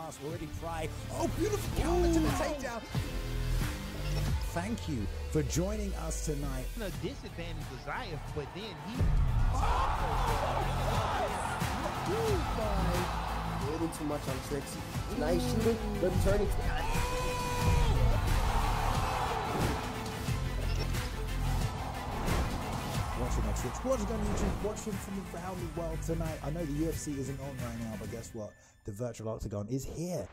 pass already try. Oh, beautiful counter to the takedown. Thank you for joining us tonight. The disadvantage was Zayef, but then he. Waiting too much on Trixie. Nice shooting, good turning. Watching on Twitch, watching on YouTube, watching from around the world tonight. I know the UFC isn't on right now, but guess what? The virtual octagon is here.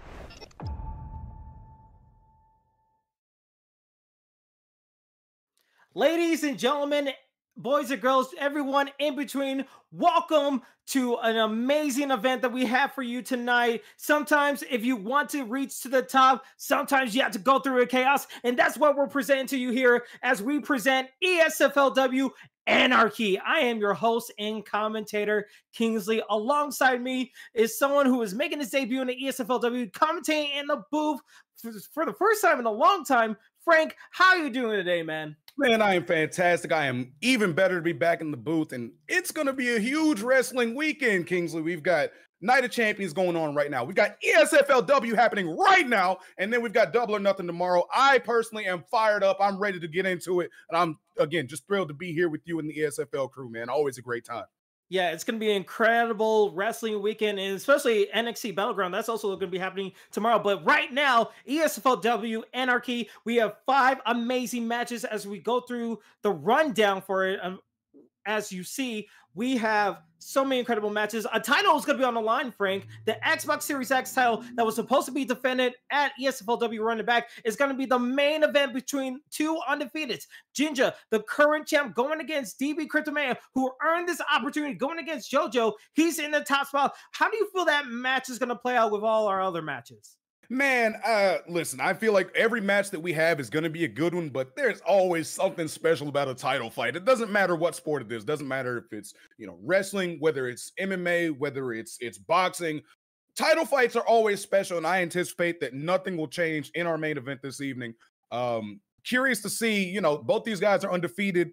Ladies and gentlemen, boys and girls, everyone in between, welcome to an amazing event that we have for you tonight. Sometimes, if you want to reach to the top, sometimes you have to go through a chaos, and that's what we're presenting to you here as we present ESFLW Anarchy. I am your host and commentator, Kingsley. Alongside me is someone who is making his debut in the ESFLW, commentating in the booth for, the first time in a long time. Frank, how are you doing today, man? Man, I am fantastic. I am even better to be back in the booth, and it's going to be a huge wrestling weekend, Kingsley. We've got Night of Champions going on right now. We've got ESFLW happening right now, and then we've got Double or Nothing tomorrow. I personally am fired up. I'm ready to get into it, and I'm again just thrilled to be here with you and the ESFL crew, man. Always a great time. Yeah, it's going to be an incredible wrestling weekend, and especially NXT Battleground. That's also going to be happening tomorrow. But right now, ESFLW Anarchy, we have five amazing matches as we go through the rundown for it. Um, as you see, we have so many incredible matches. A title is going to be on the line, Frank. The Xbox Series X title that was supposed to be defended at ESFLW Running Back is going to be the main event between two undefeateds. Jinja, the current champ, going against DB Cryptomania, who earned this opportunity going against JoJo. He's in the top spot. How do you feel that match is going to play out with all our other matches? Man, uh, listen, I feel like every match that we have is going to be a good one, but there's always something special about a title fight. It doesn't matter what sport it is. Doesn't matter if it's, you know, wrestling, whether it's MMA, whether it's it's boxing. Title fights are always special, and I anticipate that nothing will change in our main event this evening. Um, curious to see, you know, both these guys are undefeated.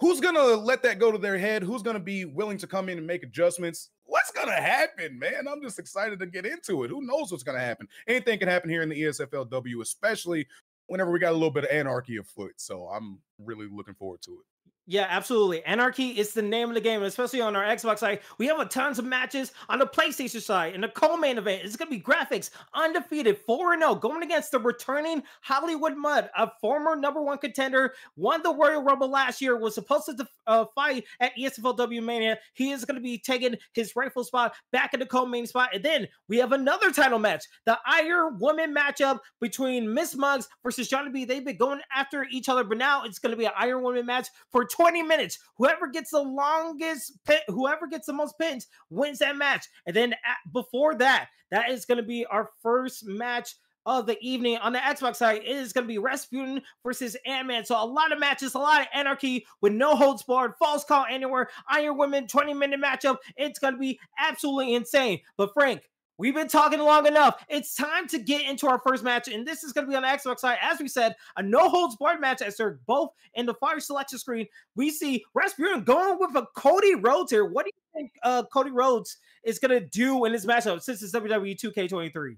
Who's gonna let that go to their head? Who's gonna be willing to come in and make adjustments? What's gonna happen, man? I'm just excited to get into it. Who knows what's gonna happen? Anything can happen here in the ESFLW, especially whenever we got a little bit of anarchy afoot. So I'm really looking forward to it. Yeah, absolutely. Anarchy is the name of the game, especially on our Xbox side. We have a tons of matches on the PlayStation side. In the co-main event, it's going to be graphics, undefeated, 4-0, going against the returning Hollywood Mud, a former number one contender, won the Royal Rumble last year, was supposed to uh, fight at ESFLW Mania. He is going to be taking his rightful spot back in the co-main spot. And then we have another title match, the Iron Woman matchup between Miss Muggs versus Johnny B. They've been going after each other, but now it's going to be an Iron Woman match for 20 minutes. Whoever gets the longest pin, whoever gets the most pins wins that match. And then at, before that, that is going to be our first match of the evening on the Xbox side. It is going to be Rasputin versus Ant Man. So a lot of matches, a lot of anarchy with no holds barred, false call anywhere, Iron Women 20 minute matchup. It's going to be absolutely insane. But Frank, We've been talking long enough. It's time to get into our first match, and this is going to be on the Xbox side. As we said, a no holds barred match as they're both in the fire selection screen. We see Rasputin going with a Cody Rhodes here. What do you think uh, Cody Rhodes is going to do in this matchup since it's WWE 2K23?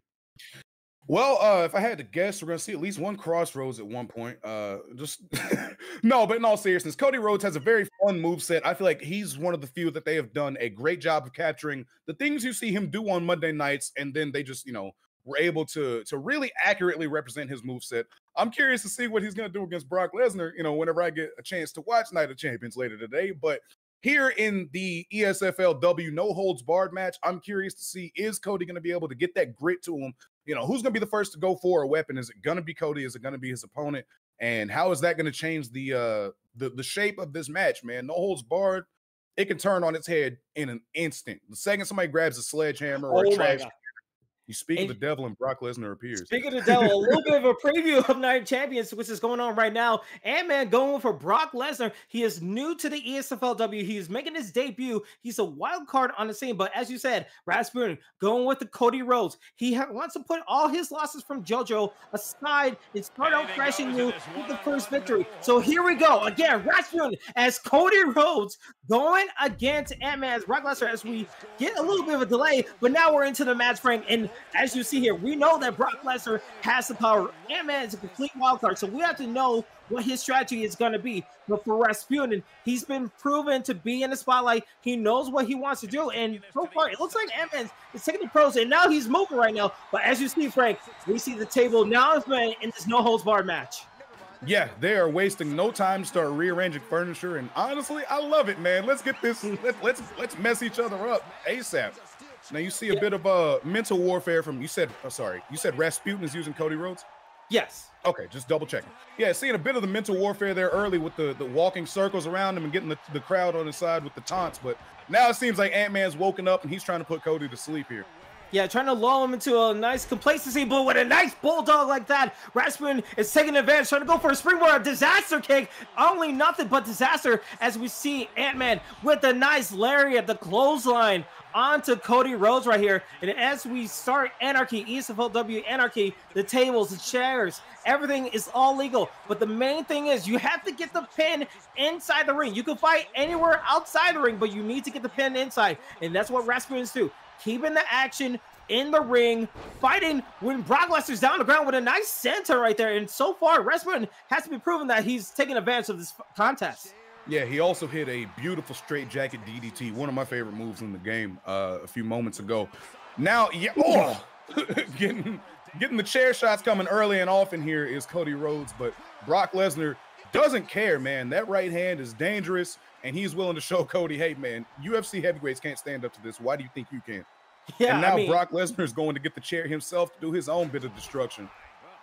Well, uh, if I had to guess, we're gonna see at least one crossroads at one point. Uh, just no, but in all seriousness, Cody Rhodes has a very fun move set. I feel like he's one of the few that they have done a great job of capturing the things you see him do on Monday nights, and then they just, you know, were able to to really accurately represent his move set. I'm curious to see what he's gonna do against Brock Lesnar. You know, whenever I get a chance to watch Night of Champions later today, but. Here in the ESFLW no holds barred match, I'm curious to see is Cody going to be able to get that grit to him you know, who's going to be the first to go for a weapon? Is it going to be Cody? Is it going to be his opponent? And how is that going to change the uh the the shape of this match, man? No holds barred. It can turn on its head in an instant. The second somebody grabs a sledgehammer or Oh a trash. You speak of the devil and Brock Lesnar appears. Speaking of the devil, a little bit of a preview of Night of Champions, which is going on right now. And man, going for Brock Lesnar. He is new to the ESFLW. He is making his debut. He's a wild card on the scene. But as you said, Rasputin going with the Cody Rhodes. He ha- wants to put all his losses from JoJo aside and start out fresh and new with the first victory. So here we go again. Rasputin as Cody Rhodes going against Ant-Man as Brock Lesnar as we get a little bit of a delay, but now we're into the match, frame And as you see here, we know that Brock Lesnar has the power. Ant-Man is a complete wild card, so we have to know what his strategy is going to be. But for Rasputin, he's been proven to be in the spotlight. He knows what he wants to do, and so far, it looks like Ant-Man is taking the pros, and now he's moving right now. But as you see, Frank, we see the table now in this no holds barred match. Yeah, they are wasting no time to start rearranging furniture, and honestly, I love it, man. Let's get this. Let, let's let's mess each other up asap. Now you see a bit of uh mental warfare from you said. Oh, sorry, you said Rasputin is using Cody Rhodes. Yes. Okay, just double checking. Yeah, seeing a bit of the mental warfare there early with the the walking circles around him and getting the, the crowd on his side with the taunts, but now it seems like Ant Man's woken up and he's trying to put Cody to sleep here. Yeah, trying to lull him into a nice complacency, but with a nice bulldog like that, Rasputin is taking advantage, trying to go for a springboard, a disaster kick. Only nothing but disaster as we see Ant-Man with a nice lariat, the clothesline onto Cody Rhodes right here. And as we start Anarchy, ESFLW Anarchy, the tables, the chairs, everything is all legal. But the main thing is you have to get the pin inside the ring. You can fight anywhere outside the ring, but you need to get the pin inside. And that's what Rasputin's do keeping the action in the ring, fighting when Brock Lesnar's down the ground with a nice center right there. And so far, Rasputin has to be proven that he's taking advantage of this contest. Yeah, he also hit a beautiful straight jacket DDT, one of my favorite moves in the game uh, a few moments ago. Now, yeah, oh, getting getting the chair shots coming early and often here is Cody Rhodes, but Brock Lesnar doesn't care, man. That right hand is dangerous, and he's willing to show Cody, hey, man, UFC heavyweights can't stand up to this. Why do you think you can? Yeah, and now I mean, Brock Lesnar is going to get the chair himself to do his own bit of destruction.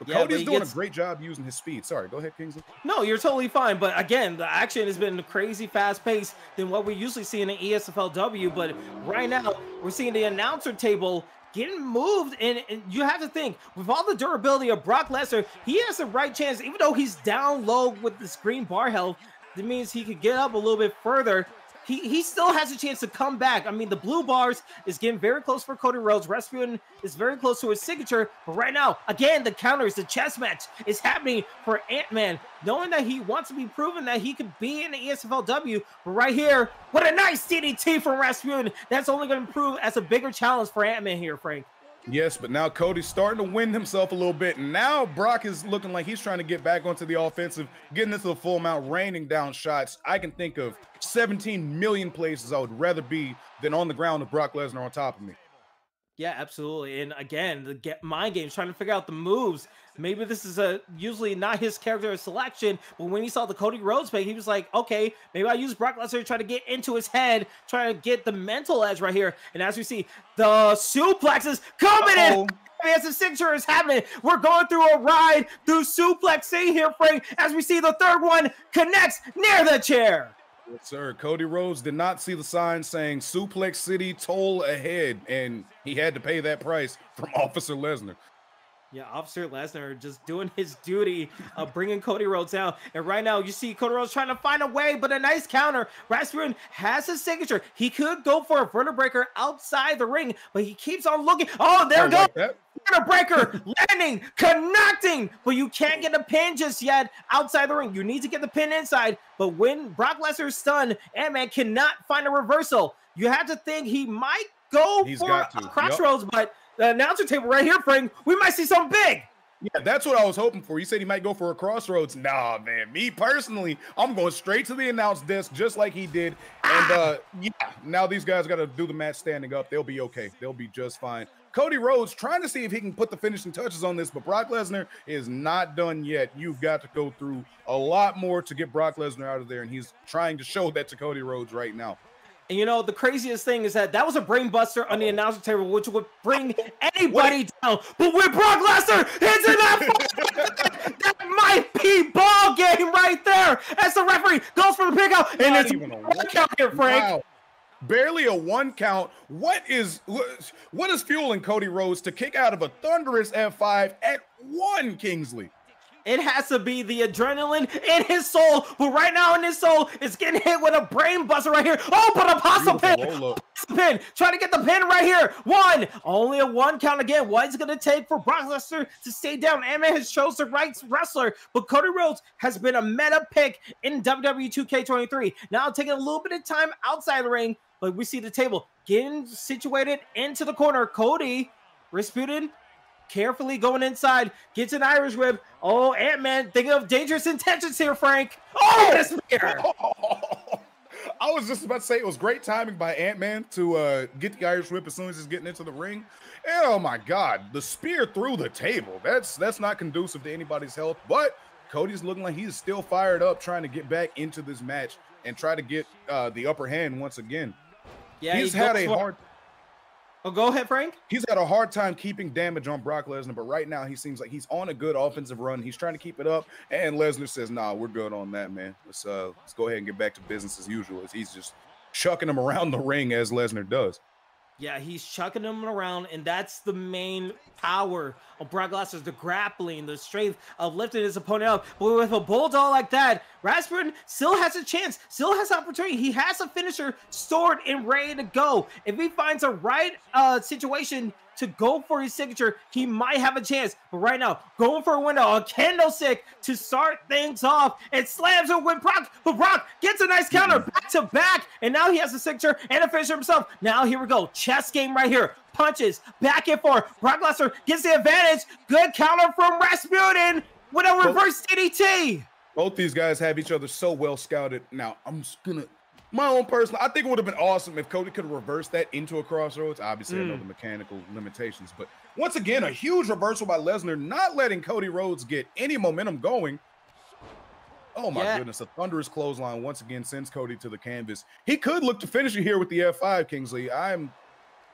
But yeah, Cody's but doing gets... a great job using his speed. Sorry, go ahead, Kingsley. No, you're totally fine. But again, the action has been a crazy fast paced than what we usually see in the ESFLW. But right now, we're seeing the announcer table getting moved. And, and, you have to think, with all the durability of Brock Lesnar, he has the right chance, even though he's down low with the screen bar health, that means he could get up a little bit further he he still has a chance to come back. I mean, the blue bars is getting very close for Cody Rhodes. Rasputin is very close to his signature. But right now, again, the counters, the chess match is happening for Ant-Man, knowing that he wants to be proven that he could be in the ESFLW. But right here, what a nice DDT from Rasputin. That's only going to prove as a bigger challenge for Ant-Man here, Frank. Yes, but now Cody's starting to win himself a little bit. Now Brock is looking like he's trying to get back onto the offensive, getting into the full mount, raining down shots. I can think of 17 million places I would rather be than on the ground with Brock Lesnar on top of me. Yeah, absolutely. And again, the get mind games, trying to figure out the moves. Maybe this is a usually not his character selection, but when he saw the Cody Rhodes pick, he was like, okay, maybe I use Brock Lesnar to try to get into his head, trying to get the mental edge right here. And as we see, the suplexes coming Uh-oh. in as the signature is happening. We're going through a ride through Suplex suplexing here, Frank, as we see the third one connects near the chair. Yes, sir. Cody Rhodes did not see the sign saying Suplex City toll ahead, and he had to pay that price from Officer Lesnar. Yeah, Officer Lesnar just doing his duty of bringing Cody Rhodes down. And right now, you see Cody Rhodes trying to find a way, but a nice counter. Rasputin has his signature. He could go for a vertebreaker outside the ring, but he keeps on looking. Oh, there goes like vertebreaker landing, connecting, but you can't get a pin just yet outside the ring. You need to get the pin inside. But when Brock Lesnar's stunned, Ant-Man cannot find a reversal. You have to think he might go He's for a crossroads, yep. but the announcer table right here, Frank, we might see something big. Yeah, that's what I was hoping for. You said he might go for a crossroads. Nah, man. Me personally, I'm going straight to the announce desk just like he did. And uh yeah, now these guys got to do the match standing up. They'll be okay. They'll be just fine. Cody Rhodes trying to see if he can put the finishing touches on this, but Brock Lesnar is not done yet. You've got to go through a lot more to get Brock Lesnar out of there, and he's trying to show that to Cody Rhodes right now. And you know, the craziest thing is that that was a brainbuster on the announcer table, which would bring anybody down. But with Brock Lesnar into that, that might be ball game right there. As the referee goes for the pickout, and Not it's even a one count here, Frank. Wow. Barely a one count. What is what is fueling Cody Rhodes to kick out of a thunderous F5 at one Kingsley? It has to be the adrenaline in his soul. But right now in his soul, it's getting hit with a brain buster right here. Oh, but a possible pin. Pin. Trying to get the pin right here. One. Only a one count again. What is it going to take for Brock Lesnar to stay down? Emma has chose the right wrestler. But Cody Rhodes has been a meta pick in WWE 2K23. Now taking a little bit of time outside the ring. But we see the table getting situated into the corner. Cody Rasputin carefully going inside, gets an Irish whip. Oh, Ant Man, thinking of dangerous intentions here, Frank. Oh, this spear. I was just about to say it was great timing by Ant Man to uh, get the Irish whip as soon as he's getting into the ring. And oh my God, the spear through the table. That's that's not conducive to anybody's health. But Cody's looking like he's still fired up, trying to get back into this match and try to get uh, the upper hand once again. Yeah, he's he had a hard Oh, go ahead, Frank. he's had a hard time keeping damage on Brock Lesnar, but right now he seems like he's on a good offensive run. He's trying to keep it up, and Lesnar says, "Nah, we're good on that, man. Let's uh, let's go ahead and get back to business as usual." As he's just chucking him around the ring as Lesnar does. Yeah, he's chucking them around, and that's the main power of Brock Lesnar, the grappling, the strength of lifting his opponent up. But with a bulldog like that, Rasputin still has a chance, still has opportunity. He has a finisher stored and ready to go. If he finds a right uh, situation to go for his signature, he might have a chance. But right now, going for a window, a candlestick to start things off, and slams it with Brock. But Brock gets a nice mm-hmm. counter back to back, and now he has a signature and a finisher himself. Now here we go, chess game right here. Punches back and forth. Brock Lesnar gets the advantage. Good counter from Rasputin with a reverse DDT. Both these guys have each other so well scouted. Now I'm just gonna my own personal. I think it would have been awesome if Cody could have reversed that into a crossroads. Obviously, I know Mm. the mechanical limitations, but once again, a huge reversal by Lesnar, not letting Cody Rhodes get any momentum going. Oh my Yeah. goodness, a thunderous clothesline once again sends Cody to the canvas. He could look to finish it here with the F5, Kingsley. I'm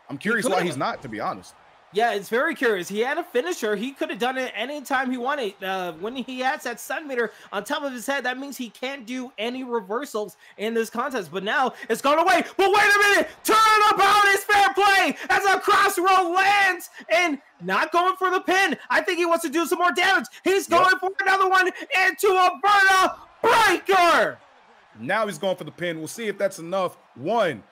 I'm curious why he's not, to be honest. Yeah, it's very curious. He had a finisher. He could have done it anytime he wanted. Uh, when he has that sun meter on top of his head, that means he can't do any reversals in this contest. But now it's gone away. But wait a minute! Turnabout is fair play as a crossroad lands and not going for the pin. I think he wants to do some more damage. He's Yep. going for another one into a Berta breaker. Now he's going for the pin. We'll see if that's enough. One,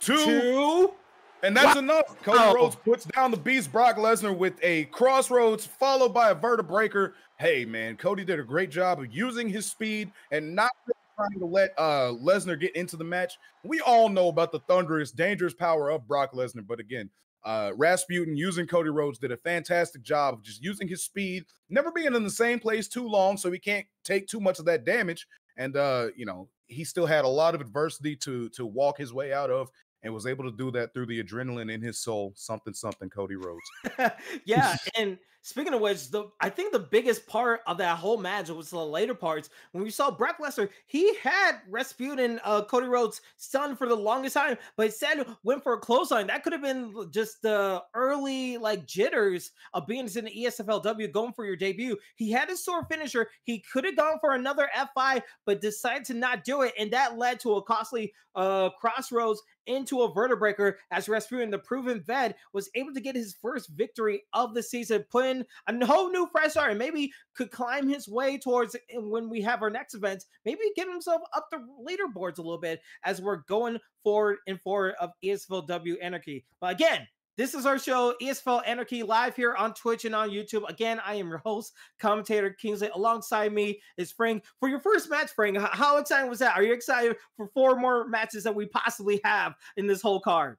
two. Two. And that's Wow. enough. Cody Wow. Rhodes puts down the beast Brock Lesnar with a crossroads followed by a vertebreaker. Hey man, Cody did a great job of using his speed and not trying to let uh Lesnar get into the match. We all know about the thunderous, dangerous power of Brock Lesnar, but again, uh Rasputin using Cody Rhodes did a fantastic job of just using his speed, never being in the same place too long so he can't take too much of that damage. And uh, you know, he still had a lot of adversity to to walk his way out of and was able to do that through the adrenaline in his soul. Something, something, Cody Rhodes. yeah, and speaking of which, the I think the biggest part of that whole match was the later parts when we saw Brock Lesnar. He had Rasputin, uh, Cody Rhodes son, for the longest time, but instead went for a clothesline. That could have been just the early like jitters of being in the ESFLW, going for your debut. He had his sword finisher. He could have gone for another F5, but decided to not do it, and that led to a costly uh crossroads into a vertebreaker as Rasputin, the proven vet, was able to get his first victory of the season, putting a whole new fresh start, and maybe could climb his way towards eh, when we have our next event, maybe get himself up the leaderboards a little bit as we're going forward and forward of E ESFLW Anarchy. But again, this is our show, ESFL Anarchy, live here on Twitch and on YouTube. Again, I am your host, commentator Kingsley. Alongside me is Frank. For your first match, Frank, how exciting was that? Are you excited for four more matches that we possibly have in this whole card?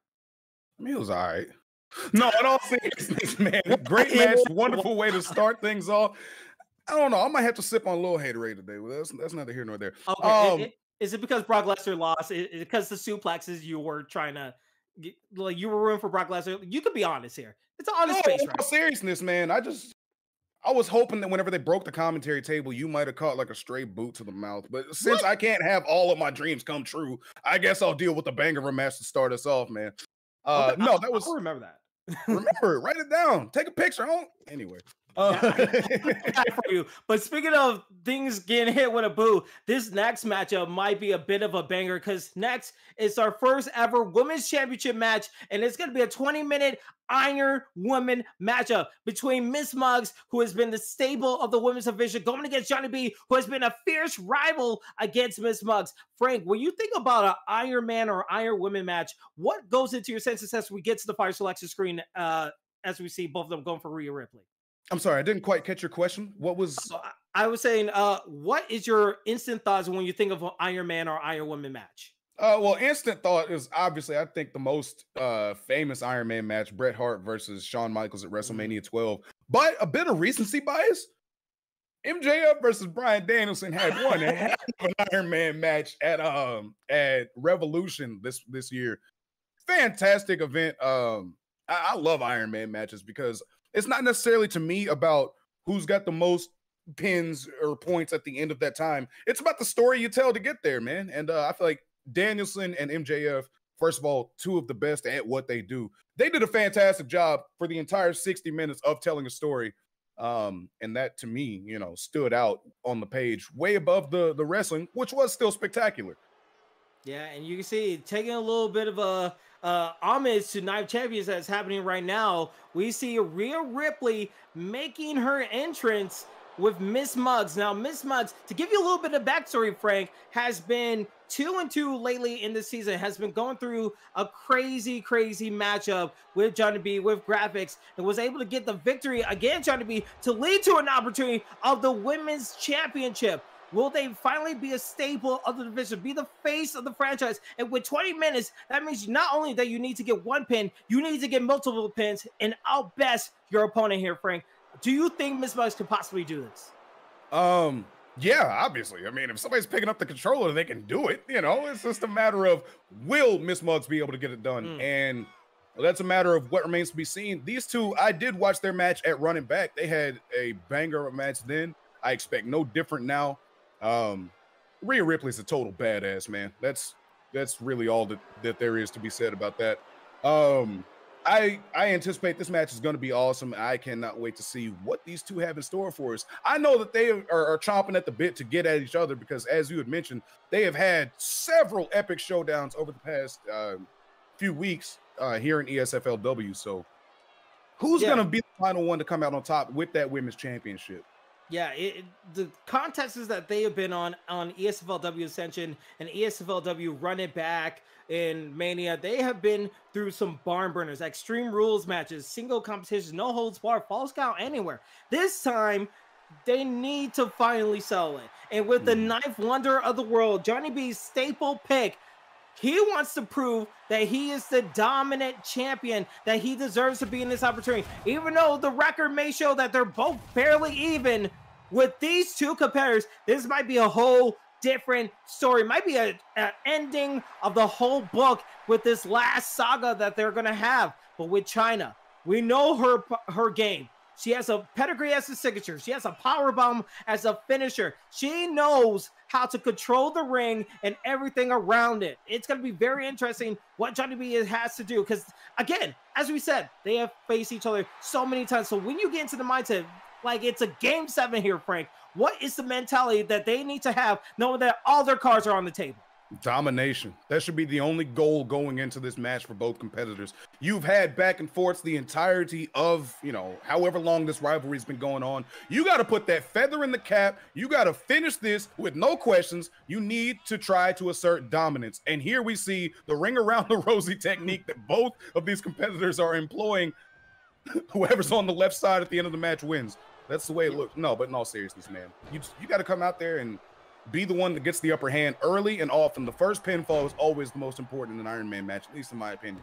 I mean, it was all right. No, in all seriousness, man, great match, wonderful way to start things off. I don't know. I might have to sip on a little haterade today. Well, that's that's neither here nor there. Okay. Um, i- is it because Brock Lesnar lost? Is it because the suplexes you were trying to get, like you were rooting for Brock Lesnar? You could be honest here. It's an honest No, all right? seriousness, man. I just I was hoping that whenever they broke the commentary table, you might have caught like a stray boot to the mouth. But since I can't have all of my dreams come true, I guess I'll deal with the banger of a match to start us off, man. Uh, Okay, no, I'll- that was I'll remember that. remember, write it down, take a picture. I don't, anyway. Uh, for you. But speaking of things getting hit with a boo, this next matchup might be a bit of a banger because next is our first ever women's championship match, and it's going to be a 20 minute Iron Woman matchup between Miss Muggs, who has been the staple of the women's division, going against Johnny B, who has been a fierce rival against Miss Muggs. Frank, when you think about an Iron Man or Iron Woman match, what goes into your senses as we get to the fire selection screen? Uh, as we see both of them going for Rhea Ripley. I'm sorry, I didn't quite catch your question. What was So I- was saying, uh, what is your instant thoughts when you think of an Iron Man or Iron Woman match? Uh, well, instant thought is obviously I think the most uh famous Iron Man match, Bret Hart versus Shawn Michaels at Mm-hmm. WrestleMania 12. But a bit of recency bias. MJF versus Bryan Danielson had one an Iron Man match at um at Revolution this this year. Fantastic event. Um, I, I love Iron Man matches because it's not necessarily to me about who's got the most pins or points at the end of that time. It's about the story you tell to get there, man. And uh, I feel like Danielson and MJF, first of all, two of the best at what they do. They did a fantastic job for the entire 60 minutes of telling a story. Um, and that to me, you know, stood out on the page way above the the wrestling, which was still spectacular. Yeah, and you can see taking a little bit of a uh, homage to Night of Champions that's happening right now. We see Rhea Ripley making her entrance with Miss Muggs. Now, Miss Muggs, to give you a little bit of backstory, Frank, has been two and two lately in the season, has been going through a crazy, crazy matchup with Johnny B, with graphics, and was able to get the victory against Johnny B to lead to an opportunity of the women's championship. Will they finally be a staple of the division, be the face of the franchise? And with 20 minutes, that means not only that you need to get one pin, you need to get multiple pins and outbest your opponent here, Frank. Do you think Miss Muggs could possibly do this? Um, yeah, obviously. I mean, if somebody's picking up the controller, they can do it. You know, it's just a matter of will Miss Muggs be able to get it done? Mm. And that's a matter of what remains to be seen. These two, I did watch their match at Running Back. They had a banger of a match then. I expect no different now. Um, Rhea Ripley's a total badass, man. That's that's really all that, that there is to be said about that. Um, I I anticipate this match is going to be awesome. I cannot wait to see what these two have in store for us. I know that they are, are chomping at the bit to get at each other because, as you had mentioned, they have had several epic showdowns over the past uh, few weeks uh, here in ESFLW. So, who's Yeah. going to be the final one to come out on top with that women's championship? Yeah, it, the contests that they have been on on ESFLW Ascension and ESFLW Run It Back in Mania, they have been through some barn burners, extreme rules matches, single competitions, no holds barred, falls count anywhere. This time, they need to finally sell it. And with the Mhm. ninth wonder of the world, Johnny B's staple pick, he wants to prove that he is the dominant champion, that he deserves to be in this opportunity. Even though the record may show that they're both fairly even, with these two competitors, this might be a whole different story. Might be a, a ending of the whole book with this last saga that they're gonna have. But with Chyna, we know her her game. She has a pedigree as a signature. She has a power bomb as a finisher. She knows how to control the ring and everything around it. It's going to be very interesting what Johnny B has to do because, again, as we said, they have faced each other so many times. So when you get into the mindset, like it's a game seven here, Frank, what is the mentality that they need to have knowing that all their cards are on the table? Domination. That should be the only goal going into this match for both competitors. You've had back and forths the entirety of, you know, however long this rivalry's been going on. You got to put that feather in the cap. You got to finish this with no questions. You need to try to assert dominance. And here we see the ring around the rosy technique that both of these competitors are employing. Whoever's on the left side at the end of the match wins. That's the way it looks. No, but in all seriousness, man, you you got to come out there and be the one that gets the upper hand early and often. The first pinfall is always the most important in an Iron Man match, at least in my opinion.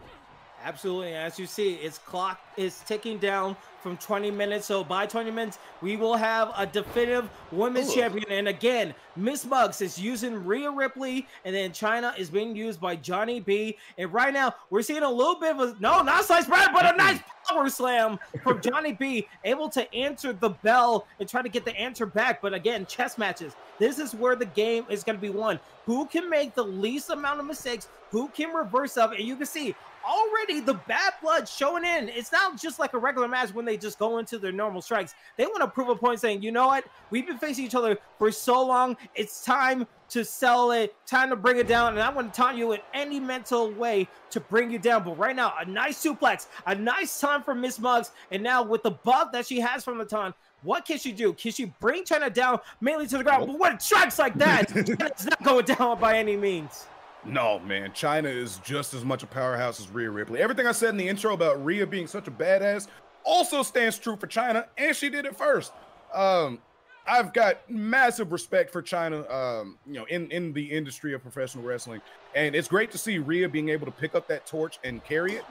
Absolutely. As you see, its clock is ticking down from 20 minutes. So by 20 minutes, we will have a definitive women's Ooh. champion. And again, Miss Muggs is using Rhea Ripley, and then Chyna is being used by Johnny B. And right now, we're seeing a little bit of a no, not slice bread, but a nice power slam from Johnny B, able to answer the bell and try to get the answer back. But again, chess matches. This is where the game is going to be won. Who can make the least amount of mistakes? Who can reverse up? And you can see already the bad blood showing in. It's not just like a regular match when they just go into their normal strikes. They want to prove a point saying, you know what? We've been facing each other for so long. It's time to sell it, time to bring it down. And I want to taunt you in any mental way to bring you down. But right now, a nice suplex, a nice time for Miss Muggs. And now with the buff that she has from the taunt, what can she do? Can she bring Chyna down mainly to the ground? Nope. But when it strikes like that, it's not going down by any means. No, man, Chyna is just as much a powerhouse as Rhea Ripley. Everything I said in the intro about Rhea being such a badass also stands true for Chyna, and she did it first. Um, I've got massive respect for Chyna, um, you know, in in the industry of professional wrestling, and it's great to see Rhea being able to pick up that torch and carry it.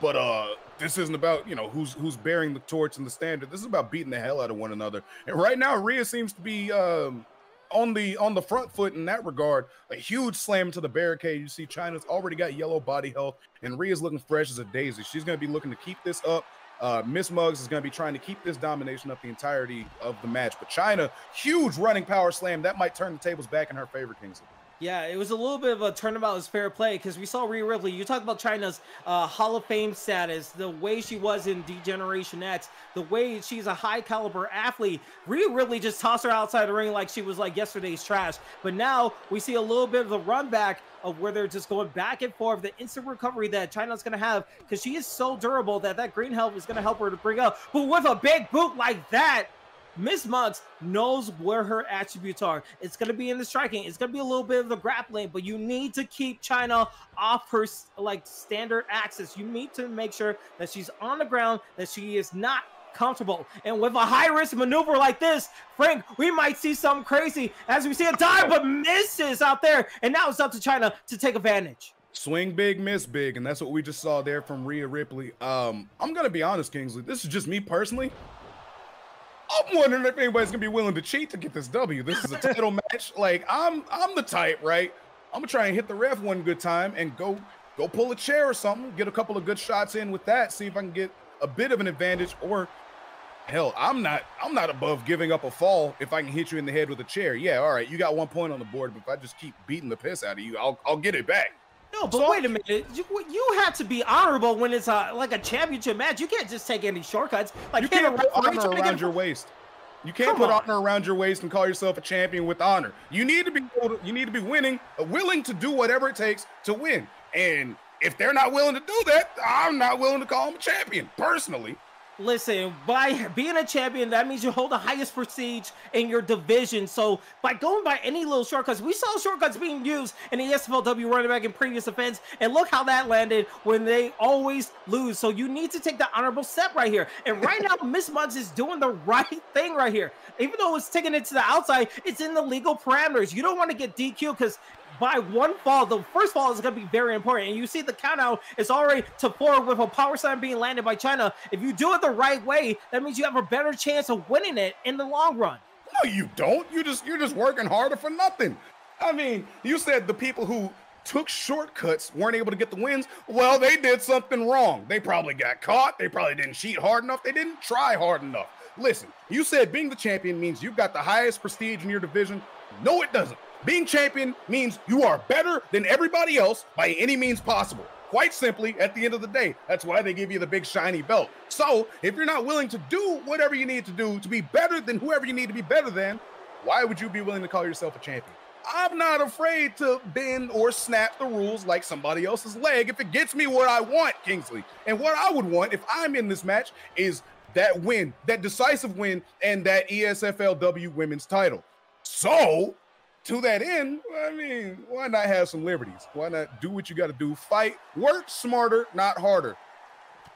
But uh, this isn't about you know who's who's bearing the torch and the standard. This is about beating the hell out of one another. And right now, Rhea seems to be um, on the on the front foot in that regard. A huge slam to the barricade. You see, Chyna's already got yellow body health, and Rhea's looking fresh as a daisy. She's going to be looking to keep this up. Uh, Miss Muggs is going to be trying to keep this domination up the entirety of the match. But Chyna, huge running power slam that might turn the tables back in her favor, Kingsley. Yeah, it was a little bit of a turnabout as fair play because we saw Rhea Ripley. You talk about Chyna's uh, Hall of Fame status, the way she was in D-Generation X, the way she's a high caliber athlete. Rhea Ripley just tossed her outside the ring like she was like yesterday's trash. But now we see a little bit of the run back of where they're just going back and forth, the instant recovery that Chyna's going to have because she is so durable that that green help is going to help her to bring up. But with a big boot like that, Miss Muggs knows where her attributes are. It's going to be in the striking. It's going to be a little bit of the grappling, but you need to keep Chyna off her like standard axis. You need to make sure that she's on the ground, that she is not comfortable. And with a high risk maneuver like this, Frank, we might see something crazy as we see a dive, but misses out there. And now it's up to Chyna to take advantage. Swing big, miss big, and that's what we just saw there from Rhea Ripley. Um, I'm gonna be honest, Kingsley. This is just me personally. I'm wondering if anybody's gonna be willing to cheat to get this W. This is a title match. Like I'm, I'm the type, right? I'm gonna try and hit the ref one good time and go, go pull a chair or something. Get a couple of good shots in with that. See if I can get a bit of an advantage. Or, hell, I'm not, I'm not above giving up a fall if I can hit you in the head with a chair. Yeah, all right, you got one point on the board. But if I just keep beating the piss out of you, I'll, I'll get it back. No, but so, wait a minute. You, you have to be honorable when it's a, like a championship match. You can't just take any shortcuts. Like you can't put honor around your waist. You can't Come put on. honor around your waist and call yourself a champion with honor. You need to be you need to be winning, uh, willing to do whatever it takes to win. And if they're not willing to do that, I'm not willing to call them a champion personally. Listen, by being a champion, that means you hold the highest prestige in your division. So by going by any little shortcuts, we saw shortcuts being used in the ESFLW running back in previous events, and look how that landed when they always lose. So you need to take the honorable step right here. And right now, Miss Muggs is doing the right thing right here. Even though it's taking it to the outside, it's in the legal parameters. You don't want to get DQ because by one fall. The first fall is going to be very important. And you see the count out is already to four with a power slam being landed by Chyna. If you do it the right way, that means you have a better chance of winning it in the long run. No, you don't. You just you're just working harder for nothing. I mean, you said the people who took shortcuts weren't able to get the wins. Well, they did something wrong. They probably got caught. They probably didn't cheat hard enough. They didn't try hard enough. Listen, you said being the champion means you've got the highest prestige in your division. No, it doesn't. Being champion means you are better than everybody else by any means possible. Quite simply, at the end of the day, that's why they give you the big shiny belt. So, if you're not willing to do whatever you need to do to be better than whoever you need to be better than, why would you be willing to call yourself a champion? I'm not afraid to bend or snap the rules like somebody else's leg if it gets me what I want, Kingsley. And what I would want if I'm in this match is that win, that decisive win, and that ESFLW women's title. So, to that end, I mean, why not have some liberties? Why not do what you got to do? Fight, work smarter, not harder.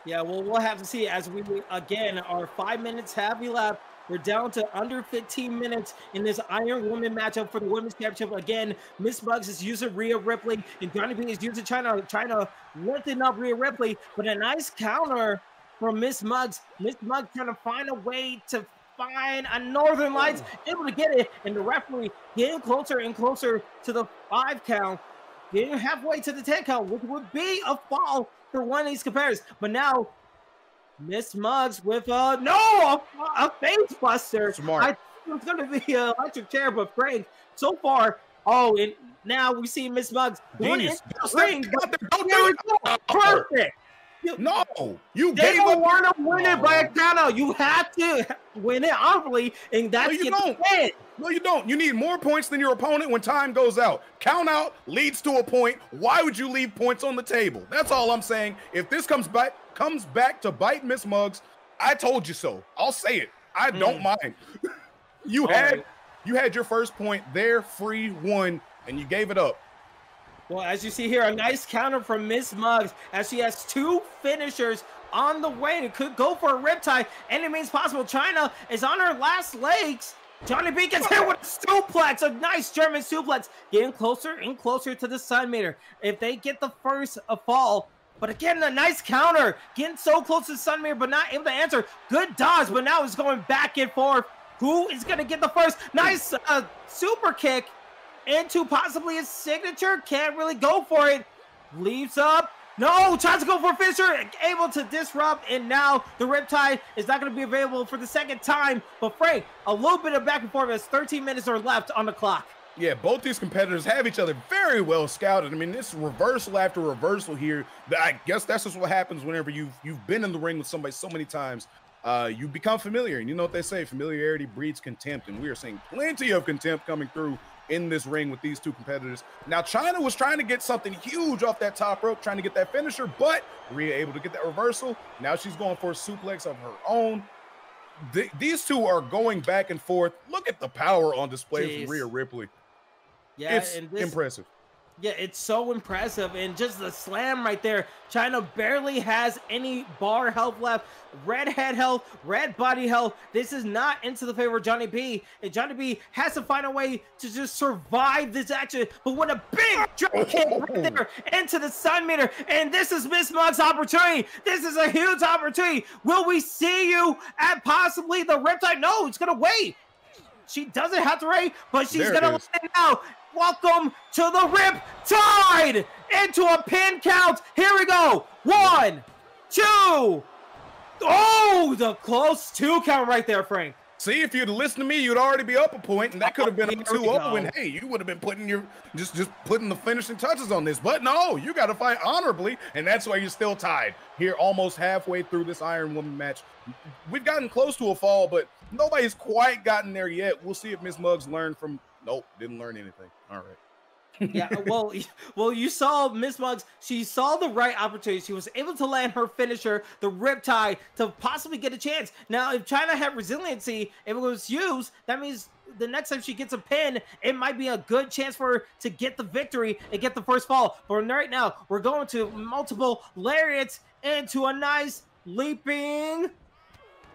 Yeah, well, we'll have to see as we again our five minutes have elapsed. We're down to under 15 minutes in this Iron Woman matchup for the women's championship. Again, Miss Muggs is using Rhea Ripley, and Johnny B is using Chyna, trying to lengthen up Rhea Ripley. But a nice counter from Miss Muggs. Miss Muggs trying to find a way to find a Northern Lights, oh. able to get it, and the referee getting closer and closer to the five count, getting halfway to the 10 count, which would be a fall for one of these compares. But now, Miss Muggs with a no, a, a face buster. Smart. I think it's going to be an electric chair, but Frank, so far, oh, and now we see Miss Muggs. Genius. Ring, don't do it. Perfect. No, you they gave don't want to win it by a count out. You have to win it honorably, and that's no, you don't. Win. No, you don't. You need more points than your opponent when time goes out. Count out leads to a point. Why would you leave points on the table? That's all I'm saying. If this comes back comes back to bite Miss Muggs, I told you so. I'll say it. I mm. don't mind. you all had right. you had your first point there, free one, and you gave it up. Well, as you see here, a nice counter from Miss Muggs as she has two finishers on the way. It could go for a riptide. Any means possible. Chyna is on her last legs. Johnny B gets hit with a suplex, a nice German suplex, getting closer and closer to the Sun Meter. If they get the first fall, but again, a nice counter, getting so close to Sun Meter, but not able to answer. Good dodge, but now it's going back and forth. Who is going to get the first? Nice uh, super kick into possibly his signature. Can't really go for it. Leaves up. No, tries to go for Fisher, able to disrupt, and now the Riptide is not going to be available for the second time. But Frank, a little bit of back and forth as 13 minutes are left on the clock. Yeah, both these competitors have each other very well scouted. I mean, this reversal after reversal here. I guess that's just what happens whenever you've you've been in the ring with somebody so many times. Uh, you become familiar, and you know what they say: familiarity breeds contempt. And we are seeing plenty of contempt coming through in this ring with these two competitors. Now, Chyna was trying to get something huge off that top rope, trying to get that finisher, but Rhea able to get that reversal. Now she's going for a suplex of her own. Th these two are going back and forth. Look at the power on display Jeez. from Rhea Ripley. Yeah, it's and this, impressive. Yeah, it's so impressive. And just the slam right there. Chyna barely has any bar health left. Red head health, red body health. This is not into the favor of Johnny B. And Johnny B has to find a way to just survive this action. But what a big drop kick right there into the sun meter. And this is Miss Mug's opportunity. This is a huge opportunity. Will we see you at possibly the Riptide? No, it's going to wait. She doesn't have to wait, but she's There going to is. let it now. Welcome to the Rip Tide into a pin count. Here we go. One, two. Oh, the close two count right there, Frank. See, if you'd listened to me, you'd already be up a point, and that could have been a 2 we up when hey, you would have been putting your just just putting the finishing touches on this. But no, you got to fight honorably, and that's why you're still tied here, almost halfway through this Iron Woman match. We've gotten close to a fall, but nobody's quite gotten there yet. We'll see if Miss Muggs learned from. Nope, didn't learn anything. All right. Yeah, well, well, you saw Miss Muggs. She saw the right opportunity. She was able to land her finisher, the Rip Riptide, to possibly get a chance. Now, if Chyna had resiliency, if it was used, that means the next time she gets a pin, it might be a good chance for her to get the victory and get the first fall. But right now, we're going to multiple lariats into a nice leaping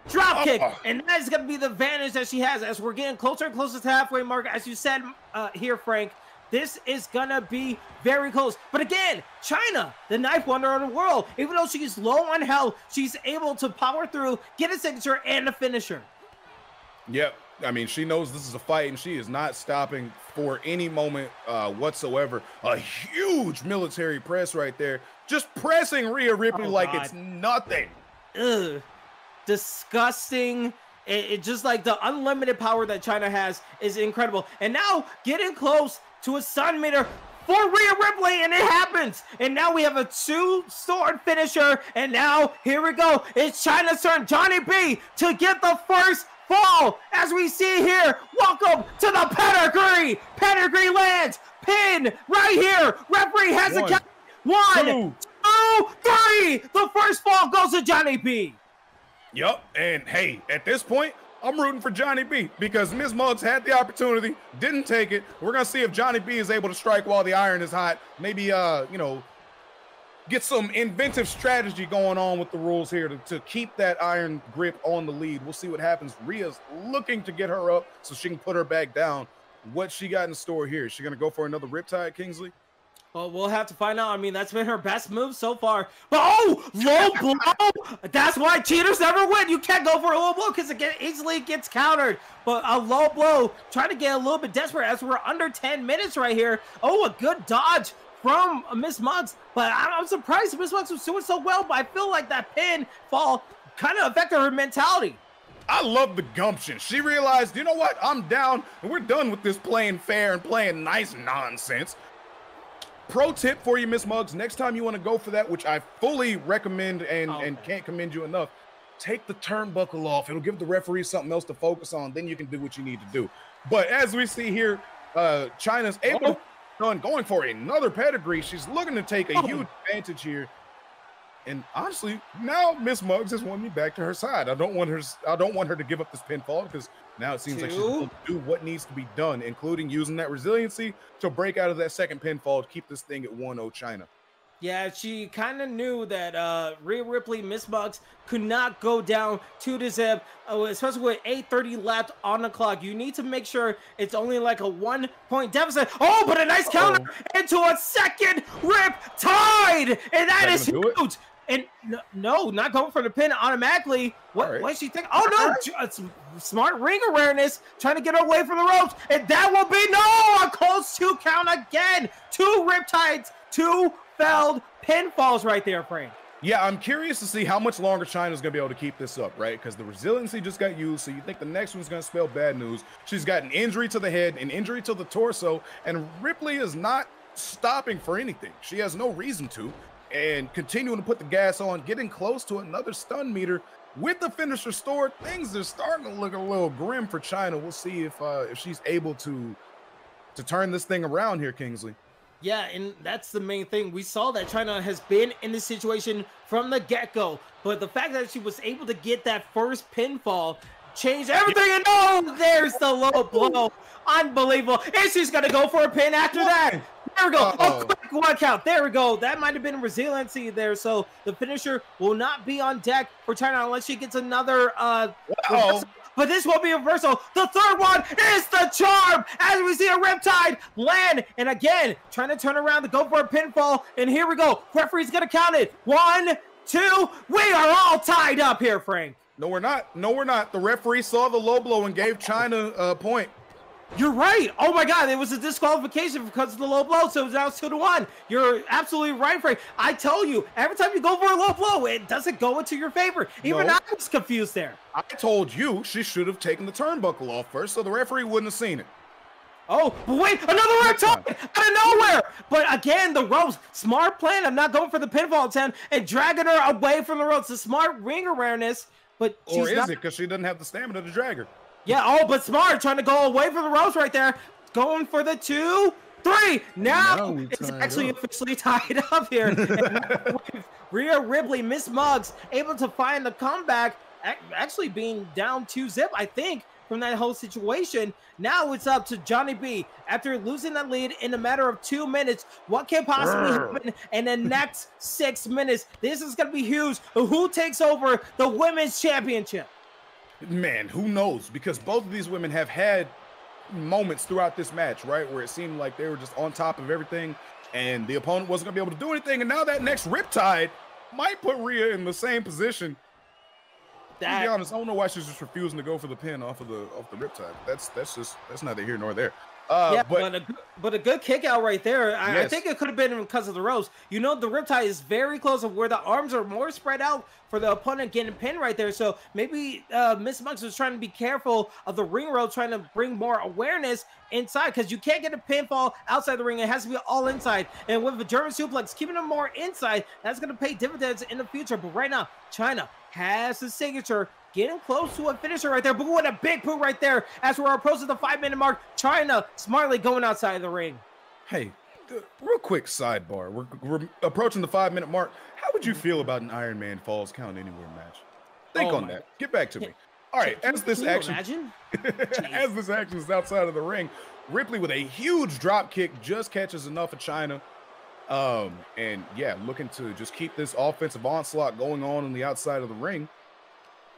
drop kick, Oh. and that is going to be the advantage that she has as we're getting closer and closer to halfway mark. As you said uh, here, Frank, this is gonna be very close. But again, Chyna, the ninth wonder of the world, even though she's low on health, she's able to power through, get a signature and a finisher. Yep. I mean, she knows this is a fight, and she is not stopping for any moment uh, whatsoever. A huge military press right there, just pressing Rhea Ripley Oh, like God. it's nothing. Ugh, disgusting. It, it just like the unlimited power that Chyna has is incredible. And now getting close to a stun meter for Rhea Ripley, and it happens. And now we have a two sword finisher. And now here we go. It's Chyna's turn. Johnny B to get the first fall. As we see here, welcome to the pedigree. Pedigree lands pin right here. Referee has a count. One, two. two, three. The first fall goes to Johnny B. Yup. And hey, at this point, I'm rooting for Johnny B because Ms. Muggs had the opportunity, didn't take it. We're gonna see if Johnny B is able to strike while the iron is hot. Maybe uh, you know, get some inventive strategy going on with the rules here to, to keep that iron grip on the lead. We'll see what happens. Rhea's looking to get her up so she can put her back down. What she got in store here? Is she gonna go for another riptide, Kingsley? Well, we'll have to find out. I mean, that's been her best move so far. But oh, low blow! That's why cheaters never win. You can't go for a low blow because it get, easily gets countered. But a low blow, trying to get a little bit desperate as we're under 10 minutes right here. Oh, a good dodge from Miss Muggs. But I'm surprised Miss Muggs was doing so well. But I feel like that pin fall kind of affected her mentality. I love the gumption. She realized, you know what? I'm down, and we're done with this playing fair and playing nice nonsense. Pro tip for you, Miss Muggs. Next time you want to go for that, which I fully recommend and, Oh, and can't commend you enough, take the turnbuckle off. It'll give the referee something else to focus on. Then you can do what you need to do. But as we see here, uh, Chyna's able Oh. to done going for another pedigree. She's looking to take a Oh. huge advantage here. And honestly, now Miss Muggs has won me back to her side. I don't want her. I don't want her to give up this pinfall because now it seems like she's Two. going to do what needs to be done, including using that resiliency to break out of that second pinfall to keep this thing at 1-0 Chyna. Yeah, she kind of knew that uh, Rhea Ripley, Miss Muggs, could not go down to the zip, uh, especially with 8:30 left on the clock. You need to make sure it's only like a one-point deficit. Oh, but a nice counter into a second rip tied, and that That is gonna it? And no, no, not going for the pin automatically. What? Right. What she think? Oh no! j- uh, smart ring awareness, trying to get away from the ropes, and that will be no a close two count again. Two riptides, two failed pinfalls right there, Frank. Yeah, I'm curious to see how much longer Chyna's gonna be able to keep this up, right? Because the resiliency just got used, so you think the next one's gonna spell bad news. She's got an injury to the head, an injury to the torso, and Ripley is not stopping for anything. She has no reason to, and continuing to put the gas on, getting close to another stun meter with the finish restored. Things are starting to look a little grim for Chyna. We'll see if uh, if she's able to to turn this thing around here, Kingsley. Yeah, and that's the main thing. We saw that Chyna has been in this situation from the get-go, but the fact that she was able to get that first pinfall changed everything. And oh, there's the low blow. Unbelievable. And she's gonna go for a pin after that. There we go. Uh-oh. A quick one count. There we go. That might have been resiliency there. So the finisher will not be on deck for Chyna unless she gets another uh reversal. But this will be a reversal. The third one is the charm as we see a Riptide land. And again, trying to turn around to go for a pinfall. And here we go. Referee's going to count it. One, two. We are all tied up here, Frank. No, we're not. No, we're not. The referee saw the low blow and gave Chyna a point. You're right. Oh my God, it was a disqualification because of the low blow. So now it's two to one. You're absolutely right, Frank. I tell you, every time you go for a low blow, it doesn't go into your favor. Even No. I was confused there. I told you she should have taken the turnbuckle off first, so the referee wouldn't have seen it. Oh, but wait, another Riptide out of nowhere. But again, the ropes. Smart plan. I'm not going for the pinfall attempt and dragging her away from the ropes. The smart ring awareness. But Or is not. it because she doesn't have the stamina to drag her? Yeah, oh, but smart trying to go away from the ropes right there. Going for the two, three. Now, Now it's actually up. officially tied up here. And now Rhea Ripley, Miss Muggs, able to find the comeback, actually being down two zip, I think, from that whole situation. Now it's up to Johnny B. After losing that lead in a matter of two minutes, what can possibly happen in the next six minutes? This is going to be huge. Who takes over the women's championship? Man, who knows? Because both of these women have had moments throughout this match, right, where it seemed like they were just on top of everything, and the opponent wasn't gonna be able to do anything. And now that next Riptide might put Rhea in the same position. To be honest, I don't know why she's just refusing to go for the pin off of the off the Riptide. That's that's just that's neither here nor there. Uh, yeah, but but, a, good- but a good kick out right there. I, I think it could have been because of the ropes. You know, the riptide is very close of where the arms are more spread out for the opponent getting pinned right there. So maybe uh, Miss Muggs was trying to be careful of the ring rope, trying to bring more awareness inside because you can't get a pinfall outside the ring. It has to be all inside. And with the German suplex, keeping them more inside, that's going to pay dividends in the future. But right now, China has the signature. Getting close to a finisher right there, but what a big poo right there as we're approaching the five minute mark. Chyna smartly going outside of the ring. Hey, real quick sidebar. We're, we're approaching the five minute mark. How would you feel about an Iron Man Falls Count Anywhere match? Think Oh on that. Get back to me. All right, Can- as this action as this action is outside of the ring, Ripley with a huge drop kick just catches enough of Chyna. Um, and yeah, looking to just keep this offensive onslaught going on on the outside of the ring.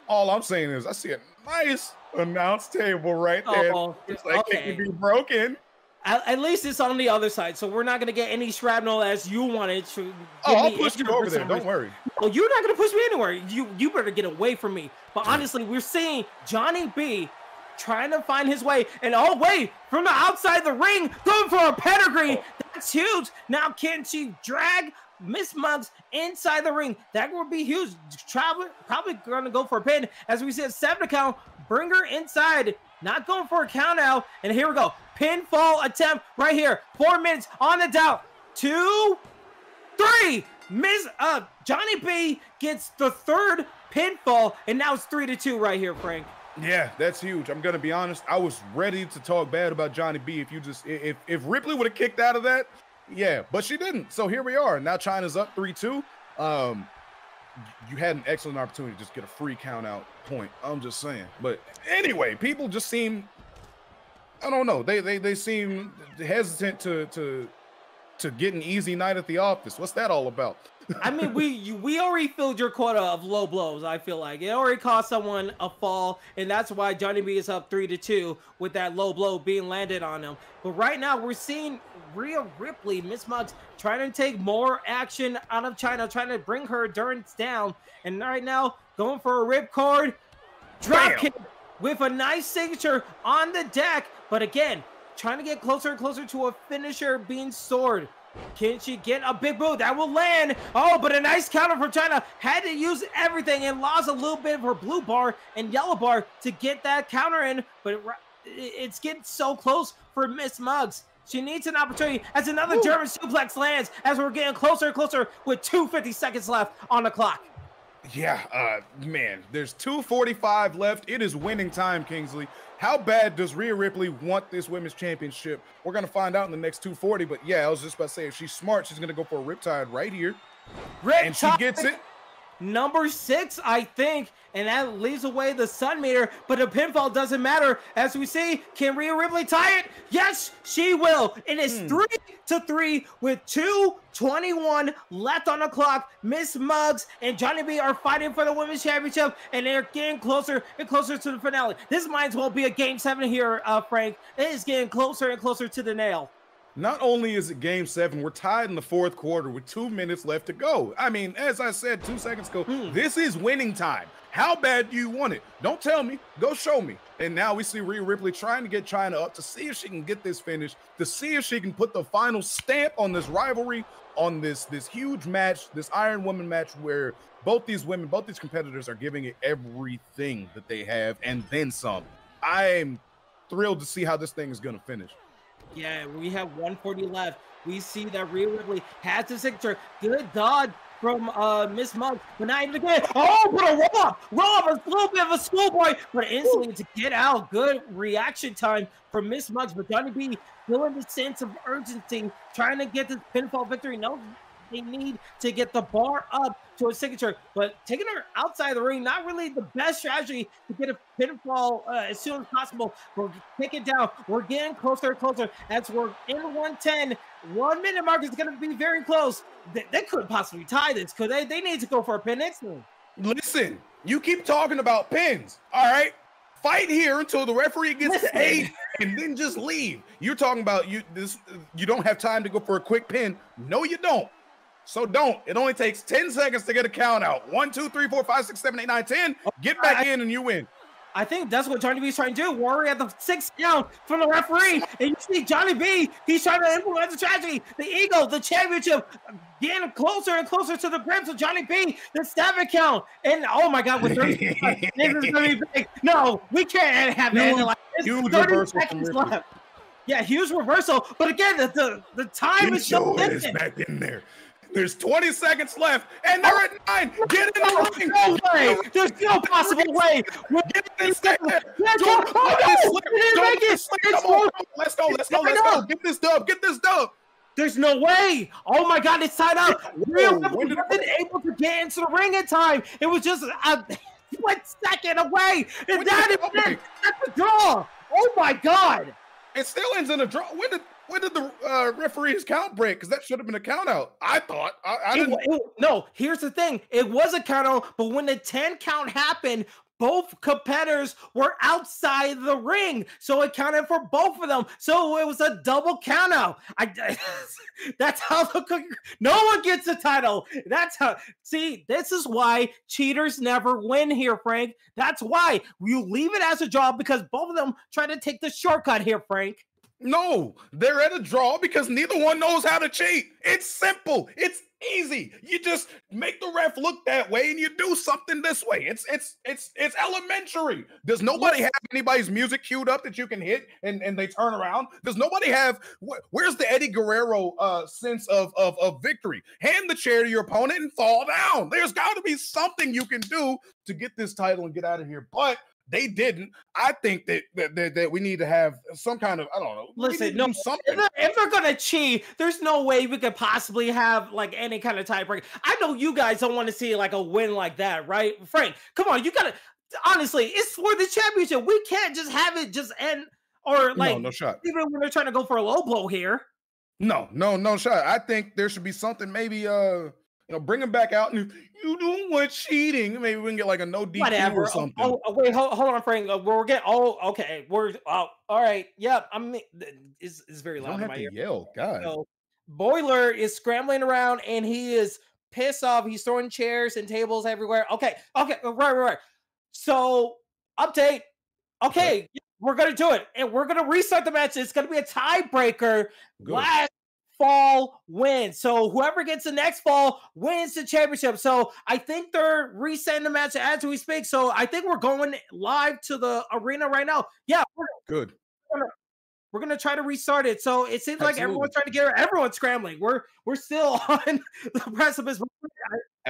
All I'm saying is I see a nice announce table right oh, there. Oh, it's like okay. it can be broken. At, at least it's on the other side, so we're not gonna get any shrapnel as you wanted to. Oh, I'll push you over there. Don't worry. Oh, you're not gonna push me anywhere. You you better get away from me. But honestly, we're seeing Johnny B trying to find his way, and oh wait, from the outside the ring, going for a pedigree. Oh. That's huge. Now can she drag Miss Muggs inside the ring? That would be huge. Travel probably gonna go for a pin. As we said, seven count. Bring her inside. Not going for a count out. And here we go. Pinfall attempt right here. Four minutes on the doubt. Two, three. Miss uh Johnny B gets the third pinfall, and now it's three to two right here, Frank. Yeah, that's huge. I'm gonna be honest. I was ready to talk bad about Johnny B if you just if if Ripley would have kicked out of that, yeah, but she didn't. So here we are. Now Chyna's up three two. Um, you had an excellent opportunity to just get a free count out point. I'm just saying. But anyway, people just seem I don't know. They they they seem hesitant to to to get an easy night at the office. What's that all about? I mean, we you, we already filled your quota of low blows. I feel like it already cost someone a fall, and that's why Johnny B is up three to two with that low blow being landed on him. But right now, we're seeing Rhea Ripley, Miss Muggs, trying to take more action out of Chyna, trying to bring her endurance down, and right now going for a ripcord, drop Bam. kick with a nice signature on the deck. But again, trying to get closer and closer to a finisher being sword. Can she get a big boot that will land? Oh, but a nice counter from Chyna. Had to use everything and lost a little bit of her blue bar and yellow bar to get that counter in. But it, it's getting so close for Miss Muggs. She needs an opportunity as another German suplex lands as we're getting closer and closer with 250 seconds left on the clock. Yeah, uh, man, there's 245 left. It is winning time, Kingsley. How bad does Rhea Ripley want this women's championship? We're gonna find out in the next 240. But yeah, I was just about to say, if she's smart, she's gonna go for a riptide right here, and she gets it. Number six, I think, and that leaves away the stun meter. But the pinfall doesn't matter, as we see. Can Rhea Ripley tie it? Yes, she will. It is Hmm. three to three with two twenty-one left on the clock. Miss Muggs and Johnny B are fighting for the women's championship, and they're getting closer and closer to the finale. This might as well be a game seven here, uh, Frank. It is getting closer and closer to the nail. Not only is it game seven, we're tied in the fourth quarter with two minutes left to go. I mean, as I said two seconds ago, hmm. this is winning time. How bad do you want it? Don't tell me. Go show me. And now we see Rhea Ripley trying to get Chyna up to see if she can get this finish, to see if she can put the final stamp on this rivalry, on this this huge match, this Iron Woman match where both these women, both these competitors are giving it everything that they have and then some. I'm thrilled to see how this thing is going to finish. Yeah, we have 140 left. We see that Rhea Ripley has the signature. Good dodge from uh, Miss Muggs, but not even again. Oh, but a roll up, roll up, a little bit of a schoolboy, but instantly to get out. Good reaction time from Miss Muggs, but Johnny B feeling the sense of urgency, trying to get this pinfall victory. No, they need to get the bar up to a signature, but taking her outside the ring, not really the best strategy to get a pinfall uh, as soon as possible. We're taking down. We're getting closer and closer as we're in 110. One minute mark is going to be very close. They, they couldn't possibly tie this because they, they need to go for a pin instantly. Listen, you keep talking about pins. All right. Fight here until the referee gets Listen. to eight and then just leave. You're talking about you this you don't have time to go for a quick pin. No, you don't. So don't. It only takes 10 seconds to get a count out. One, two, three, four, five, six, seven, eight, nine, ten. Oh, get back I- in and you win. I think that's what Johnny B is trying to do. We're at the sixth count from the referee, and you see Johnny B. He's trying to implement the strategy, the ego, the championship, getting closer and closer to the grips of Johnny B. The stabbing count, and oh my God, with 30 seconds, this is gonna be big. No, we can't have Huge- it like this. huge 30 reversal seconds left. Yeah, huge reversal. But again, the the, the time is so Show is distant. back in there. There's 20 seconds left, and they're at nine. Get in the ring. no way. There's no possible way. We're Get this thing. Yeah, Don't oh, let it slip. we Don't let it. slip. Come on, more- come on. Let's go. Let's go. Let's go. Get this dub. Get this dub. There's no way. Oh my God, it's tied up. Oh, Rhea Whoa, Ripley when did it- wasn't able to get into the ring in time. It was just a split second away. And that it. That's the draw. Oh my God. It still ends in a draw. When did when did the uh, referee's count break? Because that should have been a count out. I thought. I, I didn't. wa- it- no, here's the thing. It was a count out, but when the 10 count happened, both competitors were outside the ring. So it counted for both of them. So it was a double count out. I, that's how the cookie, no one gets the title. That's how, see, this is why cheaters never win here, Frank. That's why you leave it as a draw because both of them try to take the shortcut here, Frank. No, they're at a draw because neither one knows how to cheat. It's simple. It's easy. You just make the ref look that way and you do something this way. It's it's it's it's elementary. Does nobody have anybody's music queued up that you can hit and, and they turn around? Does nobody have wh- where's the Eddie Guerrero uh sense of, of of victory? Hand the chair to your opponent and fall down. There's got to be something you can do to get this title and get out of here. But they didn't. I think that that, that, that we need to have some kind of I don't know. Listen, no, something. they're, if they're gonna cheat, there's no way we could possibly have like any kind of tiebreaker. I know you guys don't want to see like a win like that, right? Frank, come on, you gotta honestly, it's for the championship. We can't just have it just end or like no, no shot. even when they're trying to go for a low blow here. No, no, no shot. I think there should be something. Maybe uh, you know, bring him back out and you don't want cheating. Maybe we can get like a no DQ Whatever. or Oh, something. Oh, oh, wait, hold, hold on, Frank. Uh, we're getting. Oh, okay. We're. Oh, all right. Yep. I'm it's, it's very loud don't in have my to ear. yell, God. So Boiler is scrambling around and he is pissed off. He's throwing chairs and tables everywhere. Okay, okay, right, right, right. So update. Okay, we're gonna do it, and we're gonna restart the match. It's gonna be a tiebreaker. Good. Last fall wins. So whoever gets the next fall wins the championship. So I think they're resetting the match as we speak. So I think we're going live to the arena right now. Yeah, we're Good. we're gonna try to restart it. So it seems like everyone's trying to get everyone's scrambling. We're we're still on the precipice.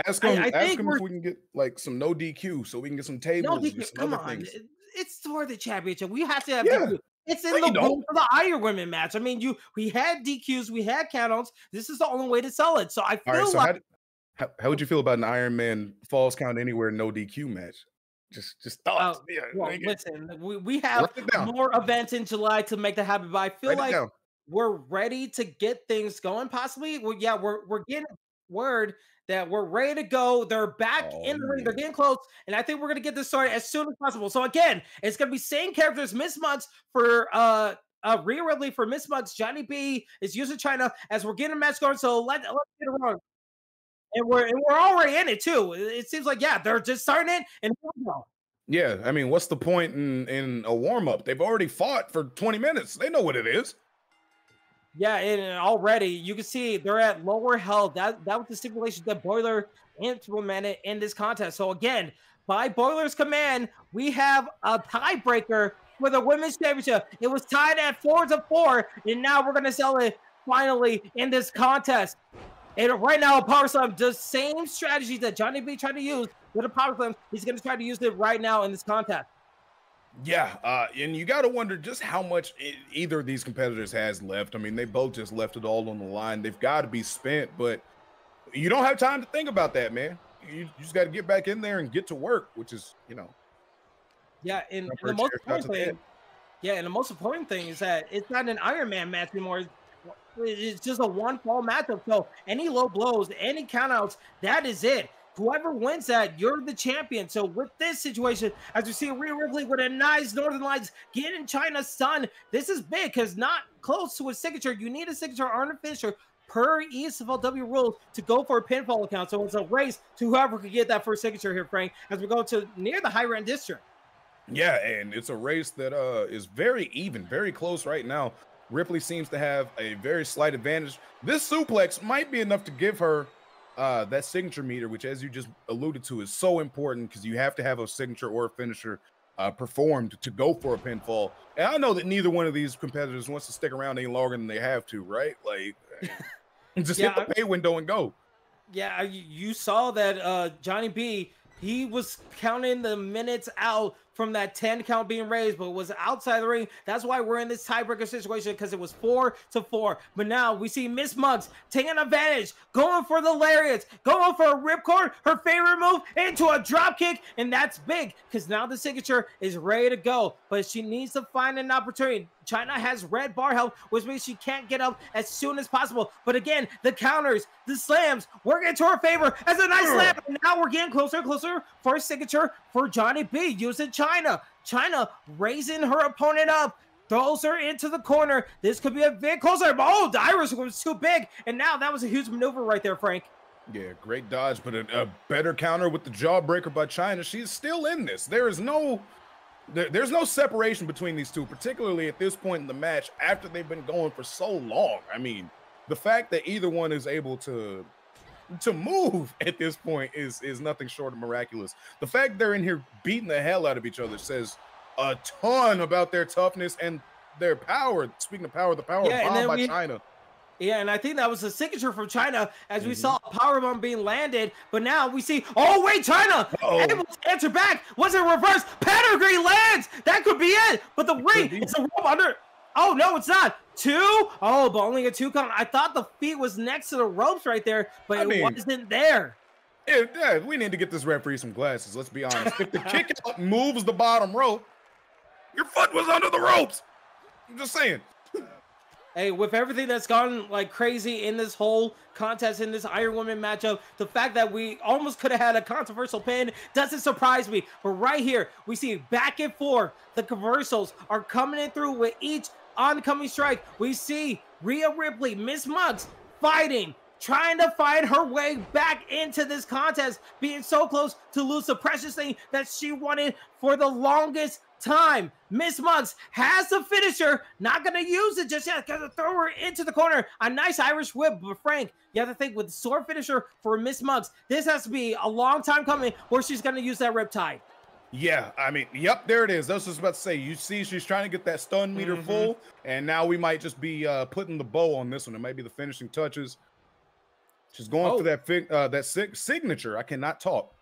Ask I- I ask we're- if we can get like some no DQ, so we can get some No, tables DQ, and some come other on, things. it's for the championship. We have to have Yeah. DQ. It's in No, the you for the Iron Women match. I mean, you we had DQs, we had countouts. This is the only way to sell it. So I feel right. So like how, how how would you feel about an Iron Man falls count anywhere no DQ match? Just just oh, thoughts. Oh, yeah. well, listen, we, we have Write it down. more events in July to make that happen. But I feel Write like we're ready to get things going. Possibly, well, yeah, we're we're getting word that we're ready to go. They're back Oh, in the ring. They're getting close, and I think we're gonna get this started as soon as possible. So again, it's gonna be same characters. Miss Muggs for uh. Uh, Rhea Ripley for Miss Muggs, Johnny B is using Chyna as we're getting a match going. So let, let's get it wrong. And we're and we're already in it too. It seems like yeah, they're just starting it, and here we go. Yeah. I mean, what's the point in in a warm up? They've already fought for 20 minutes. They know what it is. Yeah, and already you can see they're at lower health. That that was the stipulation that Boiler implemented in this contest. So again, by Boiler's command, we have a tiebreaker for the women's championship. It was tied at four to four, and now we're gonna sell it finally in this contest. And right now, Power Slam, the same strategy that Johnny B tried to use with a Power Slam, he's gonna try to use it right now in this contest. Yeah, uh, and you got to wonder just how much either of these competitors has left. I mean, they both just left it all on the line. They've got to be spent, but you don't have time to think about that, man. You, you just got to get back in there and get to work, which is, you know, Yeah, and, and the most important thing, yeah, and the most important thing is that it's not an Iron Man match anymore. It's- It's just a one fall matchup. So any low blows, any countouts, that is it. Whoever wins that, you're the champion. So with this situation, as you see Rhea Ripley with a nice Northern Lights getting Chyna's son, this is big because not close to a signature. You need a signature on a finisher per ESFLW rules to go for a pinfall account. So it's a race to whoever could get that first signature here, Frank, as we go to near the high end district. Yeah, and it's a race that uh is very even, very close right now. Ripley seems to have a very slight advantage. This suplex might be enough to give her uh that signature meter, which as you just alluded to is so important because you have to have a signature or a finisher uh performed to go for a pinfall. And I know that neither one of these competitors wants to stick around any longer than they have to, right? Like just Yeah, hit the pay window and go. Yeah, you you saw that uh Johnny B he was counting the minutes out from that 10 count being raised, but was outside the ring. That's why we're in this tiebreaker situation because it was four to four. But now we see Miss Muggs taking advantage, going for the lariats, going for a ripcord, her favorite move into a drop kick, and that's big because now the signature is ready to go. But she needs to find an opportunity. Chyna has red bar health, which means she can't get up as soon as possible. But again, the counters, the slams, working into her favor as a nice slam. And now we're getting closer and closer for a signature for Johnny B using Chyna. Chyna Chyna raising her opponent up. Throws her into the corner. This could be a bit closer. Oh, the was too big. And now that was a huge maneuver right there, Frank. Yeah, great dodge, but a, a better counter with the jawbreaker by Chyna. She's still in this. There is no there, there's no separation between these two, particularly at this point in the match after they've been going for so long. I mean, the fact that either one is able to to move at this point is is nothing short of miraculous. The fact they're in here beating the hell out of each other says a ton about their toughness and their power. Speaking of power, the power Yeah, bomb by we- Chyna. Yeah, and I think that was a signature from Chyna as we Mhm. saw a powerbomb being landed. But now we see, oh wait, Chyna Uh-oh. able to answer back. Was it reverse? Pedigree lands. That could be it. But the ring, be. it's a rope under. Oh no, it's not. Two? Oh, but only a two count. I thought the feet was next to the ropes right there, but I it mean- wasn't there. Yeah, yeah, we need to get this referee some glasses. Let's be honest. If the kick out moves the bottom rope, your foot was under the ropes. I'm just saying. Hey, with everything that's gone like crazy in this whole contest in this Iron Woman matchup, the fact that we almost could have had a controversial pin doesn't surprise me. But right here, we see back and forth. The controversials are coming in through with each oncoming strike. We see Rhea Ripley, Miss Muggs fighting, trying to find her way back into this contest, being so close to lose the precious thing that she wanted for the longest time. Miss Muggs has the finisher, not going to use it just yet. Got to throw her into the corner. A nice Irish whip, but Frank, you have to think with the sword finisher for Miss Muggs, this has to be a long time coming where she's going to use that riptide. Yeah, I mean, yep, there it is. That's what I was about to say. You see, she's trying to get that stun meter Mhm. full, and now we might just be uh, putting the bow on this one. It might be the finishing touches. She's going Oh. for that fig- uh, that sig- signature. I cannot talk.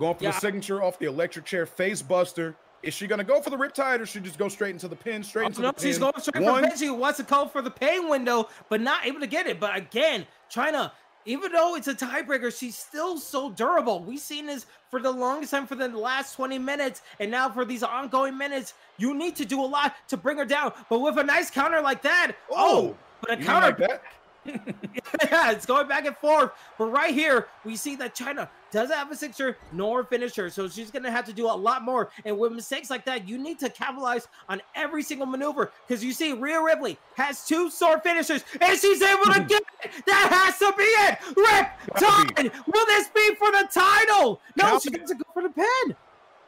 Going for Yeah. the signature off the electric chair face buster. Is she gonna go for the riptide or should she just go straight into the pin? Straight Oh, into no, the she's pin? going straight One, for pin. She wants to call for the paying window, but not able to get it. But again, Chyna, even though it's a tiebreaker, she's still so durable. We've seen this for the longest time for the last 20 minutes, and now for these ongoing minutes, you need to do a lot to bring her down. But with a nice counter like that, oh, Oh, but a counter like that? yeah, it's going back and forth. But right here, we see that Chyna doesn't have a sixer nor a finisher. So she's going to have to do a lot more. And with mistakes like that, you need to capitalize on every single maneuver. Because you see, Rhea Ripley has two sword finishers and she's able to get it. That has to be it. Rip time. Will this be for the title? No, Gotta she doesn't go for the pin.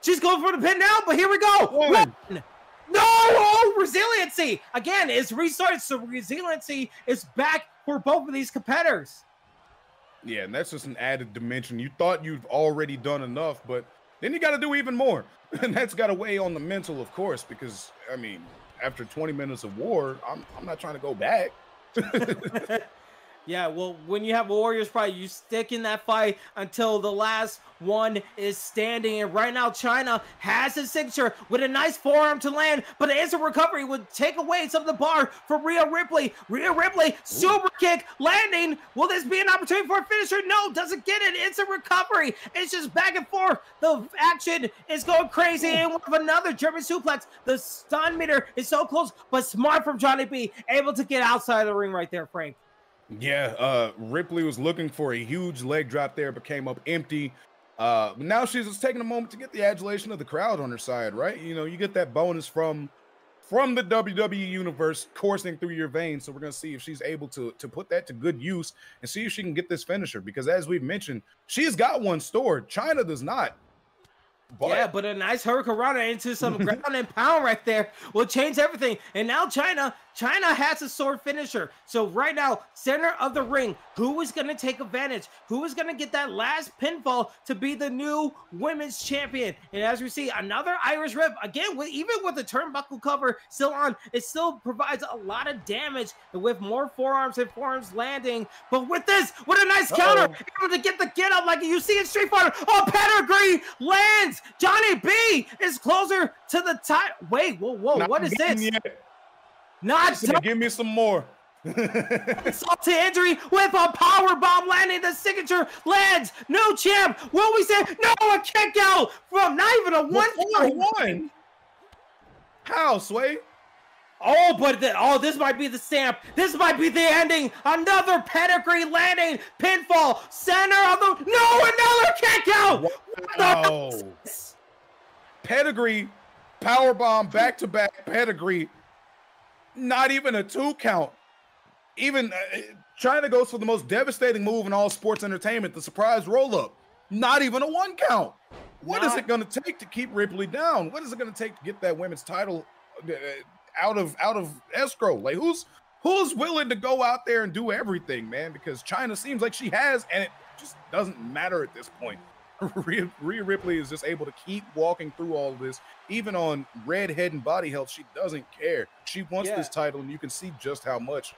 She's going for the pin now, but here we go. One. One. No, oh, resiliency again is restarted. So resiliency is back for both of these competitors. Yeah, and that's just an added dimension. You thought you've already done enough, but then you got to do even more. And that's got to weigh on the mental, of course, because, I mean, after 20 minutes of war, I'm, I'm not trying to go back. Yeah, well, when you have a Warriors fight, you stick in that fight until the last one is standing. And right now, Chyna has his signature with a nice forearm to land, but an instant recovery would take away some of the bar for Rhea Ripley. Rhea Ripley, super kick, landing. Will this be an opportunity for a finisher? No, doesn't get it. Instant recovery. It's just back and forth. The action is going crazy. And with another German suplex, the stun meter is so close, but smart from Johnny B, able to get outside of the ring right there, Frank. Yeah, uh, Ripley was looking for a huge leg drop there, but came up empty. Uh, now she's just taking a moment to get the adulation of the crowd on her side, right? You know, you get that bonus from from the WWE universe coursing through your veins. So we're gonna see if she's able to to put that to good use and see if she can get this finisher. Because as we've mentioned, she's got one stored. Chyna does not. But yeah, but a nice Hurricanrana into some ground and pound right there will change everything. And now Chyna, Chyna has a sword finisher. So right now, center of the ring, who is going to take advantage? Who is going to get that last pinfall to be the new women's champion? And as we see, another Irish rip again with even with the turnbuckle cover still on, it still provides a lot of damage with more forearms and forearms landing. But with this, what a nice counter, able to get the get up like you see in Street Fighter. Oh, pedigree lands. Johnny B is closer to the top. Wait, whoa, whoa, not what is this? yet. Not Said, Give me some more. to injury with a power bomb landing. The signature lands. No champ. Will we say no? A kick out from not even a one. Four one. How, Sway? Oh, but the, oh, this might be the stamp. This might be the ending. Another pedigree landing. Pinfall. Center of the. No, another kick out. Wow. Pedigree, power bomb, back to back pedigree. Not even a two count. Even uh, Chyna goes for the most devastating move in all sports entertainment, the surprise roll up. Not even a one count. What is Not- it going to take to keep Ripley down? What is it going to take to get that women's title uh, out of out of escrow? Like who's who's willing to go out there and do everything, man? Because Chyna seems like she has, and it just doesn't matter at this point. Rhea, Rhea Ripley is just able to keep walking through all of this, even on red head and body health. She doesn't care. She wants Yeah. this title, and you can see just how much.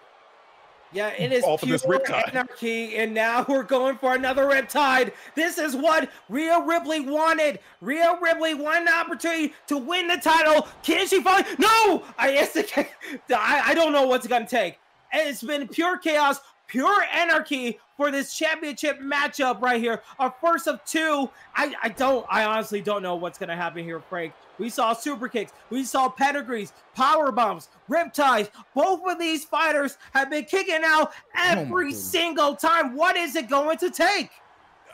Yeah, it is Off of pure this Riptide. anarchy, and now we're going for another Riptide. This is what Rhea Ripley wanted. Rhea Ripley wanted an opportunity to win the title. Can she find? No, I it's I, I don't know what's gonna take. It's been pure chaos, pure anarchy for this championship matchup right here. Our first of two. I, I don't, I honestly don't know what's going to happen here, Frank. We saw super kicks. We saw pedigrees, power bombs, riptides. Both of these fighters have been kicking out oh every single time. What is it going to take?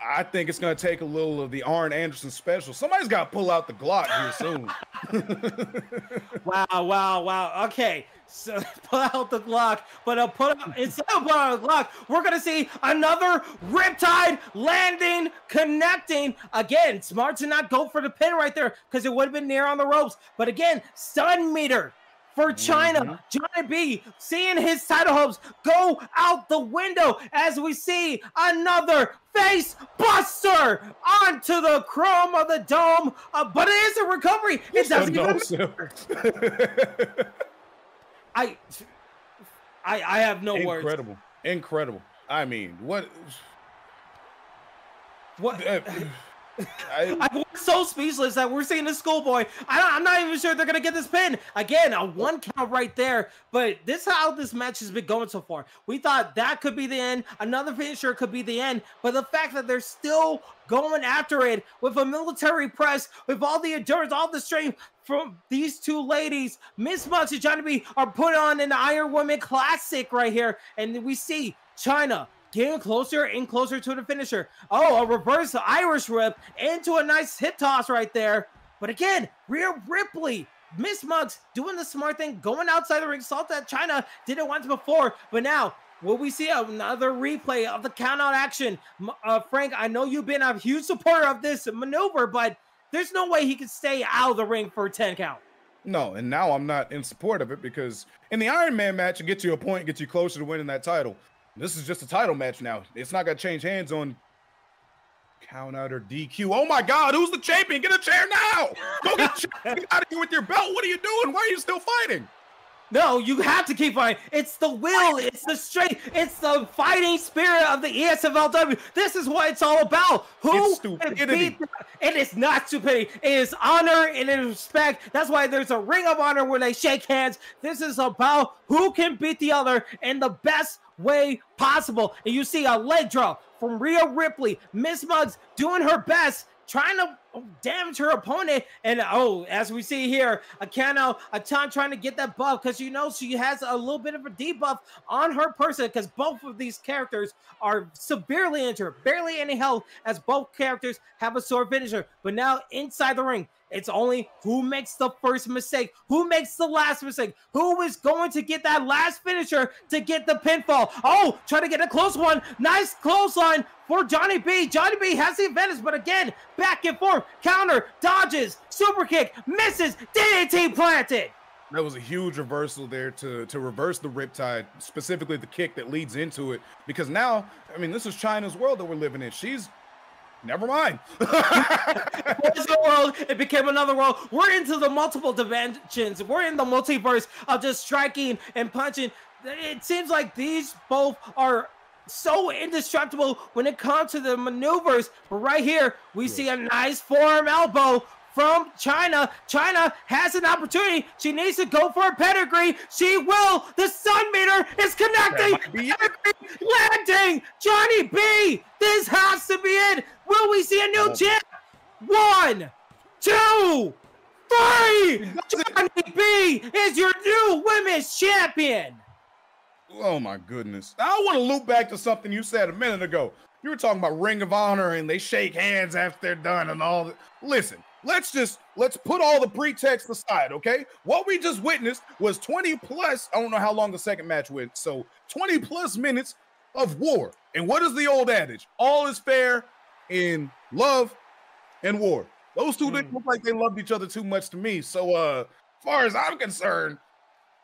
I think it's going to take a little of the Arn Anderson special. Somebody's got to pull out the Glock here soon. wow, wow, wow. Okay, so pull out the Glock, but uh, put out, instead of put out the Glock, we're going to see another Riptide landing, connecting. Again, smart to not go for the pin right there because it would have been near on the ropes. But again, stun meter for Chyna. Mm-hmm. Johnny B seeing his title hopes go out the window as we see another face buster onto the chrome of the dome. Uh, but it is a recovery. It doesn't get I, I, I have no Incredible. words. Incredible. Incredible. I mean, what? What? I, am so speechless that we're seeing the schoolboy. I am not even sure they're gonna get this pin again. A one count right there, but this how this match has been going so far. We thought that could be the end. Another finisher could be the end, but the fact that they're still going after it with a military press, with all the endurance, all the strength from these two ladies, Miss Muggs and Johnny B, are put on an Iron Woman Classic right here, and we see Chyna getting closer and closer to the finisher. Oh, a reverse Irish whip into a nice hip toss right there. But again, Rhea Ripley, Miss Muggs doing the smart thing, going outside the ring. Salt that Chyna did it once before, but now will we see another replay of the countout action? Uh, Frank, I know you've been a huge supporter of this maneuver, but there's no way he could stay out of the ring for a 10 count. No, and now I'm not in support of it because in the Iron Man match, it gets you a point, gets you closer to winning that title. This is just a title match now. It's not gonna change hands on count out or DQ. Oh my God, who's the champion? Get a chair now! Go get, get out of here with your belt. What are you doing? Why are you still fighting? No, you have to keep fighting. It's the will, it's the strength, it's the fighting spirit of the ESFLW. This is what it's all about. Who it's stupidity. It is not stupidity. It is honor and it is respect. That's why there's a ring of honor where they shake hands. This is about who can beat the other in the best way possible. And you see a leg drop from Rhea Ripley, Miss Muggs doing her best, trying to Oh, damage her opponent. And oh, as we see here, Akano, a ton trying to get that buff because you know she has a little bit of a debuff on her person because both of these characters are severely injured, barely any health, as both characters have a sword finisher. But now inside the ring, it's only who makes the first mistake, who makes the last mistake, who is going to get that last finisher to get the pinfall. Oh, try to get a close one. Nice close line for Johnny B. Johnny B has the advantage, but again, back and forth, counter, dodges, super kick, misses, DDT planted. That was a huge reversal there to to reverse the riptide, specifically the kick that leads into it. Because now, I mean, this is Chyna's world that we're living in. She's never mind. it was a world. It became another world. We're into the multiple dimensions. We're in the multiverse of just striking and punching. It seems like these both are so indestructible when it comes to the maneuvers. But right here, we see a nice forearm elbow from Chyna. Chyna has an opportunity. She needs to go for a pedigree. She will. The stun meter is connecting. Landing. Johnny B. This has to be it. Will we see a new champ? One, two, three. Johnny B is your new women's champion. Oh my goodness. I want to loop back to something you said a minute ago. You were talking about Ring of Honor and they shake hands after they're done and all that. Listen, let's just let's put all the pretext aside, okay? What we just witnessed was 20 plus, I don't know how long the second match went. So 20 plus minutes of war. And what is the old adage? All is fair in love and war. Those two mm. didn't look like they loved each other too much to me. So uh as far as I'm concerned,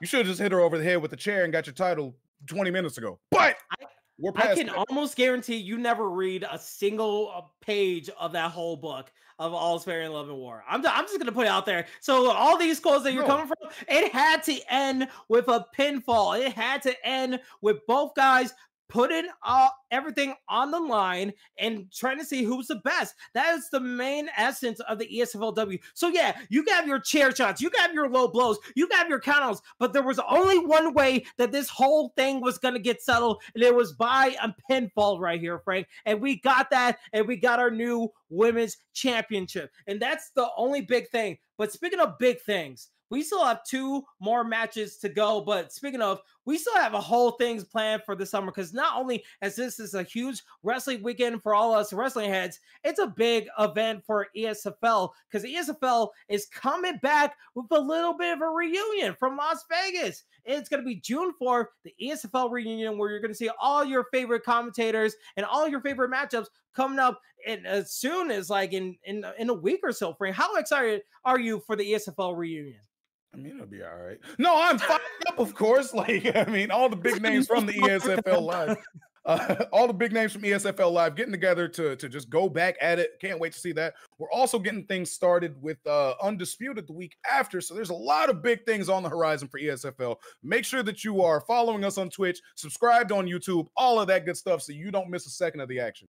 you should have just hit her over the head with a chair and got your title 20 minutes ago. But I, we're I can that. almost guarantee you never read a single uh, page of that whole book of All's Fair in Love and War. I'm, I'm just gonna put it out there. So all these quotes that you're no. coming from, it had to end with a pinfall. It had to end with both guys putting uh, everything on the line and trying to see who's the best. That is the main essence of the ESFLW. So yeah, you can have your chair shots, you can have your low blows, you can have your countouts, but there was only one way that this whole thing was going to get settled, and it was by a pinfall right here, Frank. And we got that, and we got our new women's championship, and that's the only big thing. But speaking of big things, we still have two more matches to go. But speaking of, we still have a whole things planned for the summer because not only as this is a huge wrestling weekend for all us wrestling heads, it's a big event for ESFL because ESFL is coming back with a little bit of a reunion from Las Vegas. It's going to be June 4th, the ESFL reunion, where you're going to see all your favorite commentators and all your favorite matchups coming up and as soon as like in in in a week or so. Frank, how excited are you for the ESFL reunion? I mean, it'll be all right. No, I'm fired up, of course. Like, I mean, all the big names from the ESFL Live, uh, all the big names from ESFL Live getting together to, to just go back at it. Can't wait to see that. We're also getting things started with uh, Undisputed the week after. So there's a lot of big things on the horizon for ESFL. Make sure that you are following us on Twitch, subscribed on YouTube, all of that good stuff so you don't miss a second of the action.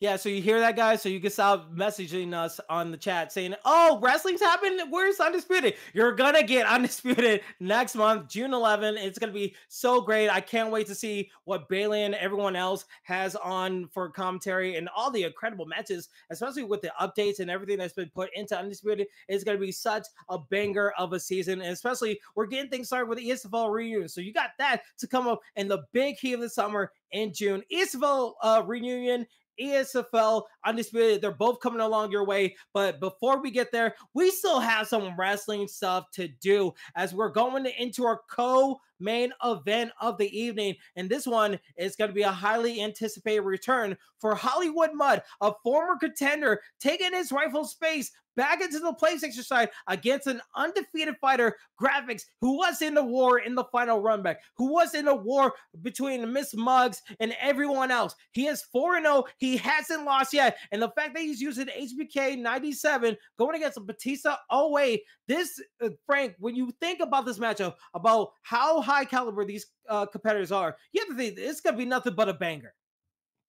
Yeah, so you hear that, guys? So you can stop messaging us on the chat saying, "Oh, wrestling's happening. Where's Undisputed?" You're gonna get Undisputed next month, June 11. It's gonna be so great. I can't wait to see what Bayley and everyone else has on for commentary and all the incredible matches, especially with the updates and everything that's been put into Undisputed. It's gonna be such a banger of a season, and especially we're getting things started with the ESFL reunion. So you got that to come up in the big heat of the summer in June. ESFL uh, reunion ESFL, Undisputed. They're both coming along your way. But before we get there, we still have some wrestling stuff to do as we're going into our co main event of the evening. And this one is going to be a highly anticipated return for Hollywood Mud, a former contender taking his rightful space back into the PlayStation side against an undefeated fighter, Graphics, who was in the war in the final run back, who was in a war between Miss Muggs and everyone else. He is 4 0. He hasn't lost yet. And the fact that he's using HBK 97 going against Batista 08, this, uh, Frank, when you think about this matchup, about how high caliber these uh, competitors are, you have to think it's going to be nothing but a banger.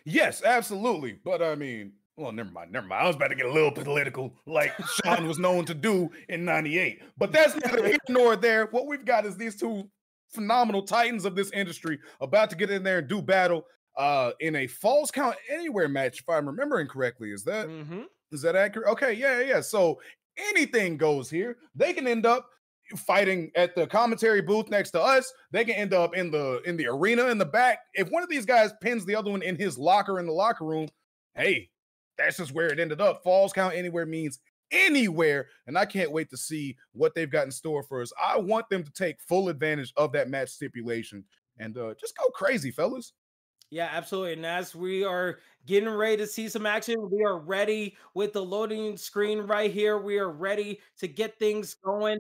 Yes, absolutely. But I mean, well, never mind, never mind. I was about to get a little political, like Shawn was known to do in '98. But that's neither here nor there. What we've got is these two phenomenal titans of this industry about to get in there and do battle uh, in a falls count anywhere match, if I'm remembering correctly. Is that Mm-hmm. is that accurate? Okay, yeah, yeah. So anything goes here. They can end up fighting at the commentary booth next to us. They can end up in the in the arena in the back. If one of these guys pins the other one in his locker in the locker room, hey, that's just where it ended up. Falls count anywhere means anywhere, and I can't wait to see what they've got in store for us. I want them to take full advantage of that match stipulation and uh, just go crazy, fellas. Yeah, absolutely. And as we are getting ready to see some action, we are ready with the loading screen right here. We are ready to get things going.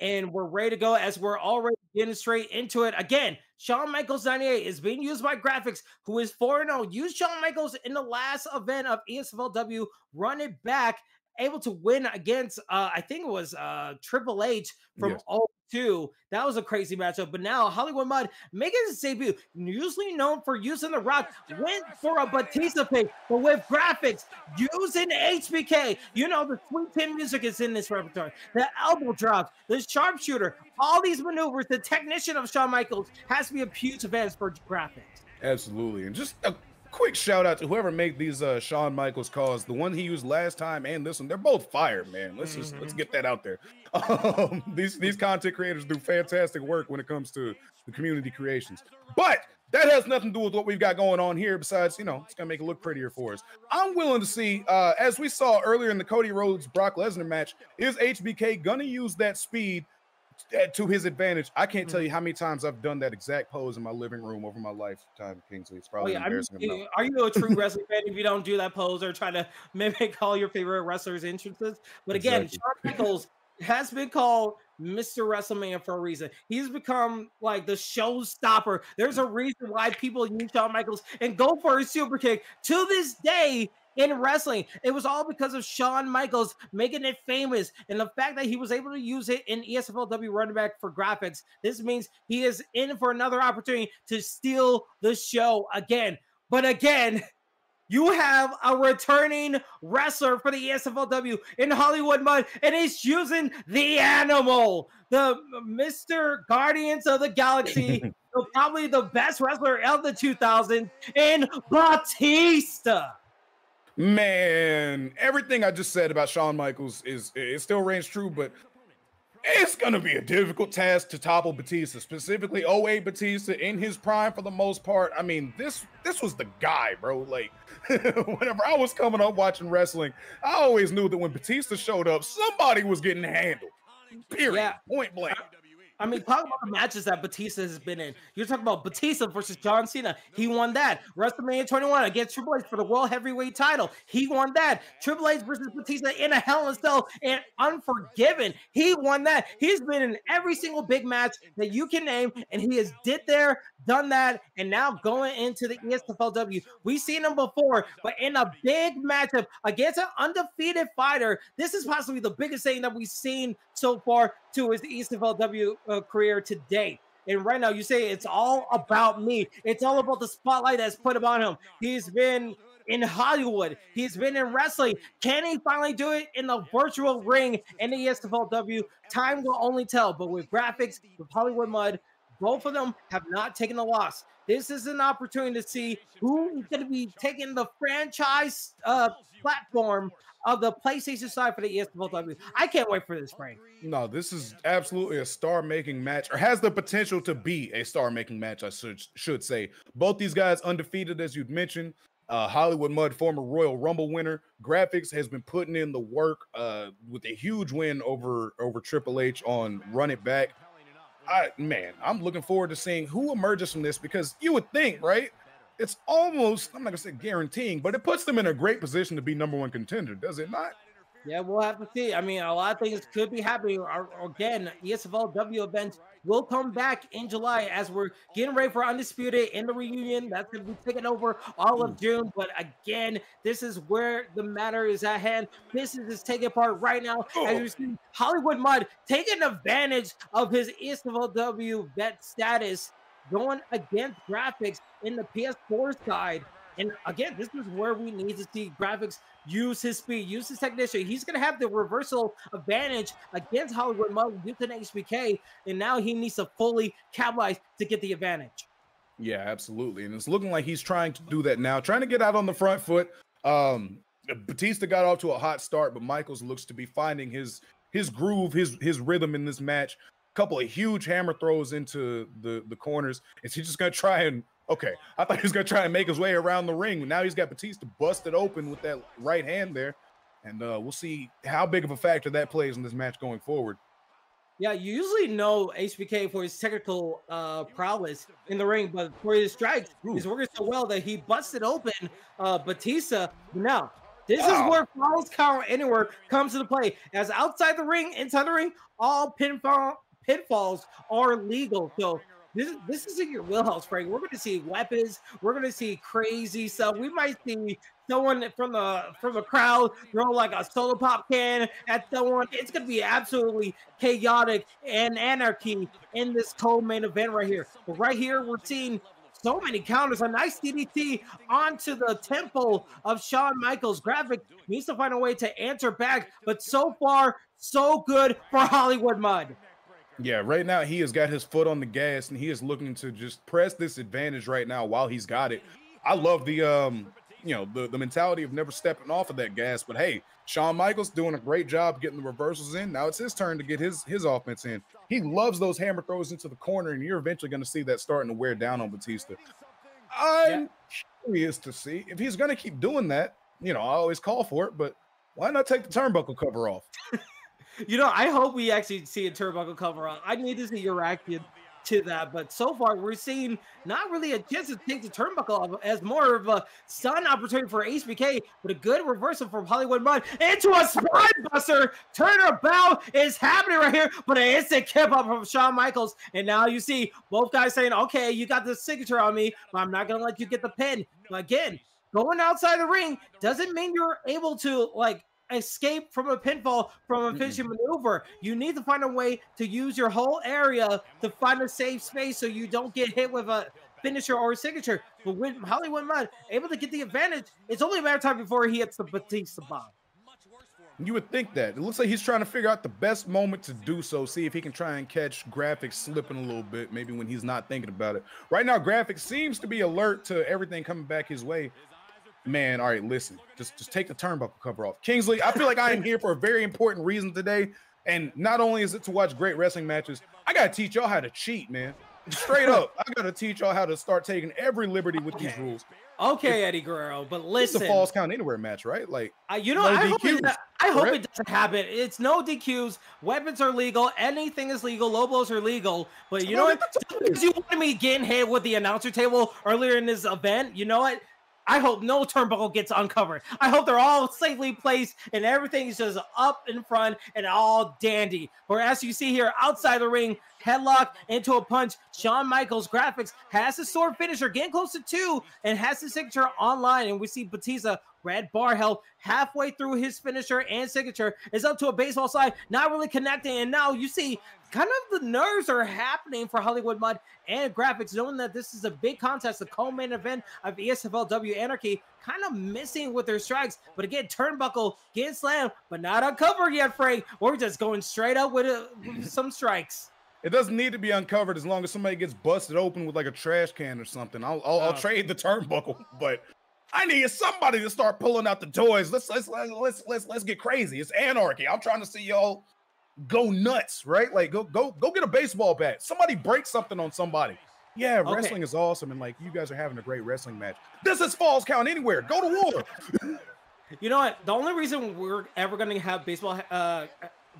And we're ready to go as we're already getting straight into it. Again, Shawn Michaels 98 is being used by Graphics, who is 4 0. Used Shawn Michaels in the last event of ESFLW, run it back, able to win against, uh, I think it was uh, Triple H from Yes. 02. That was a crazy matchup. But now Hollywood Mud making his debut, usually known for using the rock, went for a Batista pick, but with graphics, using HBK. You know, the sweet chin music is in this repertoire. The elbow drops, the sharpshooter, all these maneuvers, the technician of Shawn Michaels has to be a huge advantage for graphics. Absolutely. And just a quick shout out to whoever made these uh Shawn Michaels calls. The one he used last time and this one, they're both fire, man. Let's just let's get that out there. Um, these these content creators do fantastic work when it comes to the community creations. But that has nothing to do with what we've got going on here. Besides, you know, it's gonna make it look prettier for us. I'm willing to see, uh, as we saw earlier in the Cody Rhodes Brock Lesnar match, is HBK gonna use that speed to his advantage. I can't tell mm-hmm. you how many times I've done that exact pose in my living room over my lifetime, Kingsley. It's Oh probably yeah, I'm, embarrassing. are you a true wrestling fan if you don't do that pose or try to mimic all your favorite wrestlers' entrances? But again, Exactly. Shawn Michaels has been called Mr. WrestleMania for a reason. He's become like the showstopper. There's a reason why people use Shawn Michaels and go for a super kick. To this day, in wrestling. It was all because of Shawn Michaels making it famous and the fact that he was able to use it in ESFLW running back for graphics. This means he is in for another opportunity to steal the show again. But again, you have a returning wrestler for the ESFLW in Hollywood Mud, and he's using the animal, the Mr. Guardians of the Galaxy, probably the best wrestler of the 2000s, in Batista. Man, everything I just said about Shawn Michaels is it still reigns true, but it's gonna be a difficult task to topple Batista, specifically 08 Batista in his prime for the most part. I mean, this this was the guy, bro. Like whenever I was coming up watching wrestling, I always knew that when Batista showed up, somebody was getting handled. Period. Yeah. Point blank. I mean, talk about the matches that Batista has been in. You're talking about Batista versus John Cena. He won that. WrestleMania 21 against Triple H for the World Heavyweight title. He won that. Triple H versus Batista in a Hell in a Cell and Unforgiven. He won that. He's been in every single big match that you can name, and he has did there, done that, and now going into the ESFLW. We've seen him before, but in a big matchup against an undefeated fighter, this is possibly the biggest thing that we've seen so far to his ESFLW uh, career to date. And right now, you say it's all about me. It's all about the spotlight that's put upon him. He's been in Hollywood. He's been in wrestling. Can he finally do it in the virtual ring in the ESFLW? Time will only tell. But with graphics, with Hollywood Mud, both of them have not taken a loss. This is an opportunity to see who is going to be taking the franchise uh, platform of the PlayStation side for the ESPN. I can't wait for this, Frank. No, this is absolutely a star-making match, or has the potential to be a star-making match. I should should say. Both these guys undefeated, as you'd mentioned. Uh, Hollywood Mud, former Royal Rumble winner, graphics has been putting in the work uh, with a huge win over over Triple H on Run It Back. I man, I'm looking forward to seeing who emerges from this because you would think, right? It's almost, I'm not gonna say guaranteeing, but it puts them in a great position to be number one contender, does it not? Yeah, we'll have to see. I mean, a lot of things could be happening. Again, ESFLW events will come back in July as we're getting ready for Undisputed in the reunion. That's going to be taking over all of mm. June. But again, this is where the matter is at hand. Business is taking part right now. As oh. you see, Hollywood Mud taking advantage of his ESFLW vet status, going against graphics in the PS4 side. And again, this is where we need to see graphics use his speed, use his technician. He's going to have the reversal advantage against Hollywood Mud using HBK, and now he needs to fully capitalize to get the advantage. Yeah, absolutely. And it's looking like he's trying to do that now, trying to get out on the front foot. Um, Batista got off to a hot start, but Michaels looks to be finding his his groove, his his rhythm in this match. A couple of huge hammer throws into the the corners. Is he just gonna try and Okay, I thought he was gonna try and make his way around the ring. Now he's got Batista busted open with that right hand there, and uh, we'll see how big of a factor that plays in this match going forward. Yeah, you usually know HBK for his technical uh, prowess in the ring, but for his strikes, Ooh. he's working so well that he busted open uh, Batista. Now, this is where Falls Count Anywhere comes into play. As outside the ring, inside the ring, all pinfall pitfalls are legal. So this is this is in your wheelhouse, Frank. We're going to see weapons. We're going to see crazy stuff. We might see someone from the from the crowd throw like a solo pop can at someone. It's going to be absolutely chaotic and anarchy in this co-main event right here. But right here, we're seeing so many counters. A nice DDT onto the temple of Shawn Michaels. Graphic needs to find a way to answer back, but so far, so good for Hollywood Mud. Yeah, right now he has got his foot on the gas and he is looking to just press this advantage right now while he's got it. I love the um, you know, the, the mentality of never stepping off of that gas. But hey, Shawn Michaels doing a great job getting the reversals in. Now it's his turn to get his his offense in. He loves those hammer throws into the corner, and you're eventually going to see that starting to wear down on Batista. I'm yeah. curious to see if he's going to keep doing that. You know, I always call for it, but why not take the turnbuckle cover off? you know, I hope we actually see a turnbuckle cover up. I need to see reaction to that. But so far, we're seeing not really a chance to take the turnbuckle off as more of a stun opportunity for HBK, but a good reversal from Hollywood Mud into a spine buster. Turnabout is happening right here, but an instant kip up from Shawn Michaels. And now you see both guys saying, okay, you got the signature on me, but I'm not going to let you get the pin. But again, going outside the ring doesn't mean you're able to like escape from a pinfall from a finishing maneuver. You need to find a way to use your whole area to find a safe space so you don't get hit with a finisher or a signature. But with Hollywood Mud able to get the advantage, it's only a matter of time before he hits the Batista bomb. You would think that. It looks like he's trying to figure out the best moment to do so. See if he can try and catch Graphics slipping a little bit, maybe when he's not thinking about it. Right now, Graphics seems to be alert to everything coming back his way. Man, all right, listen. Just just take the turnbuckle cover off. Kingsley, I feel like I am here for a very important reason today. And not only is it to watch great wrestling matches, I gotta teach y'all how to cheat, man. Straight up, I gotta teach y'all how to start taking every liberty with these rules. Okay, Eddie Guerrero, but listen, It's a falls count anywhere match, right? Like I, you know, no I, hope it, I hope it doesn't happen. It's no DQs. Weapons are legal. Anything is legal. Low blows are legal. But you know what Because you wanted me getting hit with the announcer table earlier in this event. You know what? I hope no turnbuckle gets uncovered. I hope they're all safely placed and everything is just up in front and all dandy. Or as you see here outside the ring, headlock into a punch. Shawn Michaels graphics has the sword finisher getting close to two and has the signature online. And we see Batista red bar held halfway through his finisher and signature is up to a baseball slide, not really connecting. And now you see kind of the nerves are happening for Hollywood Mud and graphics, knowing that this is a big contest, the co-main event of ESFLW Anarchy, kind of missing with their strikes. But again, turnbuckle getting slammed, but not uncovered yet, Frank. We're just going straight up with, uh, with some strikes. It doesn't need to be uncovered as long as somebody gets busted open with like a trash can or something. I'll I'll, I'll Oh. trade the turnbuckle, but I need somebody to start pulling out the toys. Let's let's let's let's let's, let's get crazy. It's anarchy. I'm trying to see y'all go nuts, right? Like go go go get a baseball bat. Somebody break something on somebody. Yeah, Okay. wrestling is awesome, and like you guys are having a great wrestling match. This is Falls Count Anywhere. Go to war. You know what? The only reason we're ever going to have baseball uh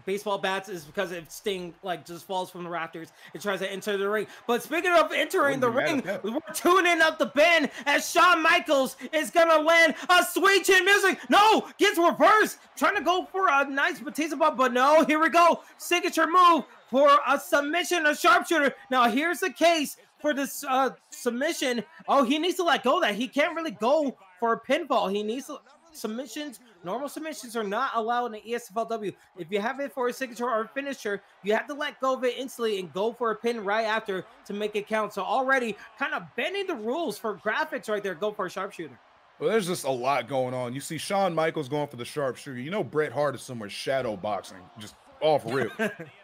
baseball bats is because if Sting like just falls from the rafters and tries to enter the ring. But speaking of entering the ring, we're tuning up the bend as Shawn Michaels is gonna land a sweet chin music. No, gets reversed, trying to go for a nice Batista bomb, but no, here we go. Signature move for a submission, a sharpshooter. Now here's the case for this uh submission. Oh, he needs to let go of that. He can't really go for a pinfall. He needs to submissions, normal submissions are not allowed in the ESFLW. If you have it for a signature or a finisher, you have to let go of it instantly and go for a pin right after to make it count. So already kind of bending the rules for graphics right there. Go for a sharpshooter. Well, there's just a lot going on. You see Shawn Michaels going for the sharpshooter. You know Bret Hart is somewhere shadow boxing, just off rip.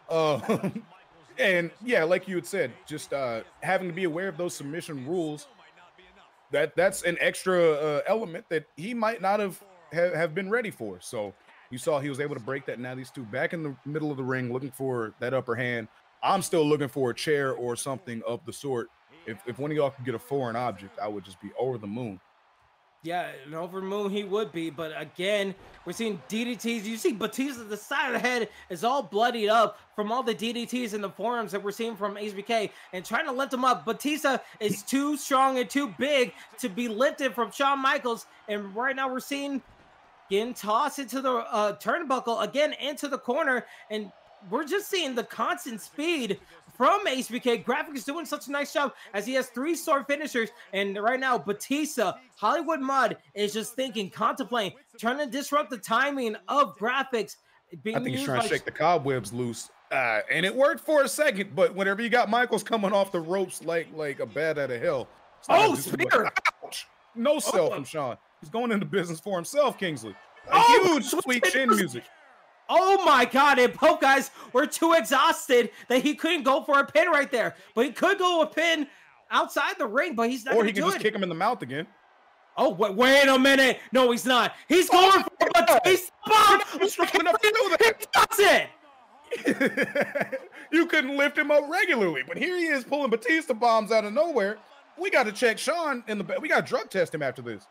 uh, and yeah, like you had said, just uh, having to be aware of those submission rules. That that's an extra uh, element that he might not have, have have been ready for. So you saw he was able to break that. Now these two back in the middle of the ring, looking for that upper hand. I'm still looking for a chair or something of the sort. If if one of y'all could get a foreign object, I would just be over the moon. Yeah, an over moon he would be, but again, we're seeing DDTs. You see Batista, the side of the head is all bloodied up from all the DDTs in the forums that we're seeing from HBK and trying to lift him up. Batista is too strong and too big to be lifted from Shawn Michaels, and right now we're seeing getting tossed into the uh, turnbuckle again into the corner, and we're just seeing the constant speed from HBK. Graphic is doing such a nice job as he has three star finishers, and right now Batista, Hollywood Mud is just thinking, contemplating, trying to disrupt the timing of graphics. Being I think he's trying to shake the cobwebs loose. Uh, and it worked for a second, but whenever you got Michaels coming off the ropes like like a bat out of hell. Oh, spear! ouch! No sell Oh. from Shawn. He's going into business for himself, Kingsley. A Oh, huge sweet chin music. Oh my god, and both guys were too exhausted that he couldn't go for a pin right there. But he could go a pin outside the ring, but he's not Or he can just it. kick him in the mouth again. Oh, wait, wait a minute. No, he's not. He's Oh going for a. Batista bomb. You're strong enough to do that. He does it. you couldn't lift him up regularly, but here he is pulling Batista bombs out of nowhere. We got to check Shawn in the. We got to drug test him after this.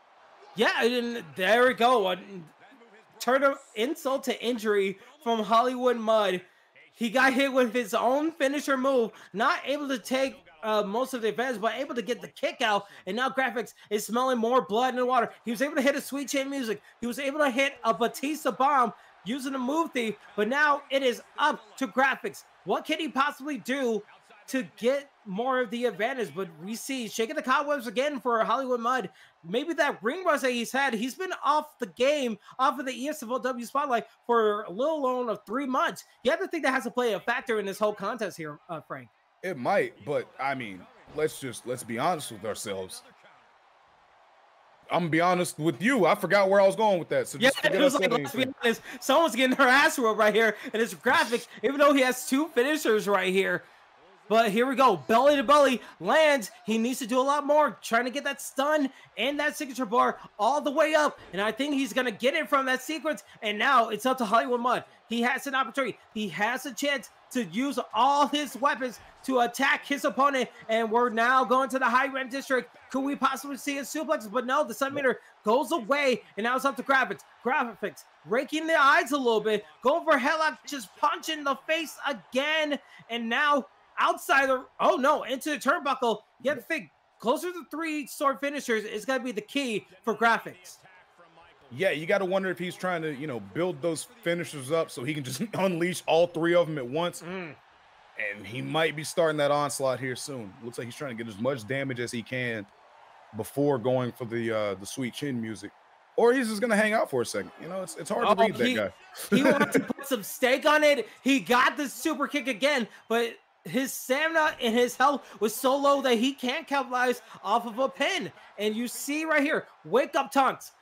Yeah, and there we go. Turn of insult to injury from Hollywood Mud. He got hit with his own finisher move, not able to take uh, most of the advantage, but able to get the kick out. And now Graphics is smelling more blood in the water. He was able to hit a sweet chin music. He was able to hit a Batista bomb using a move thief. But now it is up to Graphics. What can he possibly do to get more of the advantage. But we see shaking the cobwebs again for Hollywood Mud. Maybe that ring rust that he's had, he's been off the game, off of the ESFLW spotlight for a little loan of three months. You have to think that has to play a factor in this whole contest here, uh, Frank. It might, but I mean, let's just let's be honest with ourselves. I'm gonna be honest with you. I forgot where I was going with that. So Yeah, just it was like, let's be honest, someone's getting her ass whooped right here and his graphics, even though he has two finishers right here. But here we go, belly to belly, lands. He needs to do a lot more, trying to get that stun and that signature bar all the way up. And I think he's gonna get it from that sequence. And now it's up to Hollywood Mud. He has an opportunity. He has a chance to use all his weapons to attack his opponent. And we're now going to the high rank district. Could we possibly see a suplex? But no, the stun meter goes away, and now it's up to graphics. Graphics raking the eyes a little bit, going for headlock, just punching the face again. And now outside the oh no, into the turnbuckle. You have to think closer to three sword finishers is gonna be the key for graphics. Yeah, you got to wonder if he's trying to, you know, build those finishers up so he can just unleash all three of them at once. Mm. And he might be starting that onslaught here soon. Looks like he's trying to get as much damage as he can before going for the uh the sweet chin music. Or he's just gonna hang out for a second. You know, it's it's hard to Oh, read that he- guy. he wanted to put some stake on it. He got the super kick again, but his stamina and his health was so low that he can't capitalize off of a pin. And you see right here, wake up taunts,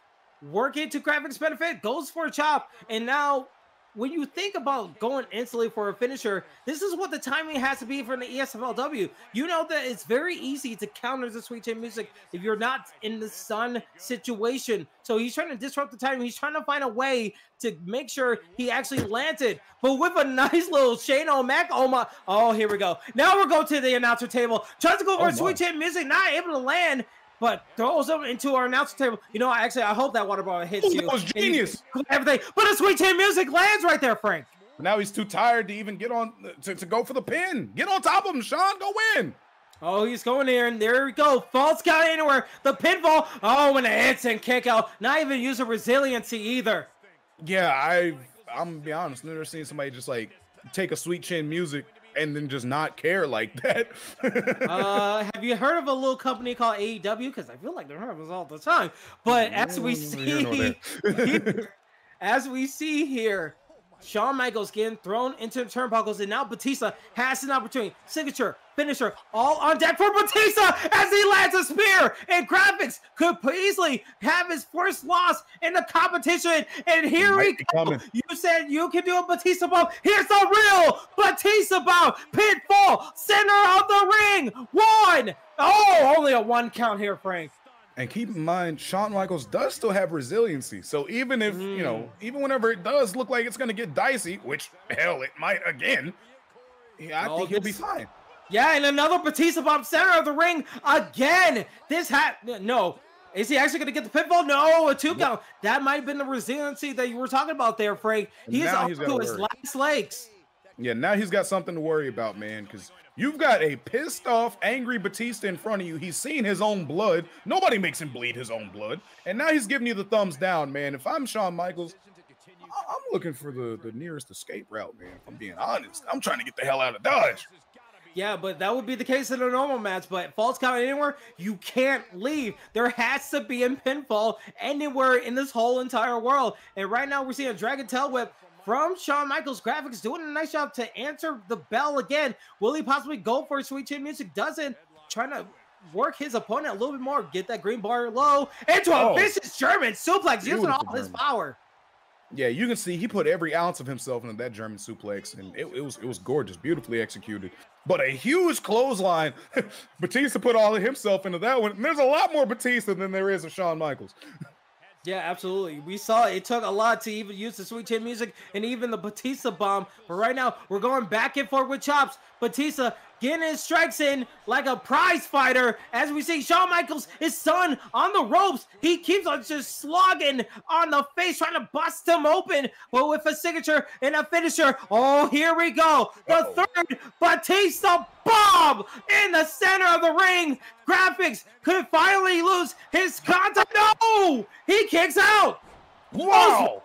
working to graphics benefit, goes for a chop, and now. When you think about going instantly for a finisher, this is what the timing has to be for the ESFLW. You know that it's very easy to counter the sweet chin music if you're not in the stun situation. So he's trying to disrupt the timing. He's trying to find a way to make sure he actually landed. But with a nice little Shane O'Mac, oh my, oh here we go. Now we're going to the announcer table. Tries to go for Oh sweet chin music, not able to land. But throws him into our announcer table. You know, I actually, I hope that water ball hits you. that was you- genius. Everything, but a sweet chin music lands right there, Frank. Now he's too tired to even get on to, to go for the pin. Get on top of him, Shawn. Go win. Oh, he's going there, and there we go. Falls count anywhere. The pinfall. Oh, and a instant kick out. Not even use a resiliency either. Yeah, I I'm gonna be honest, never seen somebody just like take a sweet chin music and then just not care like that. Uh, have you heard of a little company called AEW? Because I feel like they're us all the time. But as we see, here- as we see here, Shawn Michaels getting thrown into the turnbuckles, and now Batista has an opportunity. Signature, finisher, all on deck for Batista as he lands a spear. And graphics could easily have his first loss in the competition. And here we Might be go. coming. You said you can do a Batista bomb. Here's the real Batista bomb. Pinfall, center of the ring. One. Oh, only a one count here, Frank. and keep in mind, Shawn Michaels does still have resiliency. So even if you know, hmm. even whenever it does look like it's gonna get dicey, which hell it might again, yeah, I think he'll be fine. Yeah, and another Batista bomb center of the ring again. This hat no. Is he actually going to get the pinfall? No, a two count. That might have been the resiliency that you were talking about there, Frank. He is up to his worry. last legs. Yeah, now he's got something to worry about, man, because you've got a pissed off, angry Batista in front of you. He's seen his own blood. Nobody makes him bleed his own blood. And now he's giving you the thumbs down, man. If I'm Shawn Michaels, I'm looking for the, the nearest escape route, man. If I'm being honest, I'm trying to get the hell out of Dodge. Yeah, but that would be the case in a normal match. But falls count anywhere, you can't leave. There has to be a pinfall anywhere in this whole entire world. And right now, we're seeing a Dragon Tail Whip from Shawn Michaels Graphics doing a nice job to answer the bell again. Will he possibly go for Sweet Chin Music? Doesn't. Trying to work his opponent a little bit more, get that green bar low into a Oh. vicious German suplex using all his power. Yeah, you can see he put every ounce of himself into that German suplex, and it, it was it was gorgeous, beautifully executed. But a huge clothesline. Batista put all of himself into that one. And there's a lot more Batista than there is of Shawn Michaels. Yeah, absolutely. We saw it took a lot to even use the sweet chin music and even the Batista bomb. But right now, we're going back and forth with chops. Batista getting his strikes in like a prize fighter. As we see Shawn Michaels, his son, on the ropes. He keeps on just slogging on the face, trying to bust him open. But with a signature and a finisher. Oh, here we go. The Uh-oh. third Batista bomb in the center of the ring. Graphics could finally lose his contact. No! He kicks out. Wow!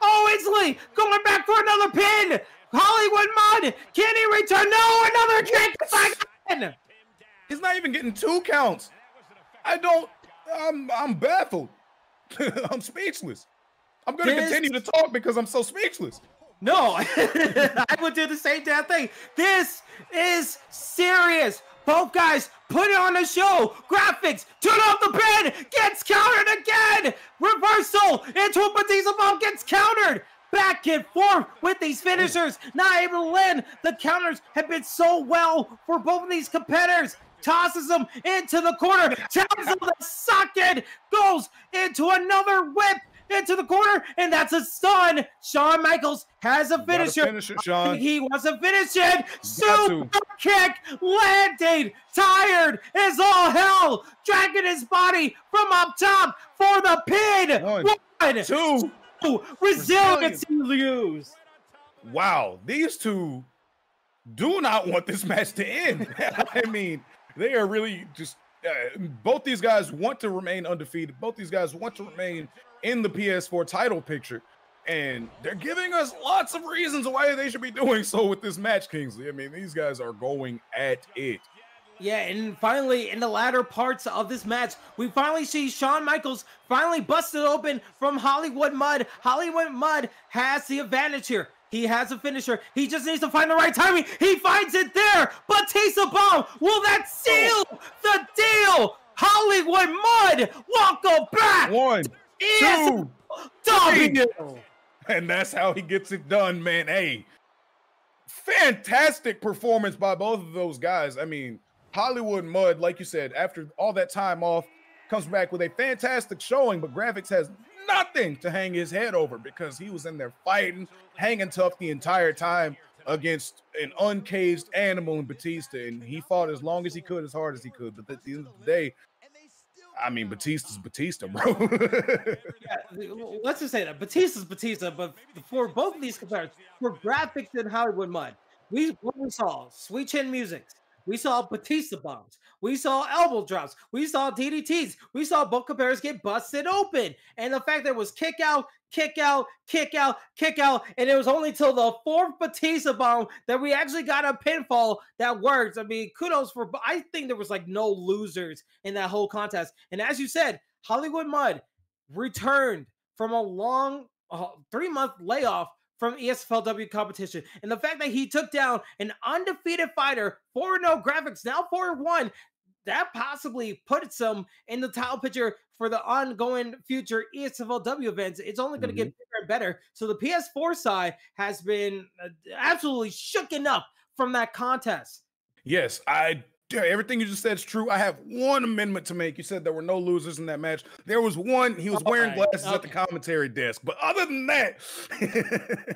Oh, instantly going back for another pin. Hollywood Mud, can he return? No, another kick again. He's not even getting two counts. I don't. I'm I'm baffled. I'm speechless. I'm gonna This- continue to talk because I'm so speechless. No, I would do the same damn thing. This is serious. Both guys put it on the show. Graphics, turn off the pin, gets countered again. Reversal into a Batista bomb gets countered. Back and forth with these finishers. Not able to land. The counters have been so well for both of these competitors. Tosses them into the corner. Taps of the socket. Goes into another whip into the corner, and that's a stun. Shawn Michaels has a finisher. finish it, Shawn. He wants to finish it. Super kick landing. Tired as all hell. Dragging his body from up top for the pin. One, One, Two. Resiliency lose. Wow, these two do not want this match to end. I mean, they are really just uh, both these guys want to remain undefeated. Both these guys want to remain in the PS4 title picture. And they're giving us lots of reasons why they should be doing so with this match, Kingsley. I mean, these guys are going at it. Yeah, and finally, in the latter parts of this match, we finally see Shawn Michaels finally busted open from Hollywood Mud. Hollywood Mud has the advantage here. He has a finisher. He just needs to find the right timing. He finds it there. Batista bomb. Will that seal the deal? Hollywood Mud won't back. One, two, W. and that's how he gets it done, man. Hey, fantastic performance by both of those guys. I mean, Hollywood Mud, like you said, after all that time off, comes back with a fantastic showing, but graphics has nothing to hang his head over because he was in there fighting, hanging tough the entire time against an uncaged animal in Batista, and he fought as long as he could, as hard as he could. But at the end of the day, I mean, Batista's Batista, bro. Yeah, let's just say that Batista's Batista, but for both of these competitors, for graphics and Hollywood Mud, we what we saw sweet chin music, we saw Batista bombs, we saw elbow drops, we saw DDTs, we saw both competitors get busted open, and the fact that it was kick out, kick out, kick out, kick out, and it was only till the fourth Batista bomb that we actually got a pinfall that works. I mean, kudos for. I think there was like no losers in that whole contest, and as you said, Hollywood Mud returned from a long uh, three month layoff from ESFLW competition. And the fact that he took down an undefeated fighter, 4 0 graphics, now 4 1, that possibly puts him in the title picture for the ongoing future ESFLW events. It's only going to get bigger and better. So the PS4 side has been uh, absolutely shooken up from that contest. Yes, I yeah, everything you just said is true. I have one amendment to make. You said there were no losers in that match. There was one. He was wearing Okay, glasses at the commentary desk. But other than that,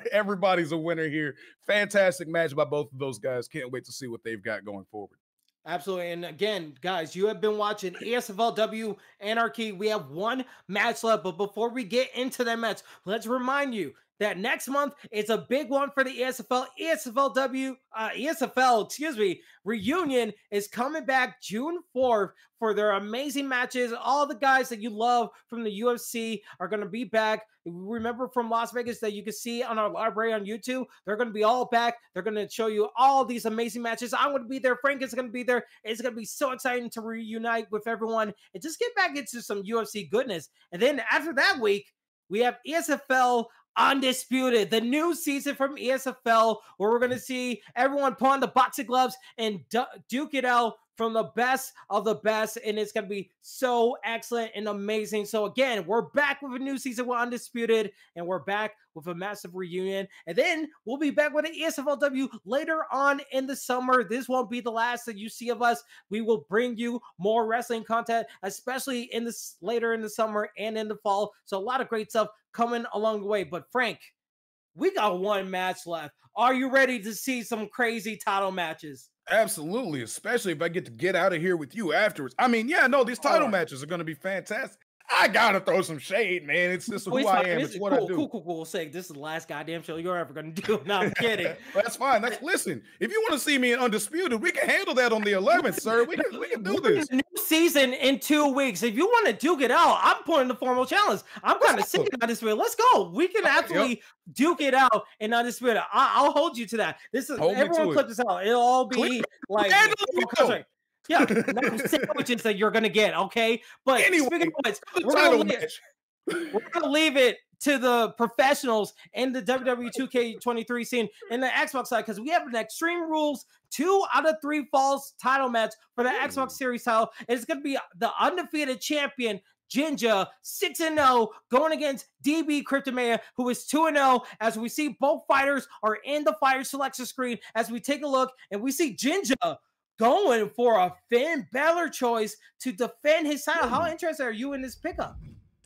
everybody's a winner here. Fantastic match by both of those guys. Can't wait to see what they've got going forward. Absolutely. And again, guys, you have been watching ESFLW Anarchy. We have one match left. But before we get into that match, let's remind you that next month is a big one for the ESFL. ESFLW, uh, ESFL, excuse me, reunion is coming back June 4th for their amazing matches. All the guys that you love from the UFC are going to be back. Remember from Las Vegas that you can see on our library on YouTube. They're going to be all back. They're going to show you all these amazing matches. I'm going to be there. Frank is going to be there. It's going to be so exciting to reunite with everyone and just get back into some UFC goodness. And then after that week, we have ESFL Undisputed, the new season from ESFL, where we're going to mm. see everyone on the boxing gloves and du- duke it out from the best of the best. And it's going to be so excellent and amazing. So, again, we're back with a new season with Undisputed, and we're back with a massive reunion. And then we'll be back with an ESFLW later on in the summer. This won't be the last that you see of us. We will bring you more wrestling content, especially in this later in the summer and in the fall. So, a lot of great stuff coming along the way. But, Frank, we got one match left. Are you ready to see some crazy title matches? Absolutely, especially if I get to get out of here with you afterwards. I mean, yeah, no, these title right. matches are going to be fantastic. I gotta throw some shade, man. It's just Well, who I am. This It's what cool, I do. Cool, cool, cool. Say this is the last goddamn show you're ever gonna do. No, I'm kidding. That's fine. That's listen. If you want to see me in undisputed, we can handle that on the 11th, sir. We can we can do this. New season in two weeks. If you want to duke it out, I'm putting the formal challenge. I'm kind of sick of undisputed. Let's go. We can Yep. duke it out in undisputed. I- I'll hold you to that. This is Hold everyone it. clip this out. It'll all be Clip like And let me that's go. right. yeah, sandwiches that you're gonna get. Okay, but Anyway, speaking of which, we're gonna, leave, we're gonna leave it to the professionals in the WWE 2K23 scene in the Xbox side because we have an Extreme Rules two out of three falls title match for the Xbox Series title. It's gonna be the undefeated champion. Jinja 6 and 0 going against DB Cryptomania, who is 2 and 0. As we see both fighters are in the fire selection screen. As we take a look and we see Jinja going for a Finn Balor choice to defend his title. How interested are you in this pickup?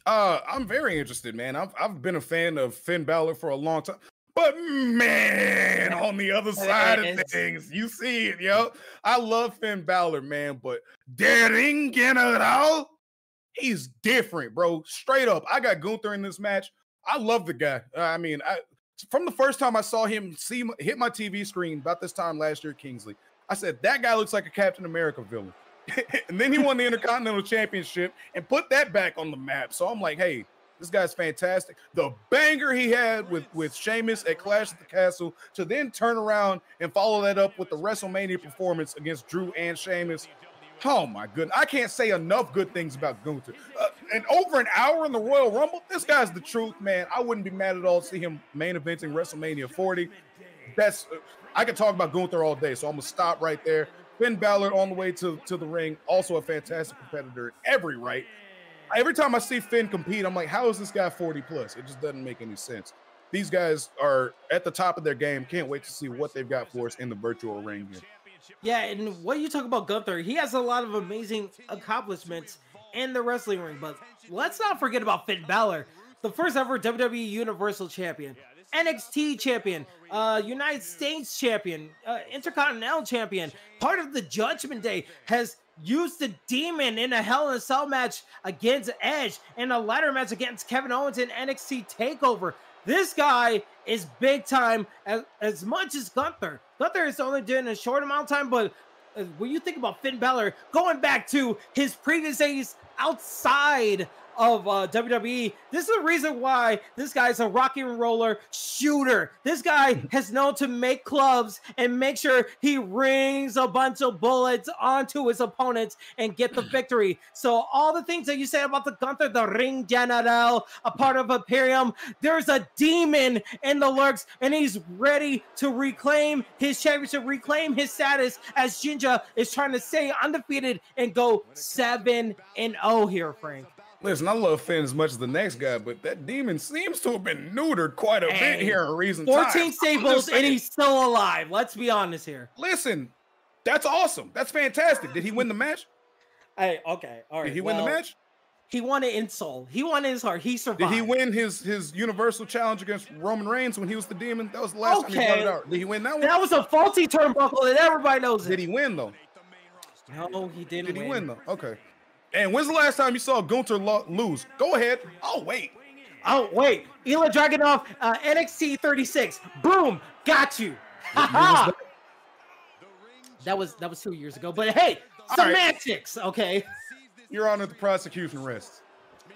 Uh, I'm very interested, man. I've I've been a fan of Finn Balor for a long time. But man, on the other side of things, you see it, yo. I love Finn Balor, man, but the ring general, he's different, bro. Straight up. I got Gunther in this match. I love the guy. Uh, I mean, I from the first time I saw him see hit my TV screen about this time last year, Kingsley. I said that guy looks like a Captain America villain. and then he won the Intercontinental Championship and put that back on the map. So I'm like, hey, this guy's fantastic. The banger he had with with Sheamus at Clash at the Castle to then turn around and follow that up with the WrestleMania performance against Drew and Sheamus. Oh my goodness, I can't say enough good things about Gunther. Uh, and over an hour in the Royal Rumble, this guy's the truth, man. I wouldn't be mad at all to see him main eventing WrestleMania 40. That's uh, I could talk about Gunther all day, so I'm gonna stop right there. Finn Balor on the way to, to the ring, also a fantastic competitor every right. Every time I see Finn compete, I'm like, how is this guy 40 plus? It just doesn't make any sense. These guys are at the top of their game. Can't wait to see what they've got for us in the virtual ring here. Yeah, and what you talk about Gunther, he has a lot of amazing accomplishments in the wrestling ring, but let's not forget about Finn Balor, the first ever WWE Universal Champion, NXT Champion, uh, United States Champion, uh, Intercontinental Champion, part of the Judgment Day, has used the Demon in a Hell in a Cell match against Edge and a ladder match against Kevin Owens in NXT Takeover. This guy is big time as, as much as Gunther. Gunther is only doing a short amount of time, but uh, when you think about Finn Balor going back to his previous days outside of uh, WWE, this is the reason why this guy is a rock and roller shooter. This guy has known to make clubs and make sure he rings a bunch of bullets onto his opponents and get the victory. So all the things that you said about the Gunther, the ring general, a part of Imperium, there's a demon in the lurks, and he's ready to reclaim his championship, reclaim his status as Jinja is trying to stay undefeated and go seven and zero here, Frank. Listen, I love Finn as much as the next guy, but that demon seems to have been neutered quite a Hey, bit here in recent 14 times. I'm staples, and he's still alive. Let's be honest here. Listen, that's awesome. That's fantastic. Did he win the match? Hey, okay, all right. Did he win the match? He won it in soul. He won it in his heart. He survived. Did he win his his Universal Challenge against Roman Reigns when he was the demon? That was the last time he Okay. it out. Did he win that one? That was a faulty turnbuckle, and everybody knows it. Did he win though? No, he didn't. Did he win though? Okay. And when's the last time you saw Gunther lo- lose? Go ahead. Oh wait. Oh wait, Ilja Dragunov, uh, NXT 36. Boom, got you. Ha That was that was two years ago. But hey, All right. semantics. Okay, Your Honor, the prosecution rests.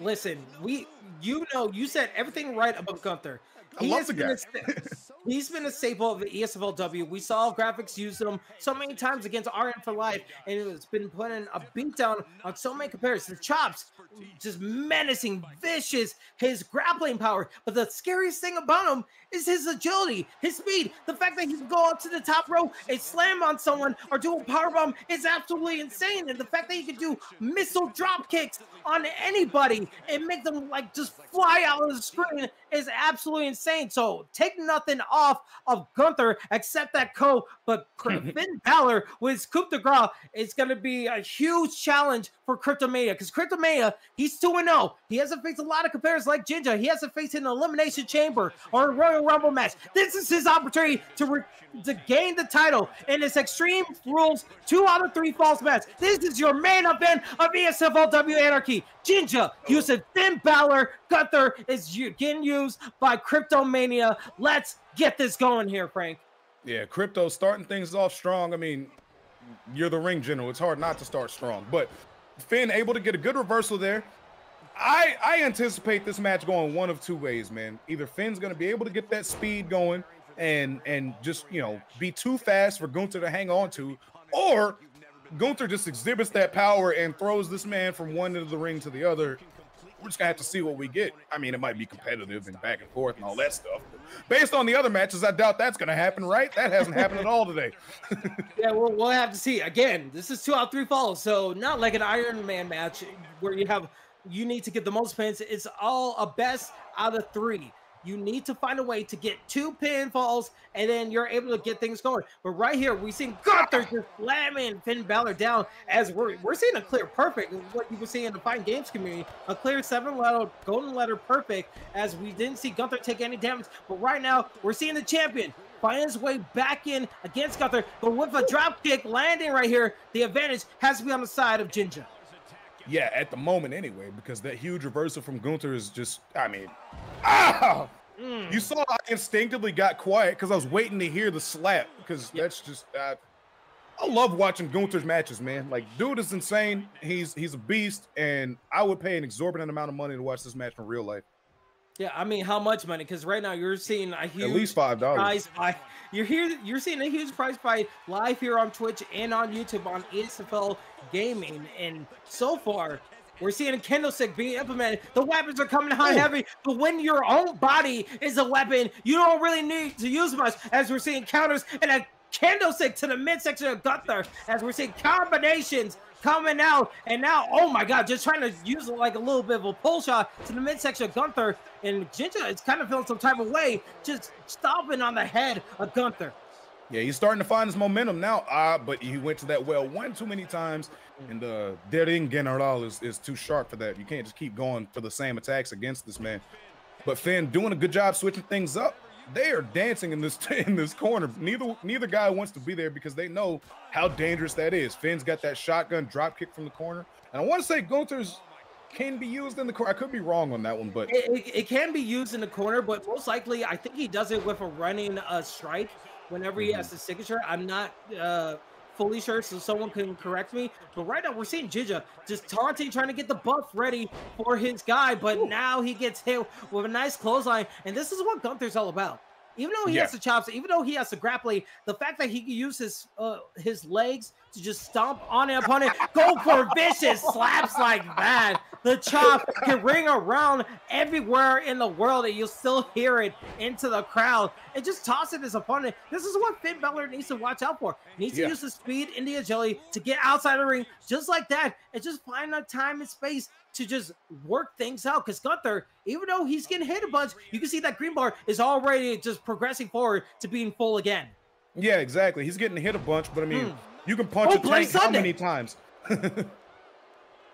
listen, we you know you said everything right about Gunther. I love has the been guy. he's been a staple of the ESFLW. We saw graphics use them so many times against RN for Life, and it's been putting a beat down on so many comparisons. Chops, just menacing, vicious, his grappling power. But the scariest thing about him is his agility, his speed. The fact that he can go up to the top row and slam on someone or do a power bomb is absolutely insane. And the fact that he can do missile drop kicks on anybody and make them like just fly out of the screen is absolutely insane. So take nothing off of Gunther, except that co. But Finn Balor with Coup de Grace is going to be a huge challenge for Cryptomania because Cryptomania, he's 2 0. He hasn't faced a lot of compares like Jinja. He hasn't faced an Elimination Chamber or a Royal Rumble match. This is his opportunity to, re- to gain the title in this Extreme Rules two out of three falls match. This is your main event of ESFLW Anarchy. Jinja using Finn Balor. Gunther is you, getting used by Cryptomania. Let's get this going here, Frank. Yeah, crypto starting things off strong. I mean, you're the ring general. It's hard not to start strong. But Finn able to get a good reversal there. I I anticipate this match going one of two ways, man. Either Finn's gonna be able to get that speed going and and just you know be too fast for Gunther to hang on to, or Gunther just exhibits that power and throws this man from one end of the ring to the other. We're just gonna have to see what we get. I mean, it might be competitive and back and forth and all that stuff. Based on the other matches, I doubt that's gonna happen, right? That hasn't happened at all today. yeah, we'll, we'll have to see. Again, this is two out three falls, so not like an Iron Man match where you have you need to get the most pins. It's all a best out of three. You need to find a way to get two pinfalls, and then you're able to get things going. But right here, we see Gunther just slamming Finn Balor down as we're we're seeing a clear perfect. What you were seeing in the Fighting Games community, a clear seven letter golden letter perfect. As we didn't see Gunther take any damage, but right now we're seeing the champion find his way back in against Gunther, but with a drop kick landing right here, the advantage has to be on the side of Jinja. Yeah, at the moment anyway, because that huge reversal from Gunther is just, I mean, ah! Mm. You saw I instinctively got quiet because I was waiting to hear the slap because yeah. that's just, uh, I love watching Gunther's matches, man. Like, dude is insane. He's he's a beast, and I would pay an exorbitant amount of money to watch this match in real life. Yeah, I mean, how much money? Because right now you're seeing a huge at least five dollars. You're here. You're seeing a huge price fight live here on Twitch and on YouTube on ESFL Gaming, and so far we're seeing a kendo stick being implemented. The weapons are coming high heavy, but when your own body is a weapon, you don't really need to use much. As we're seeing counters and a kendo stick to the midsection of Gunther, as we're seeing combinations coming out. And now, oh my God, just trying to use like a little bit of a pull shot to the midsection of Gunther. And Jinja is kind of feeling some type of way, just stomping on the head of Gunther. Yeah, he's starting to find his momentum now. Uh, but he went to that well one too many times. And uh the Ring General is, is too sharp for that. You can't just keep going for the same attacks against this man. But Finn doing a good job switching things up they are dancing in this in this corner. Neither neither guy wants to be there because they know how dangerous that is. Finn's got that shotgun drop kick from the corner, and I want to say Gunther's can be used in the corner. I could be wrong on that one, but it, it, it, can be used in the corner. But most likely, I think he does it with a running uh, strike whenever he mm-hmm. has the signature. I'm not. Uh, fully sure, so someone can correct me. But right now, we're seeing Jinja just taunting, trying to get the buff ready for his guy. But Ooh. now he gets hit with a nice clothesline, and this is what Gunther's all about. Even though he yeah. has the chops, even though he has the grappling, the fact that he can use his uh, his legs to just stomp on an opponent, go for vicious slaps like that. The chop can ring around everywhere in the world, and you'll still hear it into the crowd. And just tossing his opponent. This is what Finn Balor needs to watch out for. He needs yeah. to use the speed and the agility to get outside the ring, just like that, and just find the time and space to just work things out. Because Gunther, even though he's getting hit a bunch, you can see that green bar is already just progressing forward to being full again. Yeah, exactly. He's getting hit a bunch, but I mean, mm. you can punch oh, a tank how many times?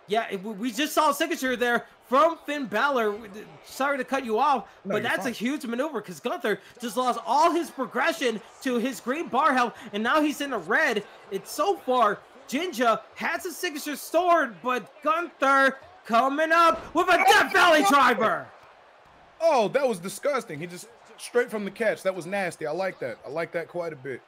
yeah, we just saw a signature there from Finn Balor. Sorry to cut you off, no, but that's fine. a huge maneuver because Gunther just lost all his progression to his green bar health, and now he's in the red. It's so far. Jinja has a signature stored, but Gunther coming up with a oh, Death Valley driver. Oh, that was disgusting. He just straight from the catch. That was nasty. I like that. I like that quite a bit.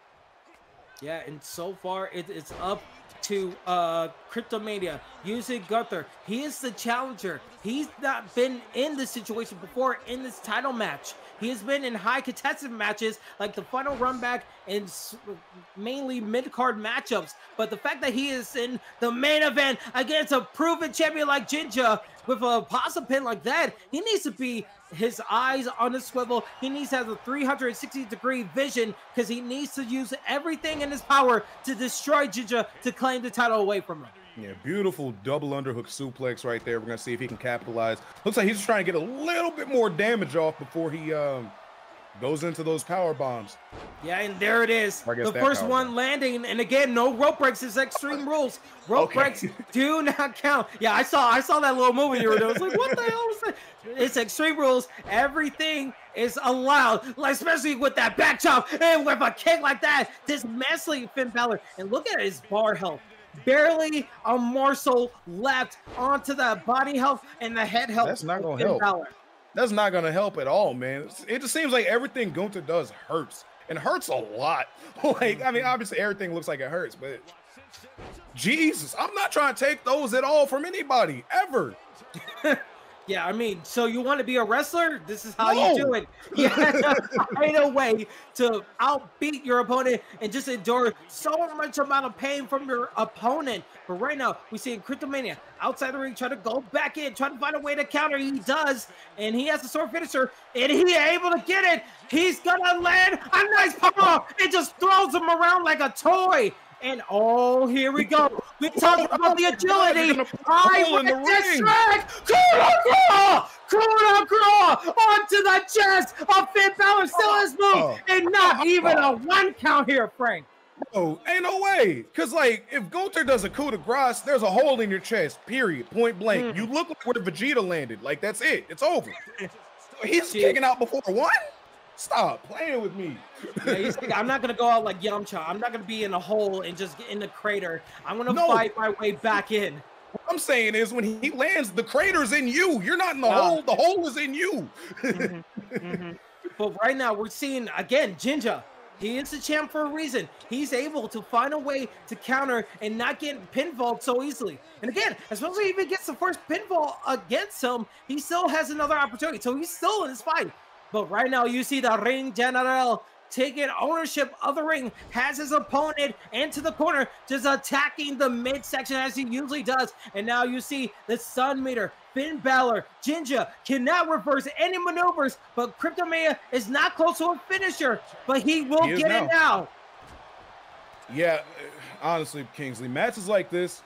Yeah, and so far it, it's up to uh Cryptomania using Gunther. He is the challenger. He's not been in this situation before in this title match. He has been in high contested matches like the final run back and mainly mid card matchups. But the fact that he is in the main event against a proven champion like Jinja with a possum pin like that, he needs to be his eyes on the swivel. He needs to have a 360 degree vision because he needs to use everything in his power to destroy Jinja to claim the title away from him. Yeah, beautiful double underhook suplex right there. We're gonna see if he can capitalize. Looks like he's just trying to get a little bit more damage off before he um goes into those power bombs. Yeah, and there it is. The first one bomb. landing, and again, no rope breaks. It's extreme rules. Rope Okay. breaks do not count. Yeah, I saw I saw that little movie you were doing. I was like, what the hell was that? It's extreme rules. Everything is allowed, like especially with that back chop and with a kick like that. Dismantling Finn Balor, and look at his bar health. Barely a morsel left onto the body health and the head health. That's not gonna help. Balor. That's not gonna help at all, man. It just seems like everything Gunther does hurts. And hurts a lot. like, I mean, mm-hmm. obviously everything looks like it hurts, but Jesus, I'm not trying to take those at all from anybody ever. Yeah, I mean, so you want to be a wrestler? This is how No. you do it. You have to find a way to outbeat your opponent and just endure so much amount of pain from your opponent. But right now, we see in Cryptomania outside the ring try to go back in, try to find a way to counter. He does, and he has a stored finisher, and he able to get it. He's gonna land a nice power. It just throws him around like a toy. And oh, here we go. We talked about the agility. gonna put a I the went ring. distract. Kuna Claw! Kuna Claw onto the chest of Finn Balor. Still has moved, Oh. and not even a one count here, Frank. Oh, ain't no way. Cause like if Gunther does a coup de grace, there's a hole in your chest. Period. Point blank. Hmm. You look like where the Vegeta landed. Like that's it. It's over. He's Shit. kicking out before one. Stop playing with me. Yeah, like, I'm not gonna go out like Yamcha. I'm not gonna be in a hole and just get in the crater. I'm gonna No. fight my way back in. What I'm saying is when he lands, the crater's in you. You're not in the Ah. hole. The hole is in you. Mhm. But right now, we're seeing again Jinja. He is the champ for a reason. He's able to find a way to counter and not get pinfalled so easily. And again, especially if he even gets the first pinfall against him, he still has another opportunity. So he's still in this fight. But right now, you see the Ring General taking ownership of the ring, has his opponent into the corner, just attacking the midsection as he usually does. And now you see the stun meter, Finn Balor, Jinja cannot reverse any maneuvers, but Cryptomania is not close to a finisher, but he will He get it now. Yeah, uh, honestly, Kingsley, matches like this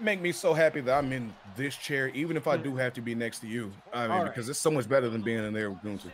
make me so happy that I'm in this chair, even if I do have to be next to you. I mean. All right. because it's so much better than being in there with Gunther.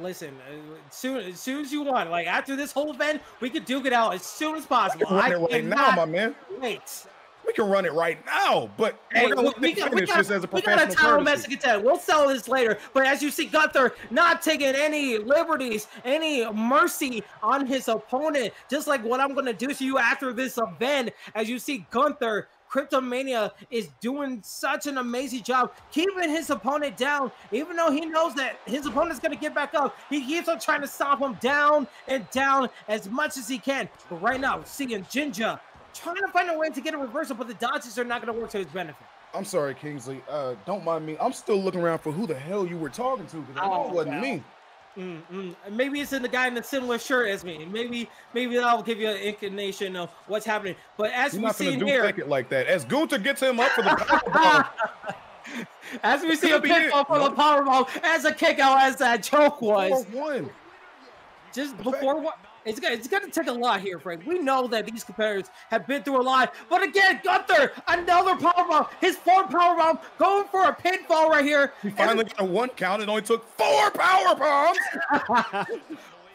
Listen, uh, soon as soon as you want, like after this whole event, we could duke it out as soon as possible. We can run I it right now, my man. wait. We can run it right now, but Hey, we're gonna we, we, got, we, got, this as a we got a professional title. Mexican tag. We'll sell this later. But as you see, Gunther not taking any liberties, any mercy on his opponent, just like what I'm going to do to you after this event. As you see, Gunther, Cryptomania is doing such an amazing job keeping his opponent down, even though he knows that his opponent's going to get back up. He keeps on trying to stop him down and down as much as he can. But right now, seeing Jinja trying to find a way to get a reversal, but the dodges are not going to work to his benefit. I'm sorry, Kingsley. Uh, don't mind me. I'm still looking around for who the hell you were talking to because Oh, it wasn't me. Mm, mm. Maybe it's in the guy in the similar shirt as me. Maybe maybe that'll give you an inclination of what's happening. But as You're we see here, it like that. As Gunther gets him up for the powerbomb, as we see a pinfall for the powerbomb, as a kick out as that choke was, four one. just before what. It's gonna, it's gonna take a lot here, Frank. We know that these competitors have been through a lot, but again, Gunther, another powerbomb, his fourth powerbomb, going for a pinfall right here. He finally got a one count. It only took four power bombs.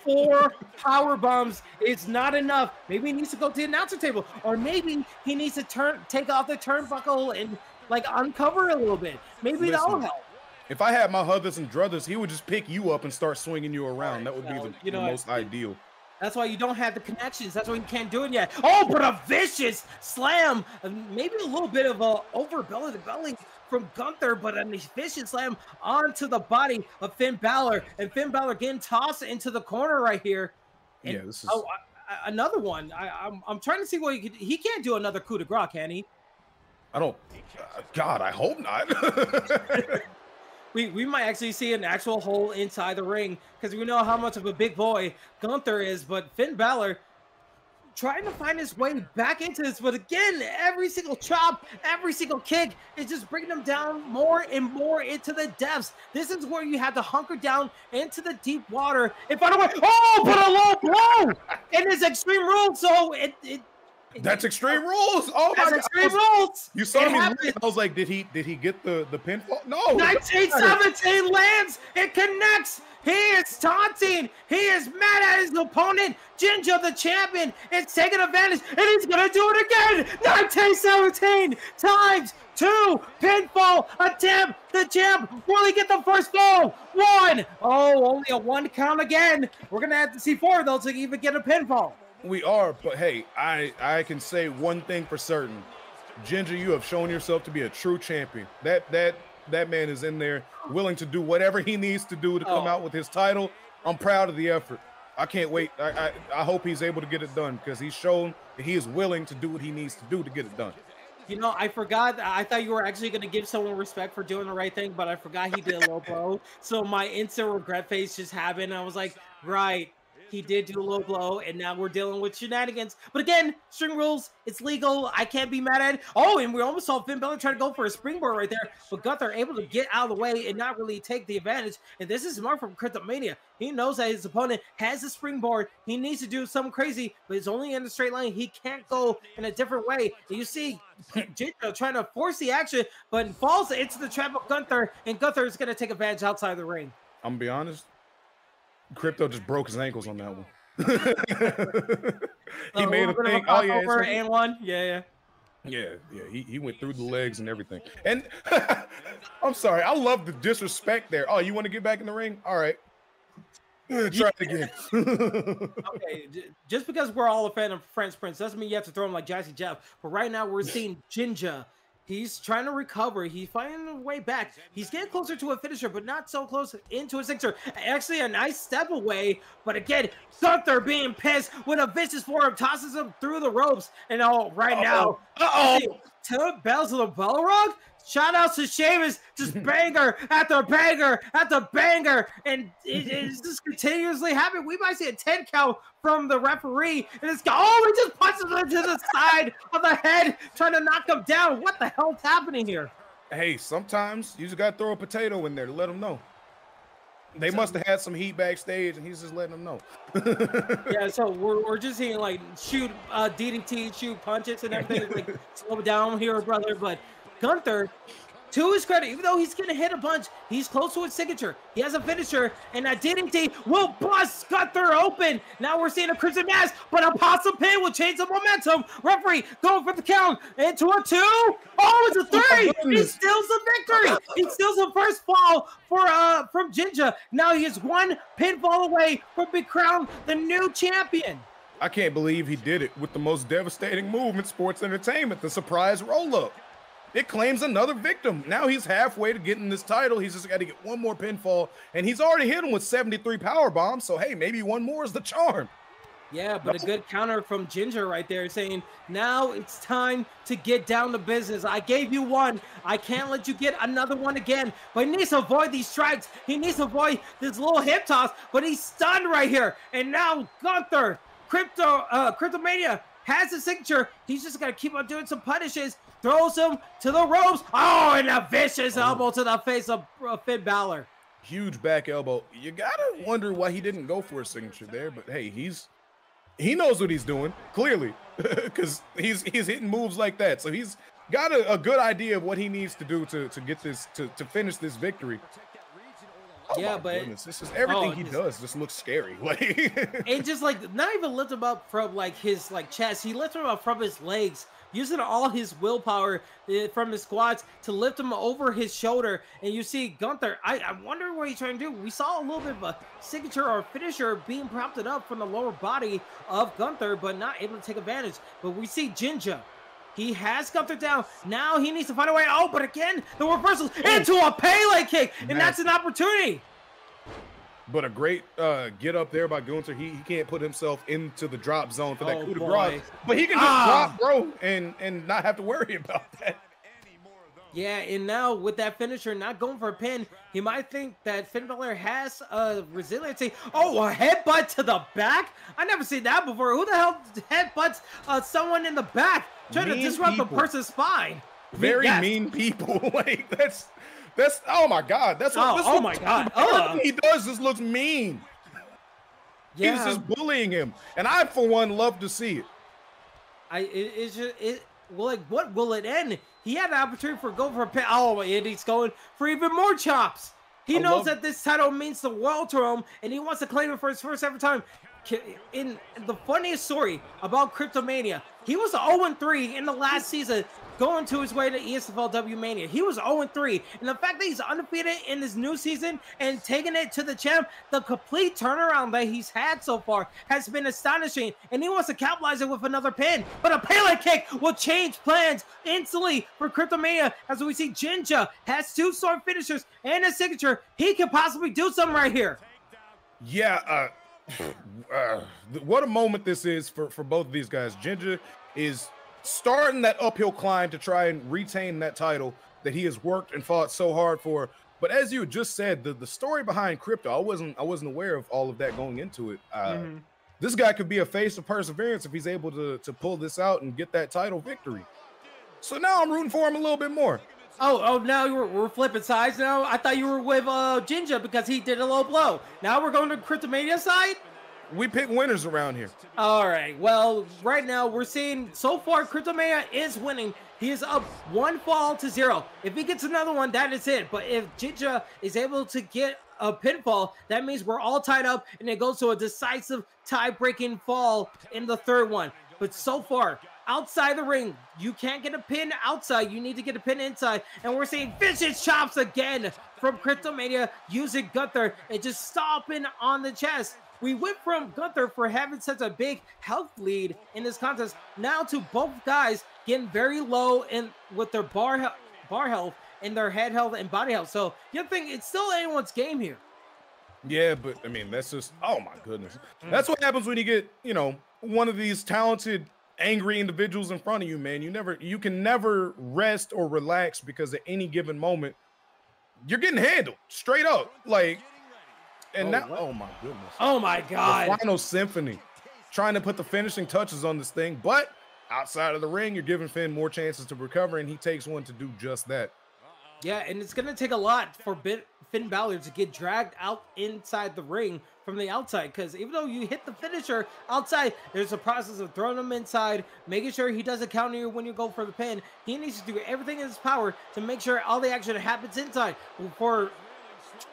four power bombs is not enough. Maybe he needs to go to the announcer table, or maybe he needs to turn take off the turnbuckle and like uncover a little bit. Maybe that'll help. If I had my others and druthers, he would just pick you up and start swinging you around. That would be the, you know what? most ideal. That's why you don't have the connections. That's why you can't do it yet. Oh, but a vicious slam, Uh, maybe a little bit of a over belly to belly from Gunther, but a vicious slam onto the body of Finn Balor, and Finn Balor getting tossed into the corner right here. And- Yeah, this is. Oh, I, I- another one. I, I'm, I'm trying to see what he could. He can't do another coup de grace, can he? I don't. uh, God, I hope not. We, we might actually see an actual hole inside the ring because we know how much of a big boy Gunther is. But Finn Balor trying to find his way back into this. But again, every single chop, every single kick is just bringing him down more and more into the depths. This is where you have to hunker down into the deep water. And by the way, oh, but a low blow in his extreme rule. So it, it That's extreme rules. Oh my That's god. extreme was- rules. You saw It me. happened. I was like, did he did he get the the pinfall? No. 1917 lands. It connects. He is taunting. He is mad at his opponent. Jinja, the champion, is taking advantage, and he's gonna do it again. 1917 times two pinfall attempt. The champ will he get the first fall? One. Oh, only a one count again. We're gonna have to see four of those to even get a pinfall. We are, but hey, I I can say one thing for certain. Jinja, you have shown yourself to be a true champion. That that that man is in there willing to do whatever he needs to do to come Oh. out with his title. I'm proud of the effort. I can't wait. I I, I hope he's able to get it done because he's shown that he is willing to do what he needs to do to get it done. You know, I forgot. I thought you were actually going to give someone respect for doing the right thing, but I forgot he did a low blow. So my instant regret face just happened. I was like, right, he did do a low blow, and now we're dealing with shenanigans. But again, string rules, it's legal. I can't be mad at it. Oh, and we almost saw Finn Balor try to go for a springboard right there, but Gunther able to get out of the way and not really take the advantage. And this is smart from Cryptomania. He knows that his opponent has a springboard. He needs to do something crazy, but it's only in a straight line. He can't go in a different way. You see Jinja trying to force the action, but falls into the trap of Gunther, and Gunther is going to take advantage outside of the ring. I'm gonna be honest. Crypto just broke his ankles on that one. he made a little bit of thing. Oh yeah, and one. Yeah, yeah. Yeah, yeah, he, he went through the legs and everything. And I'm sorry, I love the disrespect there. Oh, you want to get back in the ring? All right. Try it again. Okay, just because we're all a fan of Fresh Prince doesn't mean you have to throw him like Jazzy Jeff. But right now we're seeing Jinja. He's trying to recover. He's finding a way back. He's getting closer to a finisher, but not so close into a sixer. Actually, a nice step away. But again, Gunther being pissed with a vicious forearm tosses him through the ropes. And all right now, Uh-oh. two bells of the bell rug. Shout outs to Sheamus, just banger after banger after banger, and it is just continuously happening. We might see a 10 count from the referee, and it's oh, he just punches him to the side of the head, trying to knock him down. What the hell's happening here? hey, sometimes you just gotta throw a potato in there to let them know. They must have had some heat backstage, and he's just letting them know. Yeah, so we're, we're just seeing like shoot uh, DDT, shoot punches, and everything. It's like slow down here, brother. But Gunther, to his credit, even though he's gonna hit a bunch, he's close to his signature. He has a finisher, and that DDT will bust Gunther open. Now we're seeing a Crimson Mask, but a possum pin will change the momentum. Referee going for the count into a two. Oh, it's a three. he goodness. steals the victory. He steals the first fall for uh from Jinja. Now he is one pinfall away from being crowned the new champion. I can't believe he did it with the most devastating move in sports entertainment, the surprise roll-up. It claims another victim. Now he's halfway to getting this title. He's just got to get one more pinfall, and he's already hit him with 73 power bombs. So hey, maybe one more is the charm. Yeah, but a good counter from Jinja right there saying, now it's time to get down to business. I gave you one. I can't let you get another one again. But he needs to avoid these strikes. He needs to avoid this little hip toss, but he's stunned right here. And now Gunther, Crypto, uh, Cryptomania has his signature. He's just got to keep on doing some punishes. Throws him to the ropes. Oh, and a vicious elbow to the face of uh, Finn Balor. Huge back elbow. You gotta wonder why he didn't go for a signature there, but hey, he's he knows what he's doing clearly because he's he's hitting moves like that. So he's got a, a good idea of what he needs to do to to get this to to finish this victory. Oh Yeah, but- goodness, this is everything Oh, he just- does just looks scary. Like and just like not even lift him up from like his like chest. He lifts him up from his legs using all his willpower uh, from his squats to lift him over his shoulder. And you see gunther I, I wonder what he's trying to do. We saw a little bit of a signature or finisher being prompted up from the lower body of gunther but not able to take advantage. But we see jinja he has Gunther down. Now he needs to find a way. Oh, but again, the reversal into a Pele kick, and that's an opportunity. But a great uh, get up there by Gunther. He, he can't put himself into the drop zone for that Oh, coup de grace. But he can just Ah. drop, bro, and and not have to worry about that. Yeah, and now with that finisher not going for a pin, he might think that Finn Balor has a resiliency. Oh, a headbutt to the back? I never seen that before. Who the hell headbutts uh, someone in the back trying to disrupt the people. person's spine? Very Yes. mean people. like that's that's oh my god. That's what Oh, this oh my God. Everything Ugh. he does just looks mean. Yeah. He's just bullying him, and I for one love to see it. I it, it's just it. Well, like what will it end? He had an opportunity for go for a pin. Oh, and he's going for even more chops. He I knows that this title means the world to him, and he wants to claim it for his first ever time. Ki- In the funniest story about Cryptomania, he was 0-3 in the last season, going to his way to ESFLW Mania. He was 0-3, and the fact that he's undefeated in this new season and taking it to the champ, the complete turnaround that he's had so far has been astonishing, and he wants to capitalize it with another pin. But a Pele kick will change plans instantly for Cryptomania, as we see Jinja has two stored finishers and a signature. He could possibly do something right here. Yeah, uh, uh, what a moment this is for for both of these guys. Jinja is starting that uphill climb to try and retain that title that he has worked and fought so hard for. But as you just said, the, the story behind crypto, I wasn't I wasn't aware of all of that going into it. Uh, Mhm. This guy could be a face of perseverance if he's able to to pull this out and get that title victory. So now I'm rooting for him a little bit more. Oh, oh, now we're, we're flipping sides now. I thought you were with uh, Jinja because he did a low blow. Now we're going to Cryptomania side? We pick winners around here. All right. Well, right now we're seeing so far Cryptomania is winning. He is up one fall to zero. If he gets another one, that is it. But if Jinja is able to get a pinfall, that means we're all tied up and it goes to a decisive tie-breaking fall in the third one. But so far, outside the ring, you can't get a pin outside. You need to get a pin inside. And we're seeing vicious chops again from Cryptomania using Gunther and just stomping on the chest. We went from Gunther for having such a big health lead in this contest now to both guys getting very low in with their bar bar health and their head health and body health. So you think it's still anyone's game here. Yeah, but I mean, that's just oh my goodness. That's what happens when you get, you know, one of these talented, angry individuals in front of you, man. You never you can never rest or relax because at any given moment, you're getting handled straight up. Like, and Oh, now what? oh my goodness. Oh my The god. final symphony. Trying to put the finishing touches on this thing, but outside of the ring, you're giving Finn more chances to recover, and he takes one to do just that. Yeah, and it's gonna take a lot for Finn Balor to get dragged out inside the ring from the outside. Because even though you hit the finisher outside, there's a process of throwing him inside, making sure he doesn't counter you when you go for the pin. He needs to do everything in his power to make sure all the action happens inside. For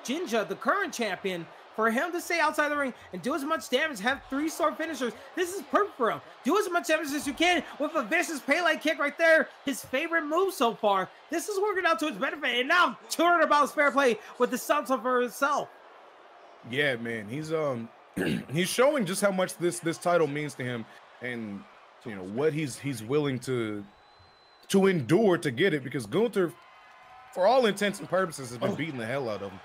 Jinja, the current champion, for him to stay outside the ring and do as much damage, have three star finishers, this is perfect for him. Do as much damage as you can with a vicious Pele kick right there, his favorite move so far. This is working out to his benefit, and now 200 about fair play with the stunts for himself. Yeah, man, he's um he's showing just how much this this title means to him, and you know what he's he's willing to to endure to get it because Gunther, for all intents and purposes, has been beating the hell out of him.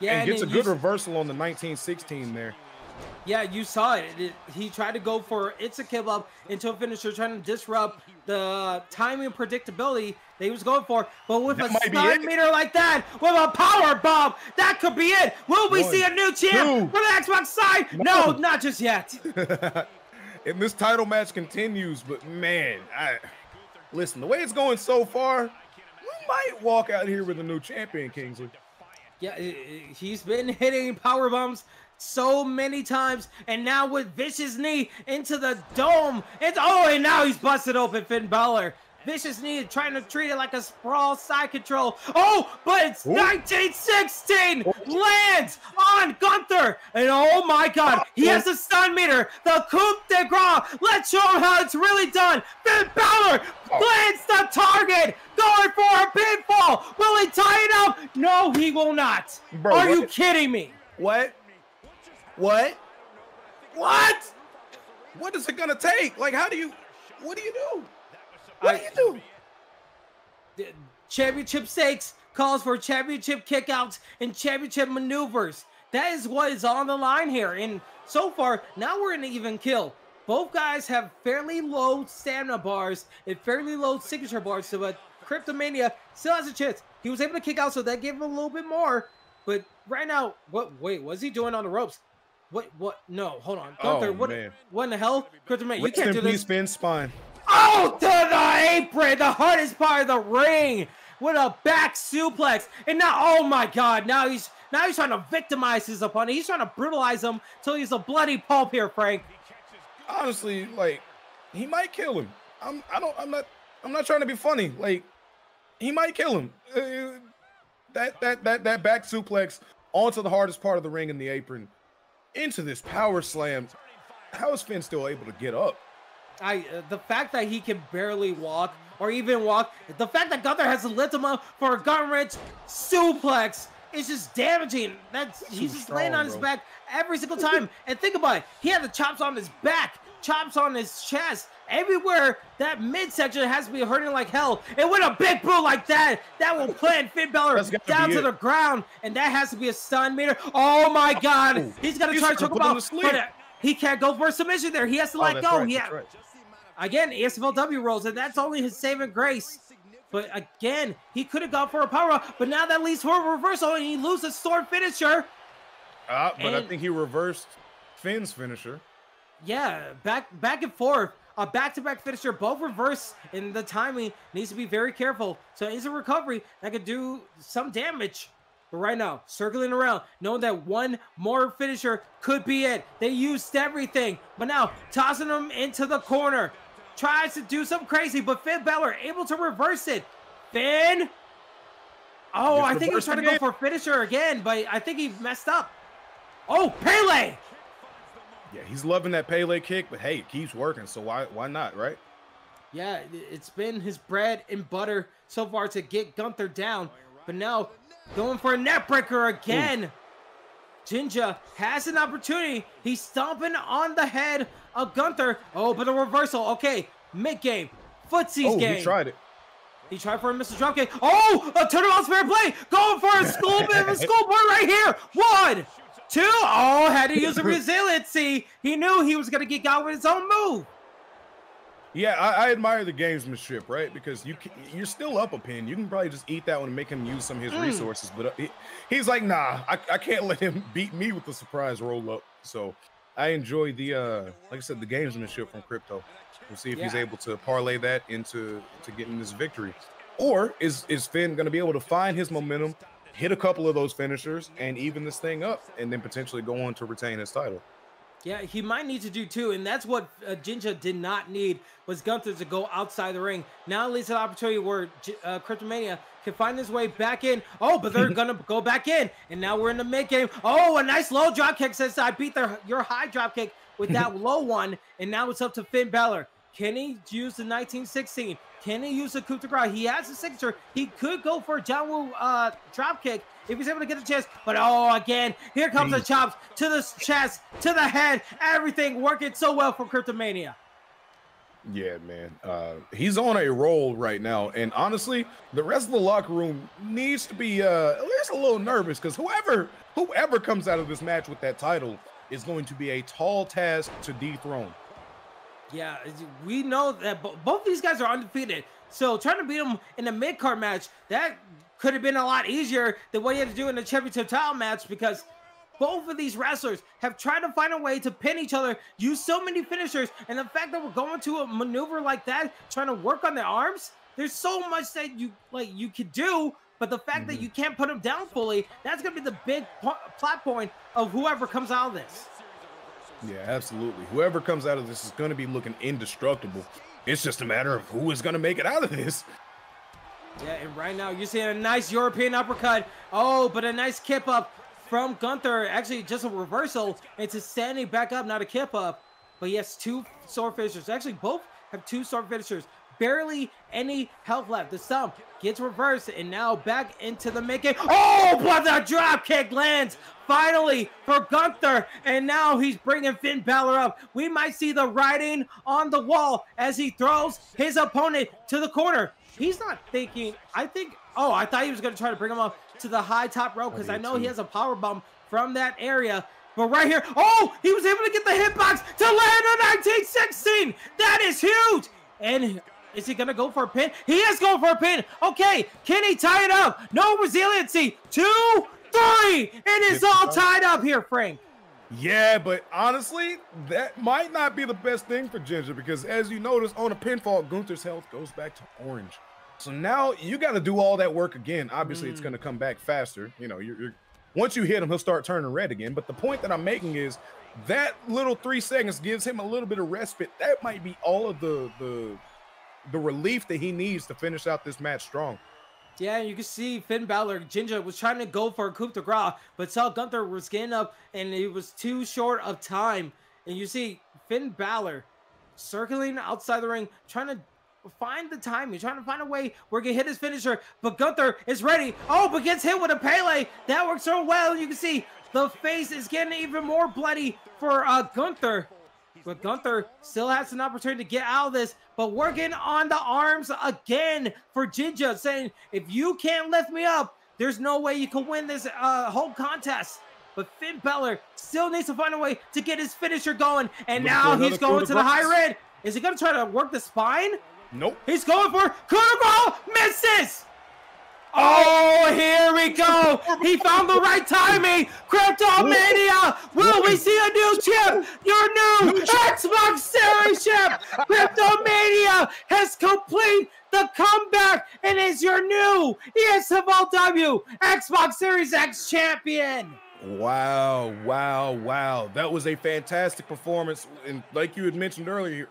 Yeah, and gets a good reversal on the 1916 there. Yeah, you saw it. It- He tried to go for it's a kill up into a finisher, trying to disrupt the timing and predictability that he was going for. But with That a might be stun it. meter like that, with a power bomb, that could be it. Will we One, see a new champ two. for the Xbox side? No, No. not just yet. and this title match continues, but man, I listen, the way it's going so far, we might walk out here with a new champion, Kingsley. Yeah, he's been hitting power bombs so many times, and now with vicious knee into the dome. It's oh, and now he's busted open Finn Balor. Vicious knee trying to treat it like a sprawl side control. Oh, but it's Ooh. 1916 lands on Gunther, and oh my God, he has a stun meter, the coup de grace. Let's show him how it's really done. Finn Balor lands the target, going for a pinfall. Will he tie it up? No, he will not. Bro, Are you kidding me? What? What? What? What is it gonna take? Like, how do you? What do you do? What do you do? Championship stakes calls for championship kickouts and championship maneuvers. That is what is on the line here. And so far, now we're in an even kill. Both guys have fairly low stamina bars and fairly low signature bars, so but Cryptomania still has a chance. He was able to kick out, so that gave him a little bit more. But right now, what? Wait, what's he doing on the ropes? What? What? No, hold on, Gunther. Oh, what? man. What in the hell, Cryptomania? You Rest can't do this. Finn Spine. Oh, to the apron, the hardest part of the ring, with a back suplex, and now, oh my God, now he's now he's trying to victimize his opponent. He's trying to brutalize him till he's a bloody pulp here, Frank. Honestly, like, he might kill him. I'm I don't I'm not I'm not trying to be funny. Like he might kill him. Uh, that that that that back suplex onto the hardest part of the ring in the apron into this power slam. How is Finn still able to get up? I uh, the fact that he can barely walk or even walk, the fact that Gunther has to lift him up for a gut wrench suplex is just damaging. That's he's just laying strong, on his bro. back every single time. and think about it, he had the chops on his back, chops on his chest. Everywhere that midsection has to be hurting like hell. And with a big boot like that, that will plant Finn Balor down to the ground, and that has to be a stun meter. Oh my God, Oh, he's gonna he's try to choke him out, but uh, he can't go for a submission there. He has to Oh, let go. right, ha- right. Again, ESFLW rolls, and that's only his saving grace. But again, he could have gone for a power up, but now that leads for a reversal, and he loses stored finisher. Uh, but I think he reversed Finn's finisher. Yeah, back back and forth. A back-to-back finisher, both reverse, in the timing needs to be very careful. So it's a recovery that could do some damage. But right now, circling around, knowing that one more finisher could be it. They used everything, but now tossing him into the corner. Tries to do something crazy, but Finn Balor able to reverse it. Finn. Oh, I think he was trying to go for finisher again, but I think he messed up. Oh, Pele! Yeah, he's loving that Pele kick, but hey, it keeps working, so why why not, right? Yeah, it's been his bread and butter so far to get Gunther down, but now going for a neckbreaker again. Jinja has an opportunity. He's stomping on the head of Gunther. Oh, but a reversal. Okay, mid game, footsie's Oh, game. he tried it. He tried for a Mr. Dropkick. Oh, a turnabout spare play. Going for a school a school schoolboy right here. One, two. Oh, had to use a resiliency. He knew he was gonna get got with his own move. Yeah, I, I admire the gamesmanship, right? Because you can, you're still up a pin. You can probably just eat that one and make him use some of his Mm. resources. But uh, he, he's like, nah, I, I can't let him beat me with the surprise roll up. So I enjoy the, uh, like I said, the gamesmanship from Crypto. We'll see if he's able to parlay that into to getting this victory, or is is Finn going to be able to find his momentum, hit a couple of those finishers, and even this thing up, and then potentially go on to retain his title? Yeah, he might need to do too, and that's what uh, Jinja did not need was Gunther to go outside the ring. Now it leads to the opportunity where uh, Cryptomania can find his way back in. Oh, but they're gonna go back in, and now we're in the mid game. Oh, a nice low drop kick says I beat their your high drop kick with that low one, and now it's up to Finn Balor. Can he use the 1916? Can he use the coup de grace? He has a signature. He could go for a John Woo uh, drop kick if he's able to get the chance. But oh, again, here comes the chops to the chest, to the head. Everything working so well for Cryptomania. Yeah, man. Uh, he's on a roll right now, and honestly, the rest of the locker room needs to be uh, at least a little nervous because whoever whoever comes out of this match with that title is going to be a tall task to dethrone. Yeah, we know that bo- both these guys are undefeated. So trying to beat them in a mid card match that could have been a lot easier than what you had to do in the championship title match because both of these wrestlers have tried to find a way to pin each other, use so many finishers, and the fact that we're going to a maneuver like that, trying to work on their arms, there's so much that you like you could do. But the fact that mm-hmm. you can't put them down fully, that's gonna be the big plot point of whoever comes out of this. Yeah, absolutely. Whoever comes out of this is going to be looking indestructible. It's just a matter of who is going to make it out of this. Yeah, and right now you're seeing a nice European uppercut. Oh, but a nice kip up from Gunther. Actually, just a reversal into standing back up, not a kip up. But has two stored finishers. Actually, both have two stored finishers. Barely any health left. The stump gets reversed, and now back into the game. Oh, but the drop kick lands finally for Gunther, and now he's bringing Finn Balor up. We might see the writing on the wall as he throws his opponent to the corner. He's not thinking. I think. Oh, I thought he was going to try to bring him up to the high top rope because I, know he has a power bomb from that area. But right here, oh, he was able to get the hitbox to land a 1916. That is huge. And is he gonna go for a pin? He is going for a pin. Okay, can he tie it up? No resiliency. Two, three. It is all tied up here, Frank. Yeah, but honestly, that might not be the best thing for Jinja because, as you notice, on a pinfall, Gunther's health goes back to orange. So now you got to do all that work again. Obviously, it's mm. going to come back faster. You know, you're, you're once you hit him, he'll start turning red again. But the point that I'm making is that little three seconds gives him a little bit of respite. That might be all of the the the relief that he needs to finish out this match strong. Yeah, you can see Finn Balor, Jinja was trying to go for a coup de grace, but saw Gunther was getting up and it was too short of time. And you see Finn Balor circling outside the ring, trying to find the time. He's trying to find a way where he can hit his finisher, but Gunther is ready. Oh, but gets hit with a Pele. That works so well. You can see the face is getting even more bloody for uh, Gunther. But Gunther still has an opportunity to get out of this, but working on the arms again for Jinja, saying, if you can't lift me up, there's no way you can win this uh, whole contest. But Finn Balor still needs to find a way to get his finisher going, and now he's going to the high red. Is he going to try to work the spine? Nope. He's going for coup misses. Oh, here we go. He found the right timing. Cryptomania. Will we see a new chip? Your new Xbox Series chip. Cryptomania has complete the comeback and is your new ESFLW Xbox Series X champion. Wow, wow, wow. That was a fantastic performance. And like you had mentioned earlier,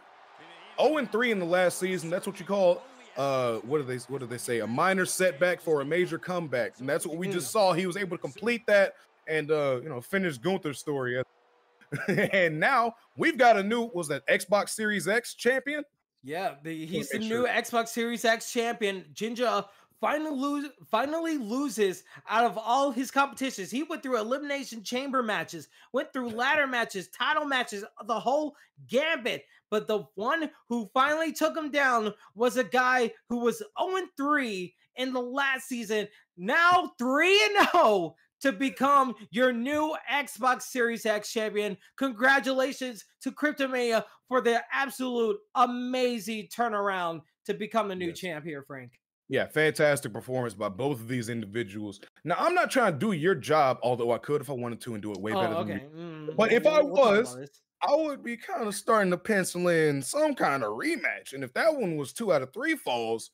0 and 3 in the last season. That's what you call uh what do they what do they say? A minor setback for a major comeback. And that's what we just saw. He was able to complete that and uh you know finish Gunther's story. and now we've got a new was that Xbox Series X champion? Yeah, the, he's the new Xbox Series X champion. Jinja finally lose finally loses out of all his competitions. He went through elimination chamber matches, went through ladder matches, title matches, the whole gambit. But the one who finally took him down was a guy who was 0-3 in the last season, now 3-0 to become your new Xbox Series X champion. Congratulations to Cryptomania for the absolute amazing turnaround to become the new yes. champ here, Frank. Yeah, fantastic performance by both of these individuals. Now, I'm not trying to do your job, although I could if I wanted to and do it way oh, better okay. than you. Mm, but if I was, I would be kind of starting to pencil in some kind of rematch. And if that one was two out of three falls,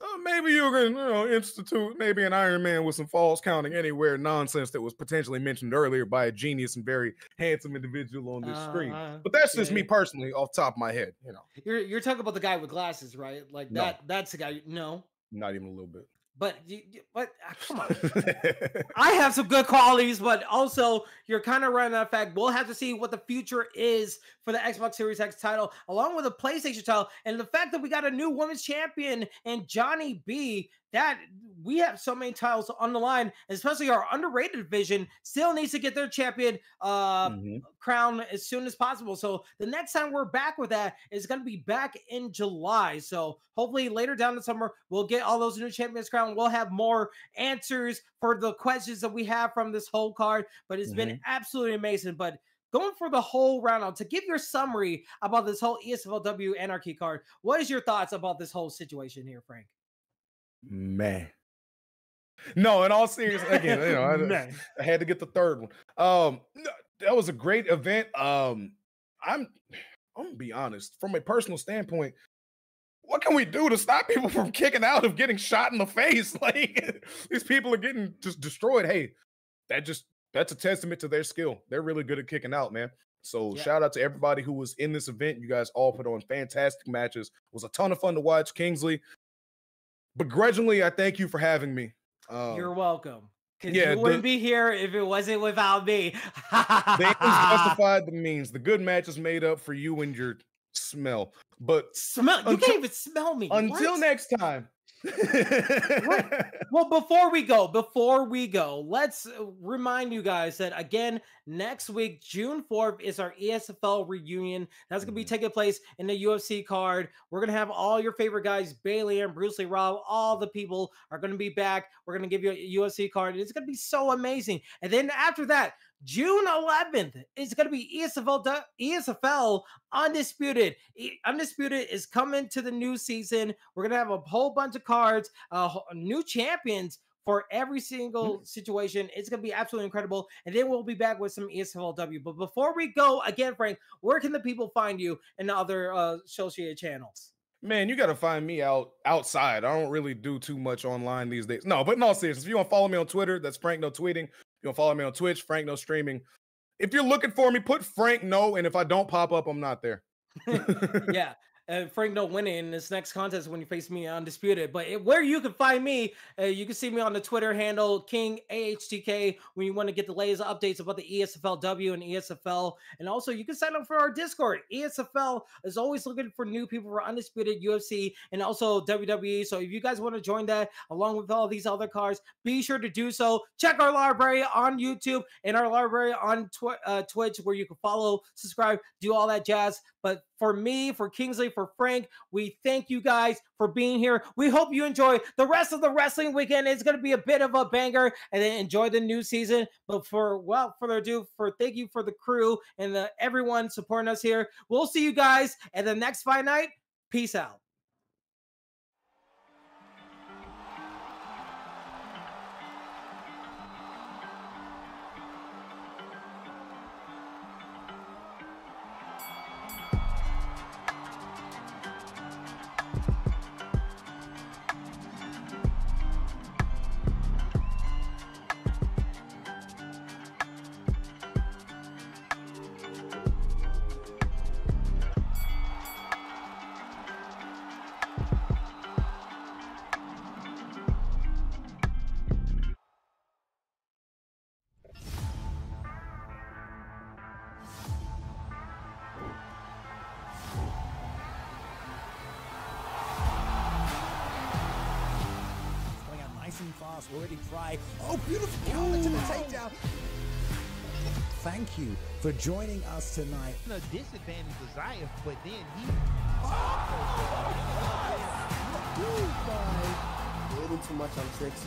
uh, maybe you can, you know, institute maybe an Iron Man with some falls counting anywhere nonsense that was potentially mentioned earlier by a genius and very handsome individual on this uh, stream. But that's just me personally, off top of my head. You know, you're you're talking about the guy with glasses, right? Like no. that. That's the guy. No, not even a little bit. But you, but uh, come on, I have some good qualities, but also you're kind of running out of fact. We'll have to see what the future is for the Xbox Series X title, along with the PlayStation title, and the fact that we got a new women's champion and Johnny B that we have so many titles on the line, especially our underrated division still needs to get their champion uh, mm-hmm. crown as soon as possible. So the next time we're back with that is going to be back in July. So hopefully later down the summer we'll get all those new champions crown. We'll have more answers for the questions that we have from this whole card. But it's mm-hmm. been absolutely amazing. But going for the whole round to give your summary about this whole ESFLW anarchy card. What is your thoughts about this whole situation here, Frank? Man. No, in all seriousness, again, you know, I, I, had to get the third one. Um, that was a great event. Um, I'm, I'm gonna be honest, from a personal standpoint, what can we do to stop people from kicking out of getting shot in the face? Like these people are getting just destroyed. Hey, that just that's a testament to their skill. They're really good at kicking out, man. So yeah. shout out to everybody who was in this event. You guys all put on fantastic matches. It was a ton of fun to watch. Kingsley, begrudgingly, I thank you for having me. Um, You're welcome. Because yeah, you wouldn't the, be here if it wasn't without me. the ends justified the means. The good match is made up for you and your smell. But smell you can't even smell me. Until what? next time. well, before we go, before we go, let's uh, remind you guys that again, next week, June 4th, is our ESFL reunion. That's going to be mm-hmm. taking place in the UFC card. We're going to have all your favorite guys, Bailey and Bruce Lee Rob, all the people are going to be back. We're going to give you a UFC card. It's going to be so amazing. And then after that, June 11th is going to be ESFL, ESFL Undisputed. Undisputed is coming to the new season. We're going to have a whole bunch of cards, uh, new champions for every single situation. It's going to be absolutely incredible. And then we'll be back with some ESFLW. But before we go, again, Frank, where can the people find you and other uh, associated channels? Man, you got to find me out outside. I don't really do too much online these days. No, but in all seriousness, if you want to follow me on Twitter, that's Frank No Tweeting. You can follow me on Twitch, Frank No Streaming. If you're looking for me, put Frank No, and if I don't pop up, I'm not there. yeah. And Frank no winning in this next contest when you face me undisputed. But it, where you can find me, uh, you can see me on the Twitter handle King AHTK when you want to get the latest updates about the ESFLW and ESFL, and also you can sign up for our Discord. ESFL is always looking for new people for undisputed UFC and also WWE. So if you guys want to join that along with all these other cards, be sure to do so. Check our library on YouTube and our library on tw- uh, Twitch where you can follow, subscribe, do all that jazz. But for me, for Kingsley, for Frank, we thank you guys for being here. We hope you enjoy the rest of the wrestling weekend. It's going to be a bit of a banger and then enjoy the new season. But for, well, further ado, for thank you for the crew and the everyone supporting us here. We'll see you guys at the next fight night. Peace out. Already try. Oh, beautiful counter to the takedown. Thank you for joining us tonight. The disadvantage was Zayas, but then he Oh Waiting too much on Trixie.